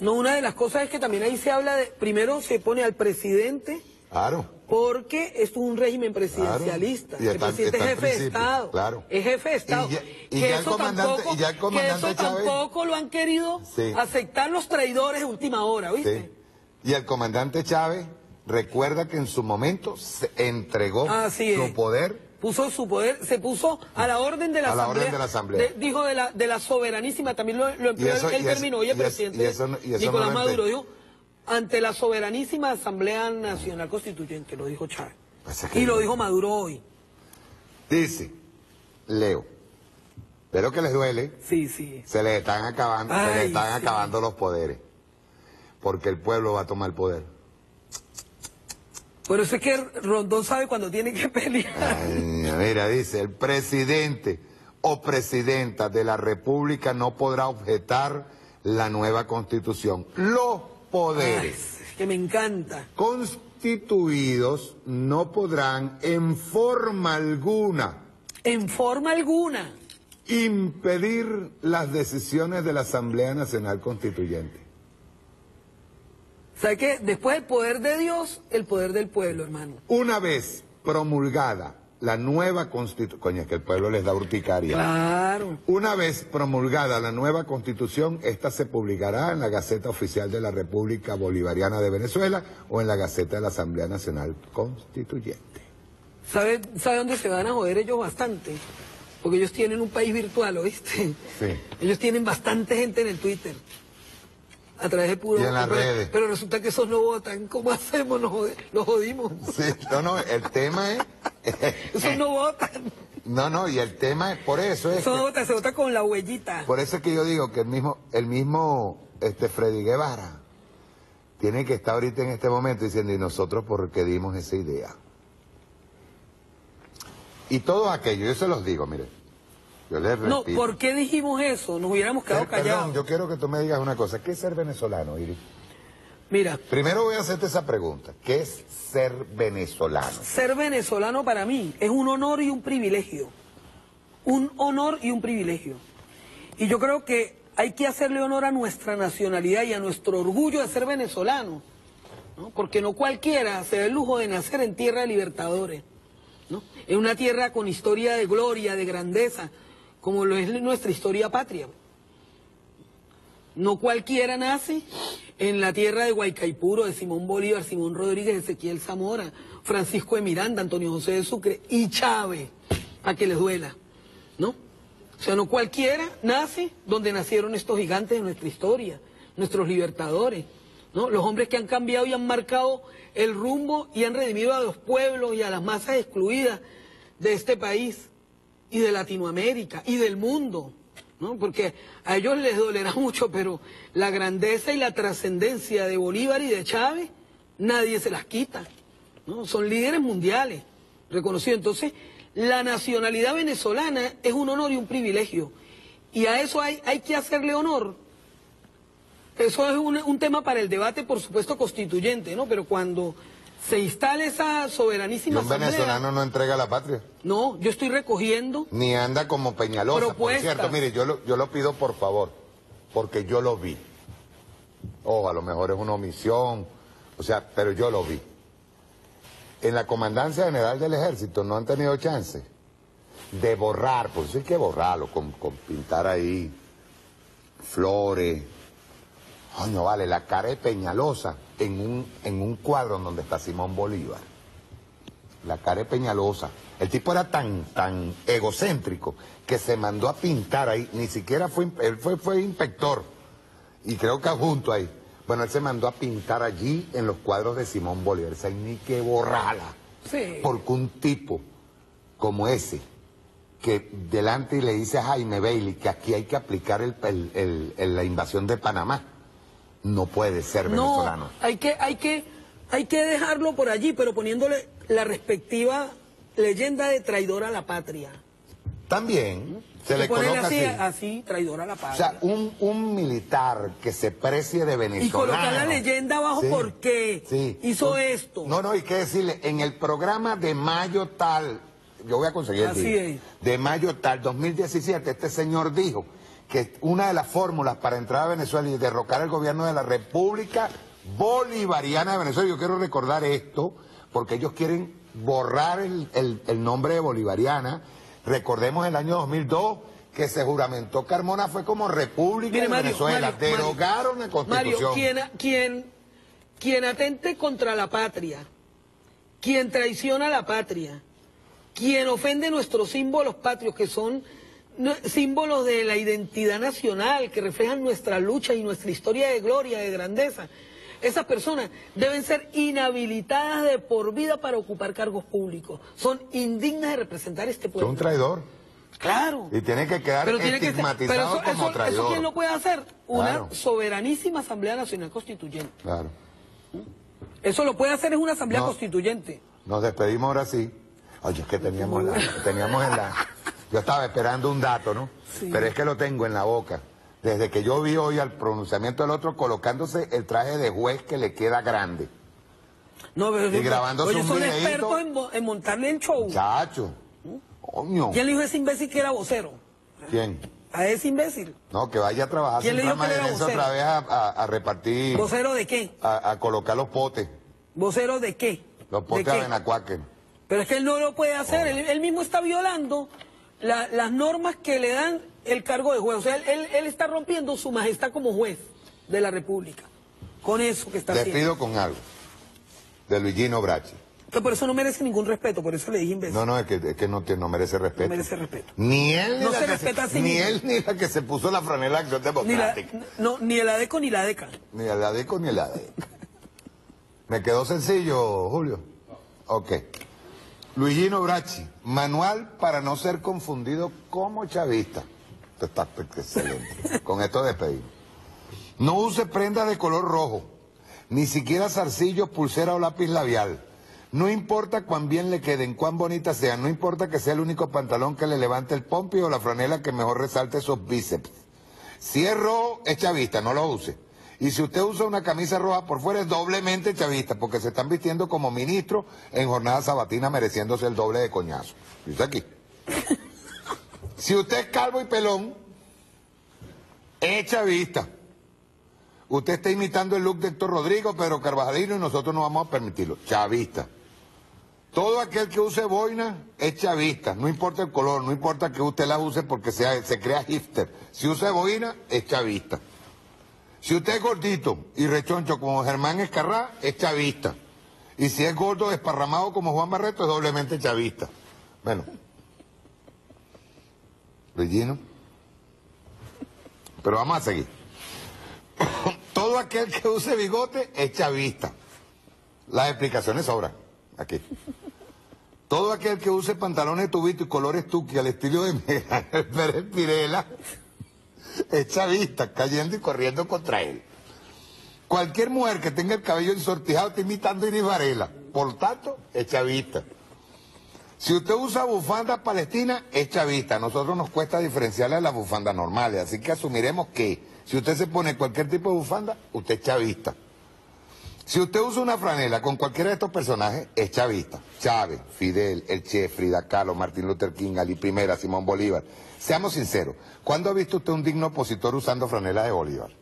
No, una de las cosas es que también ahí se habla de, primero se pone al presidente Claro. Porque es un régimen presidencialista. Claro. Y el presidente es jefe de Estado. claro. Es jefe de Estado. Y ya- y que ya el eso comandante- tampoco, y ya el que eso tampoco lo han querido Sí. aceptar los traidores de última hora, ¿viste? Sí. Y el comandante Chávez recuerda que en su momento se entregó Así su poder Puso su poder, se puso a la orden de la A la asamblea. orden de la Asamblea. de- dijo de la, de la soberanísima, también lo, lo empleó eso- el término, oye, presidente y eso y Nicolás Maduro, dijo, ante la soberanísima Asamblea Nacional Constituyente, lo dijo Chávez. Y lo dijo Maduro hoy. Dice, Leo, pero que les duele, Sí, sí. se les están acabando, se les están sí. acabando los poderes. Porque el pueblo va a tomar el poder. Por eso es que Rondón sabe cuando tiene que pelear. Ay, mira, dice, el presidente o presidenta de la República no podrá objetar la nueva constitución. Los poderes que me encanta. constituidos no podrán en forma alguna En forma alguna. impedir las decisiones de la Asamblea Nacional Constituyente. ¿Sabe qué? Después del poder de Dios, el poder del pueblo, hermano. Una vez promulgada la nueva constitución, coño, es que el pueblo les da urticaria. Claro. Una vez promulgada la nueva constitución, esta se publicará en la Gaceta Oficial de la República Bolivariana de Venezuela o en la Gaceta de la Asamblea Nacional Constituyente. ¿Sabe, ¿Sabe dónde se van a joder ellos bastante? Porque ellos tienen un país virtual, ¿oíste? Sí. Ellos tienen bastante gente en el Twitter. A través de puro... Y en las pero, redes. pero resulta que esos no votan. ¿Cómo hacemos? Nos, jode- nos jodimos. Sí, no, no, el tema es... Esos no votan. No, no, y el tema es por eso es Eso no que- vota, se vota con la huellita. por eso es que yo digo que el mismo, el mismo este Freddy Guevara tiene que estar ahorita en este momento diciendo, y nosotros porque dimos esa idea. Y todo aquello, yo se los digo, mire, yo les No. ¿por qué dijimos eso? Nos hubiéramos quedado Per- Perdón, callados. yo quiero que tú me digas una cosa, ¿qué es ser venezolano, Iris? Mira, Primero voy a hacerte esa pregunta, ¿qué es ser venezolano? ser venezolano para mí es un honor y un privilegio. Un honor y un privilegio. Y yo creo que hay que hacerle honor a nuestra nacionalidad y a nuestro orgullo de ser venezolano. ¿no? Porque no cualquiera se da el lujo de nacer en tierra de libertadores. ¿no? En una tierra con historia de gloria, de grandeza, como lo es nuestra historia patria. No cualquiera nace en la tierra de Guaycaipuro, de Simón Bolívar, Simón Rodríguez, Ezequiel Zamora, Francisco de Miranda, Antonio José de Sucre y Chávez, a que les duela, ¿no? O sea, no cualquiera nace donde nacieron estos gigantes de nuestra historia, nuestros libertadores, ¿no? Los hombres que han cambiado y han marcado el rumbo y han redimido a los pueblos y a las masas excluidas de este país y de Latinoamérica y del mundo, ¿no? Porque a ellos les dolerá mucho, pero la grandeza y la trascendencia de Bolívar y de Chávez nadie se las quita, ¿no? Son líderes mundiales reconocidos. Entonces, la nacionalidad venezolana es un honor y un privilegio. Y a eso hay, hay que hacerle honor. Eso es un, un tema para el debate, por supuesto, constituyente, ¿no? Pero cuando se instale esa Y soberanísima un asamblea... venezolano no entrega la patria, No, yo estoy recogiendo ni anda como Peñalosa, por Propuestas. cierto, mire, yo lo, yo lo pido por favor, porque yo lo vi. Ojo, a lo mejor es una omisión, o sea, pero yo lo vi. En la Comandancia General del Ejército no han tenido chance de borrar, pues sí hay que borrarlo, con, con pintar ahí flores. Coño, vale, la cara de Peñalosa en un, en un cuadro en donde está Simón Bolívar. La cara de Peñalosa. El tipo era tan, tan egocéntrico que se mandó a pintar ahí, ni siquiera fue, él fue, fue inspector y creo que adjunto ahí. Bueno, él se mandó a pintar allí en los cuadros de Simón Bolívar. Hay ni que borrarla. Sí. Porque un tipo como ese, que delante le dice a Jaime Bailey que aquí hay que aplicar el- el- el- el- la invasión de Panamá, no puede ser No, venezolano. hay que, hay que, hay que dejarlo por allí, pero poniéndole la respectiva leyenda de traidor a la patria. También se Y le coloca así, así. así, traidor a la O patria. sea, un, un militar que se precie de venezolano. y colocar la leyenda abajo Sí, por qué sí. hizo esto. No, no, hay que decirle, en el programa de mayo tal, yo voy a conseguir el Así día, es. de mayo tal, 2017, este señor dijo que una de las fórmulas para entrar a Venezuela y derrocar el gobierno de la República Bolivariana de Venezuela, yo quiero recordar esto, porque ellos quieren borrar el, el- el nombre de Bolivariana. Recordemos el año 2002 que se juramentó Carmona fue como República Mire, de Mario, Venezuela, Mario, derogaron la Constitución. Mario, quien, quien, quien atente contra la patria, quien traiciona a la patria, quien ofende nuestros símbolos patrios, que son símbolos de la identidad nacional, que reflejan nuestra lucha y nuestra historia de gloria, de grandeza. Esas personas deben ser inhabilitadas de por vida para ocupar cargos públicos. Son indignas de representar este Es pueblo. un traidor. Claro. Y tiene que quedar Pero tiene que ser- estigmatizado pero eso, como eso- traidor. ¿eso quién lo puede hacer? Una Claro. soberanísima Asamblea Nacional Constituyente. Claro. Eso lo puede hacer es una Asamblea No. Constituyente. Nos despedimos ahora sí. Oye, es que teníamos, la, teníamos en la... Yo estaba esperando un dato, ¿no? Sí. Pero es que lo tengo en la boca. Desde que yo vi hoy al pronunciamiento del otro colocándose el traje de juez que le queda grande. No, pero, Y grabándose Oye, un son videíto. expertos en, mo- en montarle el show. Chacho. Coño. ¿Quién le dijo a ese imbécil que era vocero? ¿Quién? A ese imbécil. No, que vaya a trabajar ¿Quién le dijo que era vocero? otra vez a, a- a repartir, ¿Vocero de qué? a, a colocar los potes, ¿Vocero de qué? los ¿De potes qué? a. Pero es que él no lo puede hacer, él, él mismo está violando la- las normas que le dan el cargo de juez. O sea, él, él- está rompiendo su majestad como juez de la República. Con eso que está haciendo. Despido con algo. De Luigino Brachi. Que por eso no merece ningún respeto, por eso le dije imbécil. No, no, es que, es que no, te- no merece respeto. No merece respeto. Ni él ni, No la se que respeta a sí ni él ni la que se puso la franela acción Ni, la, democrática. no, ni el ADECO ni la DECA. Ni el ADECO ni el ADE. ¿Me quedó sencillo, Julio? Ok. Luigino Brachi, manual para no ser confundido como chavista. Esto está excelente. Con esto despedimos. No use prendas de color rojo, ni siquiera zarcillos, pulsera o lápiz labial. No importa cuán bien le queden, cuán bonitas sean, no importa que sea el único pantalón que le levante el pompi o la franela que mejor resalte esos bíceps. Si es rojo, es chavista, no lo use. Y si usted usa una camisa roja por fuera, es doblemente chavista, porque se están vistiendo como ministros en jornada sabatina mereciéndose el doble de coñazo. Dice aquí. Si usted es calvo y pelón, es chavista. Usted está imitando el look de Héctor Rodrigo, Pedro Carvajalino, y nosotros no vamos a permitirlo. Chavista. Todo aquel que use boina es chavista, no importa el color, no importa que usted la use porque sea, se crea hipster. Si usa boina, es chavista. Si usted es gordito y rechoncho como Germán Escarrá, es chavista. Y si es gordo desparramado como Juan Barreto, es doblemente chavista. Bueno. Luigino. Pero vamos a seguir. Todo aquel que use bigote es chavista. Las explicaciones sobran. Aquí. Todo aquel que use pantalones tubito y colores tuqui al estilo de Pérez Pirela es chavista, cayendo y corriendo contra él. Cualquier mujer que tenga el cabello ensortijado está imitando a Iris Varela. Por tanto, es chavista. Si usted usa bufanda palestina, es chavista. A nosotros nos cuesta diferenciarle a las bufandas normales. Así que asumiremos que si usted se pone cualquier tipo de bufanda, usted es chavista. Si usted usa una franela con cualquiera de estos personajes, es chavista. Chávez, Fidel, El Che, Frida Kahlo, Martín Luther King, Ali Primera, Simón Bolívar. Seamos sinceros, ¿cuándo ha visto usted un digno opositor usando franela de Bolívar?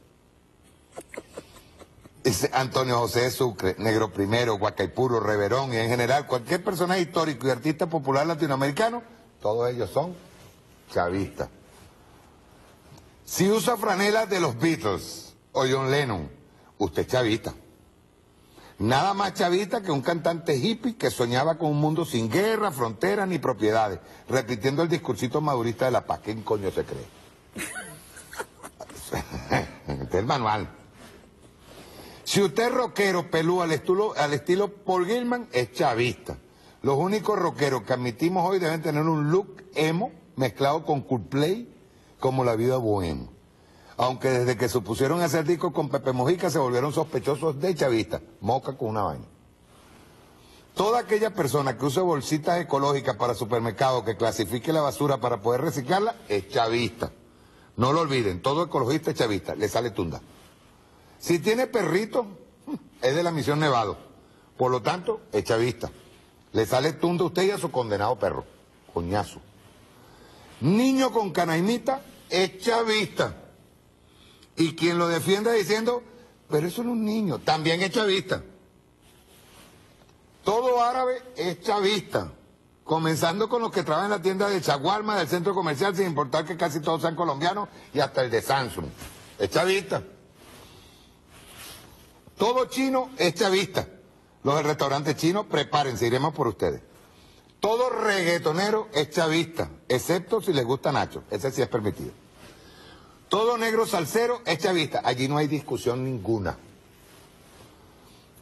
Antonio José de Sucre, Negro Primero, Guacaipuro, Reverón y en general cualquier personaje histórico y artista popular latinoamericano, todos ellos son chavistas. Si usa franela de los Beatles o John Lennon, usted es chavista. Nada más chavista que un cantante hippie que soñaba con un mundo sin guerra, fronteras ni propiedades, repitiendo el discursito madurista de la paz. ¿Quién coño se cree? este es el manual. Si usted es rockero pelú al estilo, Paul Gilman, es chavista. Los únicos rockeros que admitimos hoy deben tener un look emo mezclado con Coldplay como la vida bohemia. Aunque desde que se pusieron a hacer discos con Pepe Mojica se volvieron sospechosos de chavista. Moca con una vaina. Toda aquella persona que use bolsitas ecológicas para supermercados, que clasifique la basura para poder reciclarla, es chavista. No lo olviden, todo ecologista es chavista, le sale tunda. Si tiene perrito, es de la misión Nevado. Por lo tanto, es chavista. Le sale tunda a usted y a su condenado perro. Coñazo. Niño con canaimita es chavista. Y quien lo defienda diciendo, pero eso es un niño, también es chavista. Todo árabe es chavista. Comenzando con los que trabajan en la tienda de Chaguarma, del centro comercial, sin importar que casi todos sean colombianos, y hasta el de Samsung. Es chavista. Todo chino es chavista. Los del restaurante chino, prepárense, iremos por ustedes. Todo reggaetonero es chavista, excepto si les gusta Nacho, ese sí es permitido. Todo negro salsero es chavista, allí no hay discusión ninguna.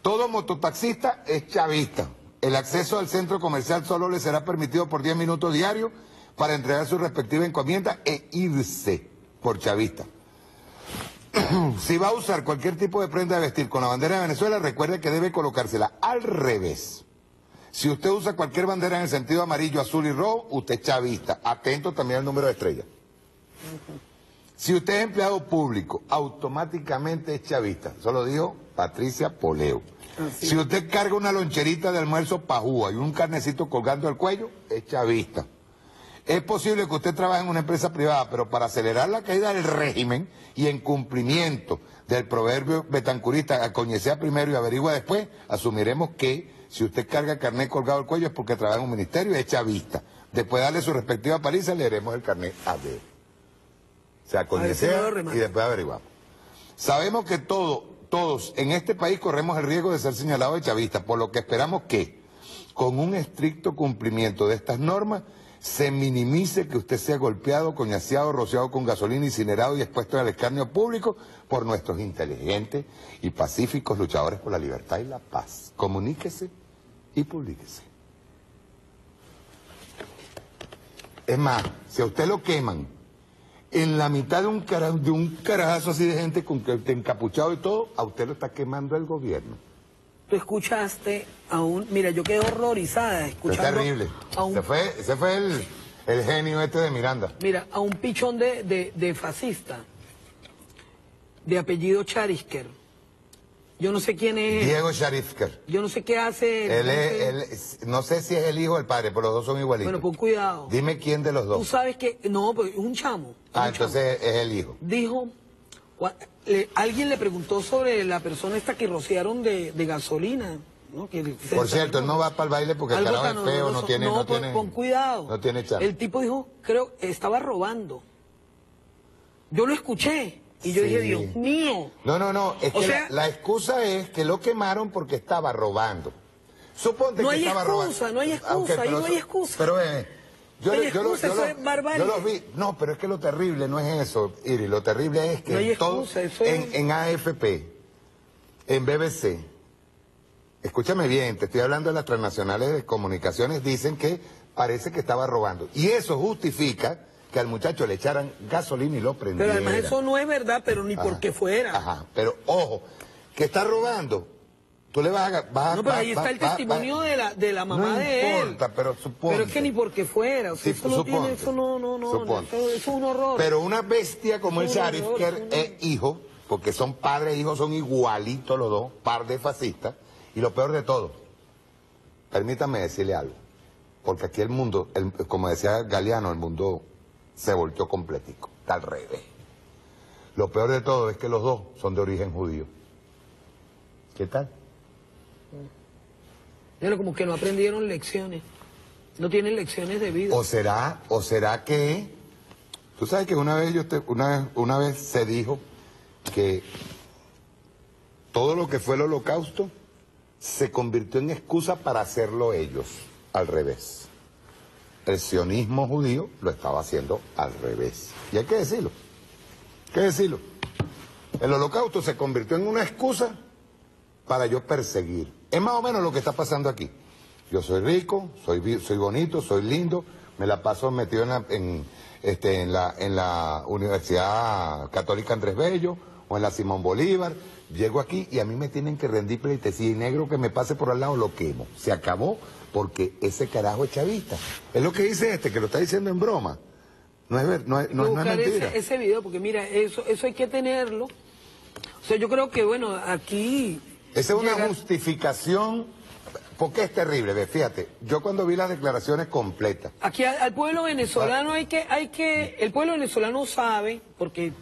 Todo mototaxista es chavista. El acceso al centro comercial solo le será permitido por 10 minutos diarios para entregar su respectiva encomienda e irse por chavista. si va a usar cualquier tipo de prenda de vestir con la bandera de Venezuela, recuerde que debe colocársela al revés. Si usted usa cualquier bandera en el sentido amarillo, azul y rojo, usted es chavista. Atento también al número de estrellas. Si usted es empleado público, automáticamente es chavista. Eso lo dijo Patricia Poleo. Si usted carga una loncherita de almuerzo pajúa y un carnecito colgando al cuello, es chavista. Es posible que usted trabaje en una empresa privada, pero para acelerar la caída del régimen y en cumplimiento del proverbio betancurista, acoñecea primero y averigua después, asumiremos que si usted carga carnet colgado al cuello es porque trabaja en un ministerio y es chavista. Después de darle su respectiva paliza, leeremos el carnet a ver. Sea, acoñecea y después averiguamos. Sabemos que todo, todos en este país corremos el riesgo de ser señalados de chavistas, por lo que esperamos que, con un estricto cumplimiento de estas normas, se minimice que usted sea golpeado, coñaseado, rociado con gasolina, incinerado y expuesto al escarnio público por nuestros inteligentes y pacíficos luchadores por la libertad y la paz. Comuníquese y publíquese. Es más, si a usted lo queman en la mitad de un, cara, de un carajazo así de gente con que encapuchado y todo, a usted lo está quemando el gobierno. Tú escuchaste a un... Mira, yo quedé horrorizada escuchando... Es terrible. A un, ese fue, ese fue el, el genio este de Miranda. Mira, a un pichón de, de, de fascista, de apellido Charisker. Yo no sé quién es. Diego Sharifker. Yo no sé qué hace. Él es, él no sé si es el hijo o el padre, pero los dos son igualitos. Bueno, pon cuidado. Dime quién de los Tú dos. sabes que. No, pues es un chamo. Ah, entonces es el hijo. Dijo. le- alguien le preguntó sobre la persona esta que rociaron de, de gasolina. ¿no? Que Por cierto, él no va para el baile porque el carajo es feo, no tiene, No, no, tiene, pon cuidado. no tiene charla. El tipo dijo, creo, estaba robando. Yo lo escuché. Y yo Sí. dije, Dios mío. No, no, no, es O que sea- la, la excusa es que lo quemaron porque estaba robando. Suponte No que hay estaba excusa, robando. no hay excusa, Ok, ahí pero no hay excusa. Pero eh, yo, lo- excusa, yo eso lo- es barbarie. Yo los vi, no, pero es que lo terrible no es eso, Iri, lo terrible es que No en excusa, AFP, en BBC, escúchame bien, te estoy hablando de las transnacionales de comunicaciones, dicen que parece que estaba robando. Y eso justifica que al muchacho le echaran gasolina y lo Pero prendieran. además eso no es verdad, pero ni Ajá. porque fuera. Ajá, pero ojo, que está robando. Tú le vas a... Vas, No, pero vas- ahí está el testimonio de la, de la mamá no de él. importa, pero suponte. Pero es que ni porque fuera. O sea, Sí, eso no tiene, eso no, no, no. Suponte. Eso, eso es un horror. Pero una bestia como el Sharif, que es es hijo, porque son padre e hijo, son igualitos los dos, par de fascistas, y lo peor de todo, permítame decirle algo, porque aquí el mundo, el- como decía Galeano, el mundo se volteó completico, está al revés. Lo peor de todo es que los dos son de origen judío. ¿Qué tal? Como que no aprendieron lecciones. No tienen lecciones de vida. ¿O será, o será que, tú sabes que una vez yo una una vez se dijo que todo lo que fue el holocausto se convirtió en excusa para hacerlo ellos, al revés. El sionismo judío lo estaba haciendo al revés. Y hay que decirlo, hay que decirlo. El holocausto se convirtió en una excusa para yo perseguir. Es más o menos lo que está pasando aquí. Yo soy rico, soy, soy bonito, soy lindo, me la paso metido en la, en, este, en la, en la Universidad Católica Andrés Bello o en la Simón Bolívar. Llego aquí y a mí me tienen que rendir pleitesía y negro que me pase por al lado lo quemo. Se acabó porque ese carajo es chavista. Es lo que dice este, que lo está diciendo en broma. No es, ver- no es, no, no es mentira. ese, ese video, porque mira, eso, eso hay que tenerlo. O sea, yo creo que, bueno, aquí... Esa es una justificación, porque es terrible, ve, fíjate, yo cuando vi las declaraciones completas, Aquí al, al pueblo venezolano hay que, hay que, el pueblo venezolano sabe, porque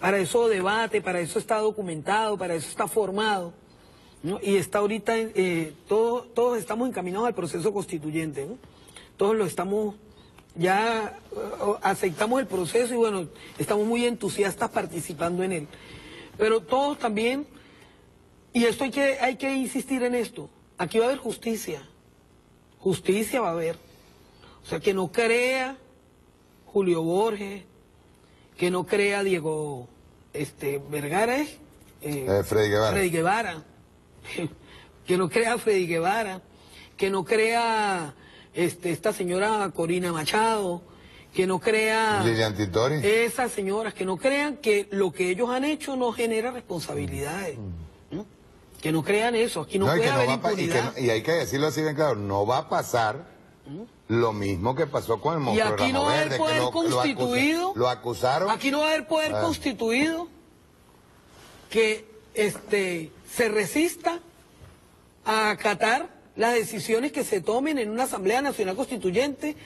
para eso debate, para eso está documentado, para eso está formado, ¿no? y está ahorita, eh, todo- todos estamos encaminados al proceso constituyente, ¿no? todos lo estamos, ya aceptamos el proceso y bueno, estamos muy entusiastas participando en él. Pero todos también, y esto hay que, hay que insistir en esto, aquí va a haber justicia, justicia va a haber. O sea, que no crea Julio Borges, que no crea Diego este, Vergara, ¿eh? Eh, Freddy Guevara. Freddy Guevara. que no crea Freddy Guevara, que no crea este, esta señora Corina Machado, que no crea Lilian Titori. esas señoras, que no crean que lo que ellos han hecho no genera responsabilidades. ¿no? Que no crean eso, aquí no, No, y, puede no haber va y, que impunidad. y hay que decirlo así bien claro, no va a pasar lo mismo que pasó con el Y monstruo aquí Ramo no va a haber poder lo- constituido. Lo acusaron. Aquí no va a haber poder Ah. constituido que este, se resista a acatar las decisiones que se tomen en una Asamblea Nacional Constituyente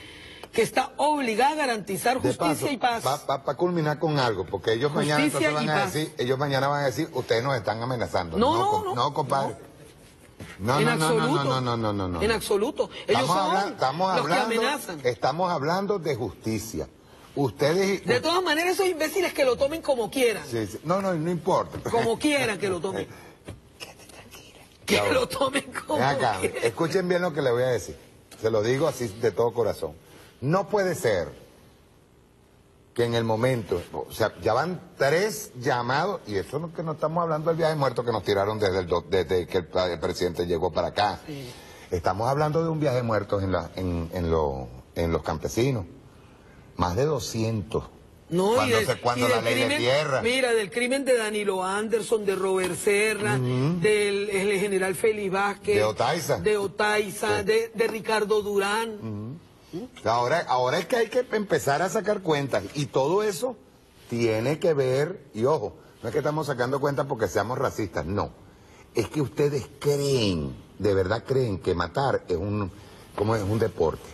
que está obligada a garantizar justicia paso, y paz. para culminar con algo, porque ellos mañana Justicia y van a paz. decir, ellos mañana van a decir, ustedes nos están amenazando. No, no, com- no. no, compadre. No, En no, no, no, absoluto. no, no, no, no, no. En absoluto. Ellos Estamos, son habla- estamos los que hablando, amenazan. estamos hablando de justicia. Ustedes, De todas maneras, esos imbéciles que lo tomen como quieran. Sí, sí. no, no, no importa. Como quieran que lo tomen. Que Ya, lo tomen como acá, quieran. escuchen bien lo que le voy a decir. Se lo digo así de todo corazón. No puede ser que en el momento, o sea, ya van tres llamados, y eso no que no estamos hablando del viaje muerto que nos tiraron desde, el desde que el, el presidente llegó para acá. Estamos hablando de un viaje muerto en, la, en, en, lo- en los campesinos. Más de 200. No, cuando y del- se- cuando y la ley de tierra. Mira, del crimen de Danilo Anderson, de Robert Serra, del el general Félix Vázquez. De Otaiza. De Otaiza, de, de Ricardo Durán. Ahora, ahora es que hay que empezar a sacar cuentas y todo eso tiene que ver, y ojo, no es que estamos sacando cuentas porque seamos racistas, no. Es que ustedes creen, de verdad creen que matar es un, como es un deporte.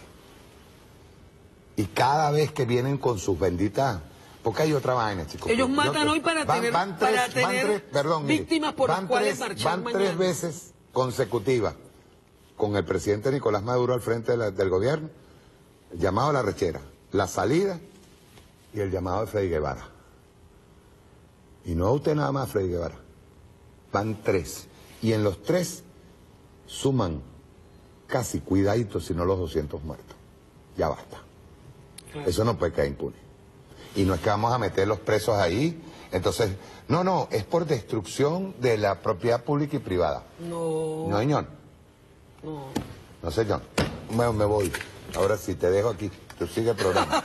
Y cada vez que vienen con sus benditas, porque hay otra vaina, chicos. Ellos matan hoy para van- tener, van para tres- van tener tres- perdón, víctimas por las cuales marchar Van mañana. tres veces consecutivas con el presidente Nicolás Maduro al frente de la- del gobierno, el llamado a la rechera, la salida y el llamado de Freddy Guevara. Y no a usted nada más, Freddy Guevara. Van tres. Y en los tres suman casi cuidaditos, si no los 200 muertos. Ya basta. Eso no puede quedar impune. Y no es que vamos a meter los presos ahí. Entonces, no, no, es por destrucción de la propiedad pública y privada. No. No, señor. No. No, señor. Me, me voy. Ahora sí, te dejo aquí. Tú sigue el programa.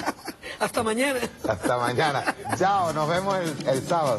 Hasta mañana. Hasta mañana. Chao, nos vemos el, el sábado.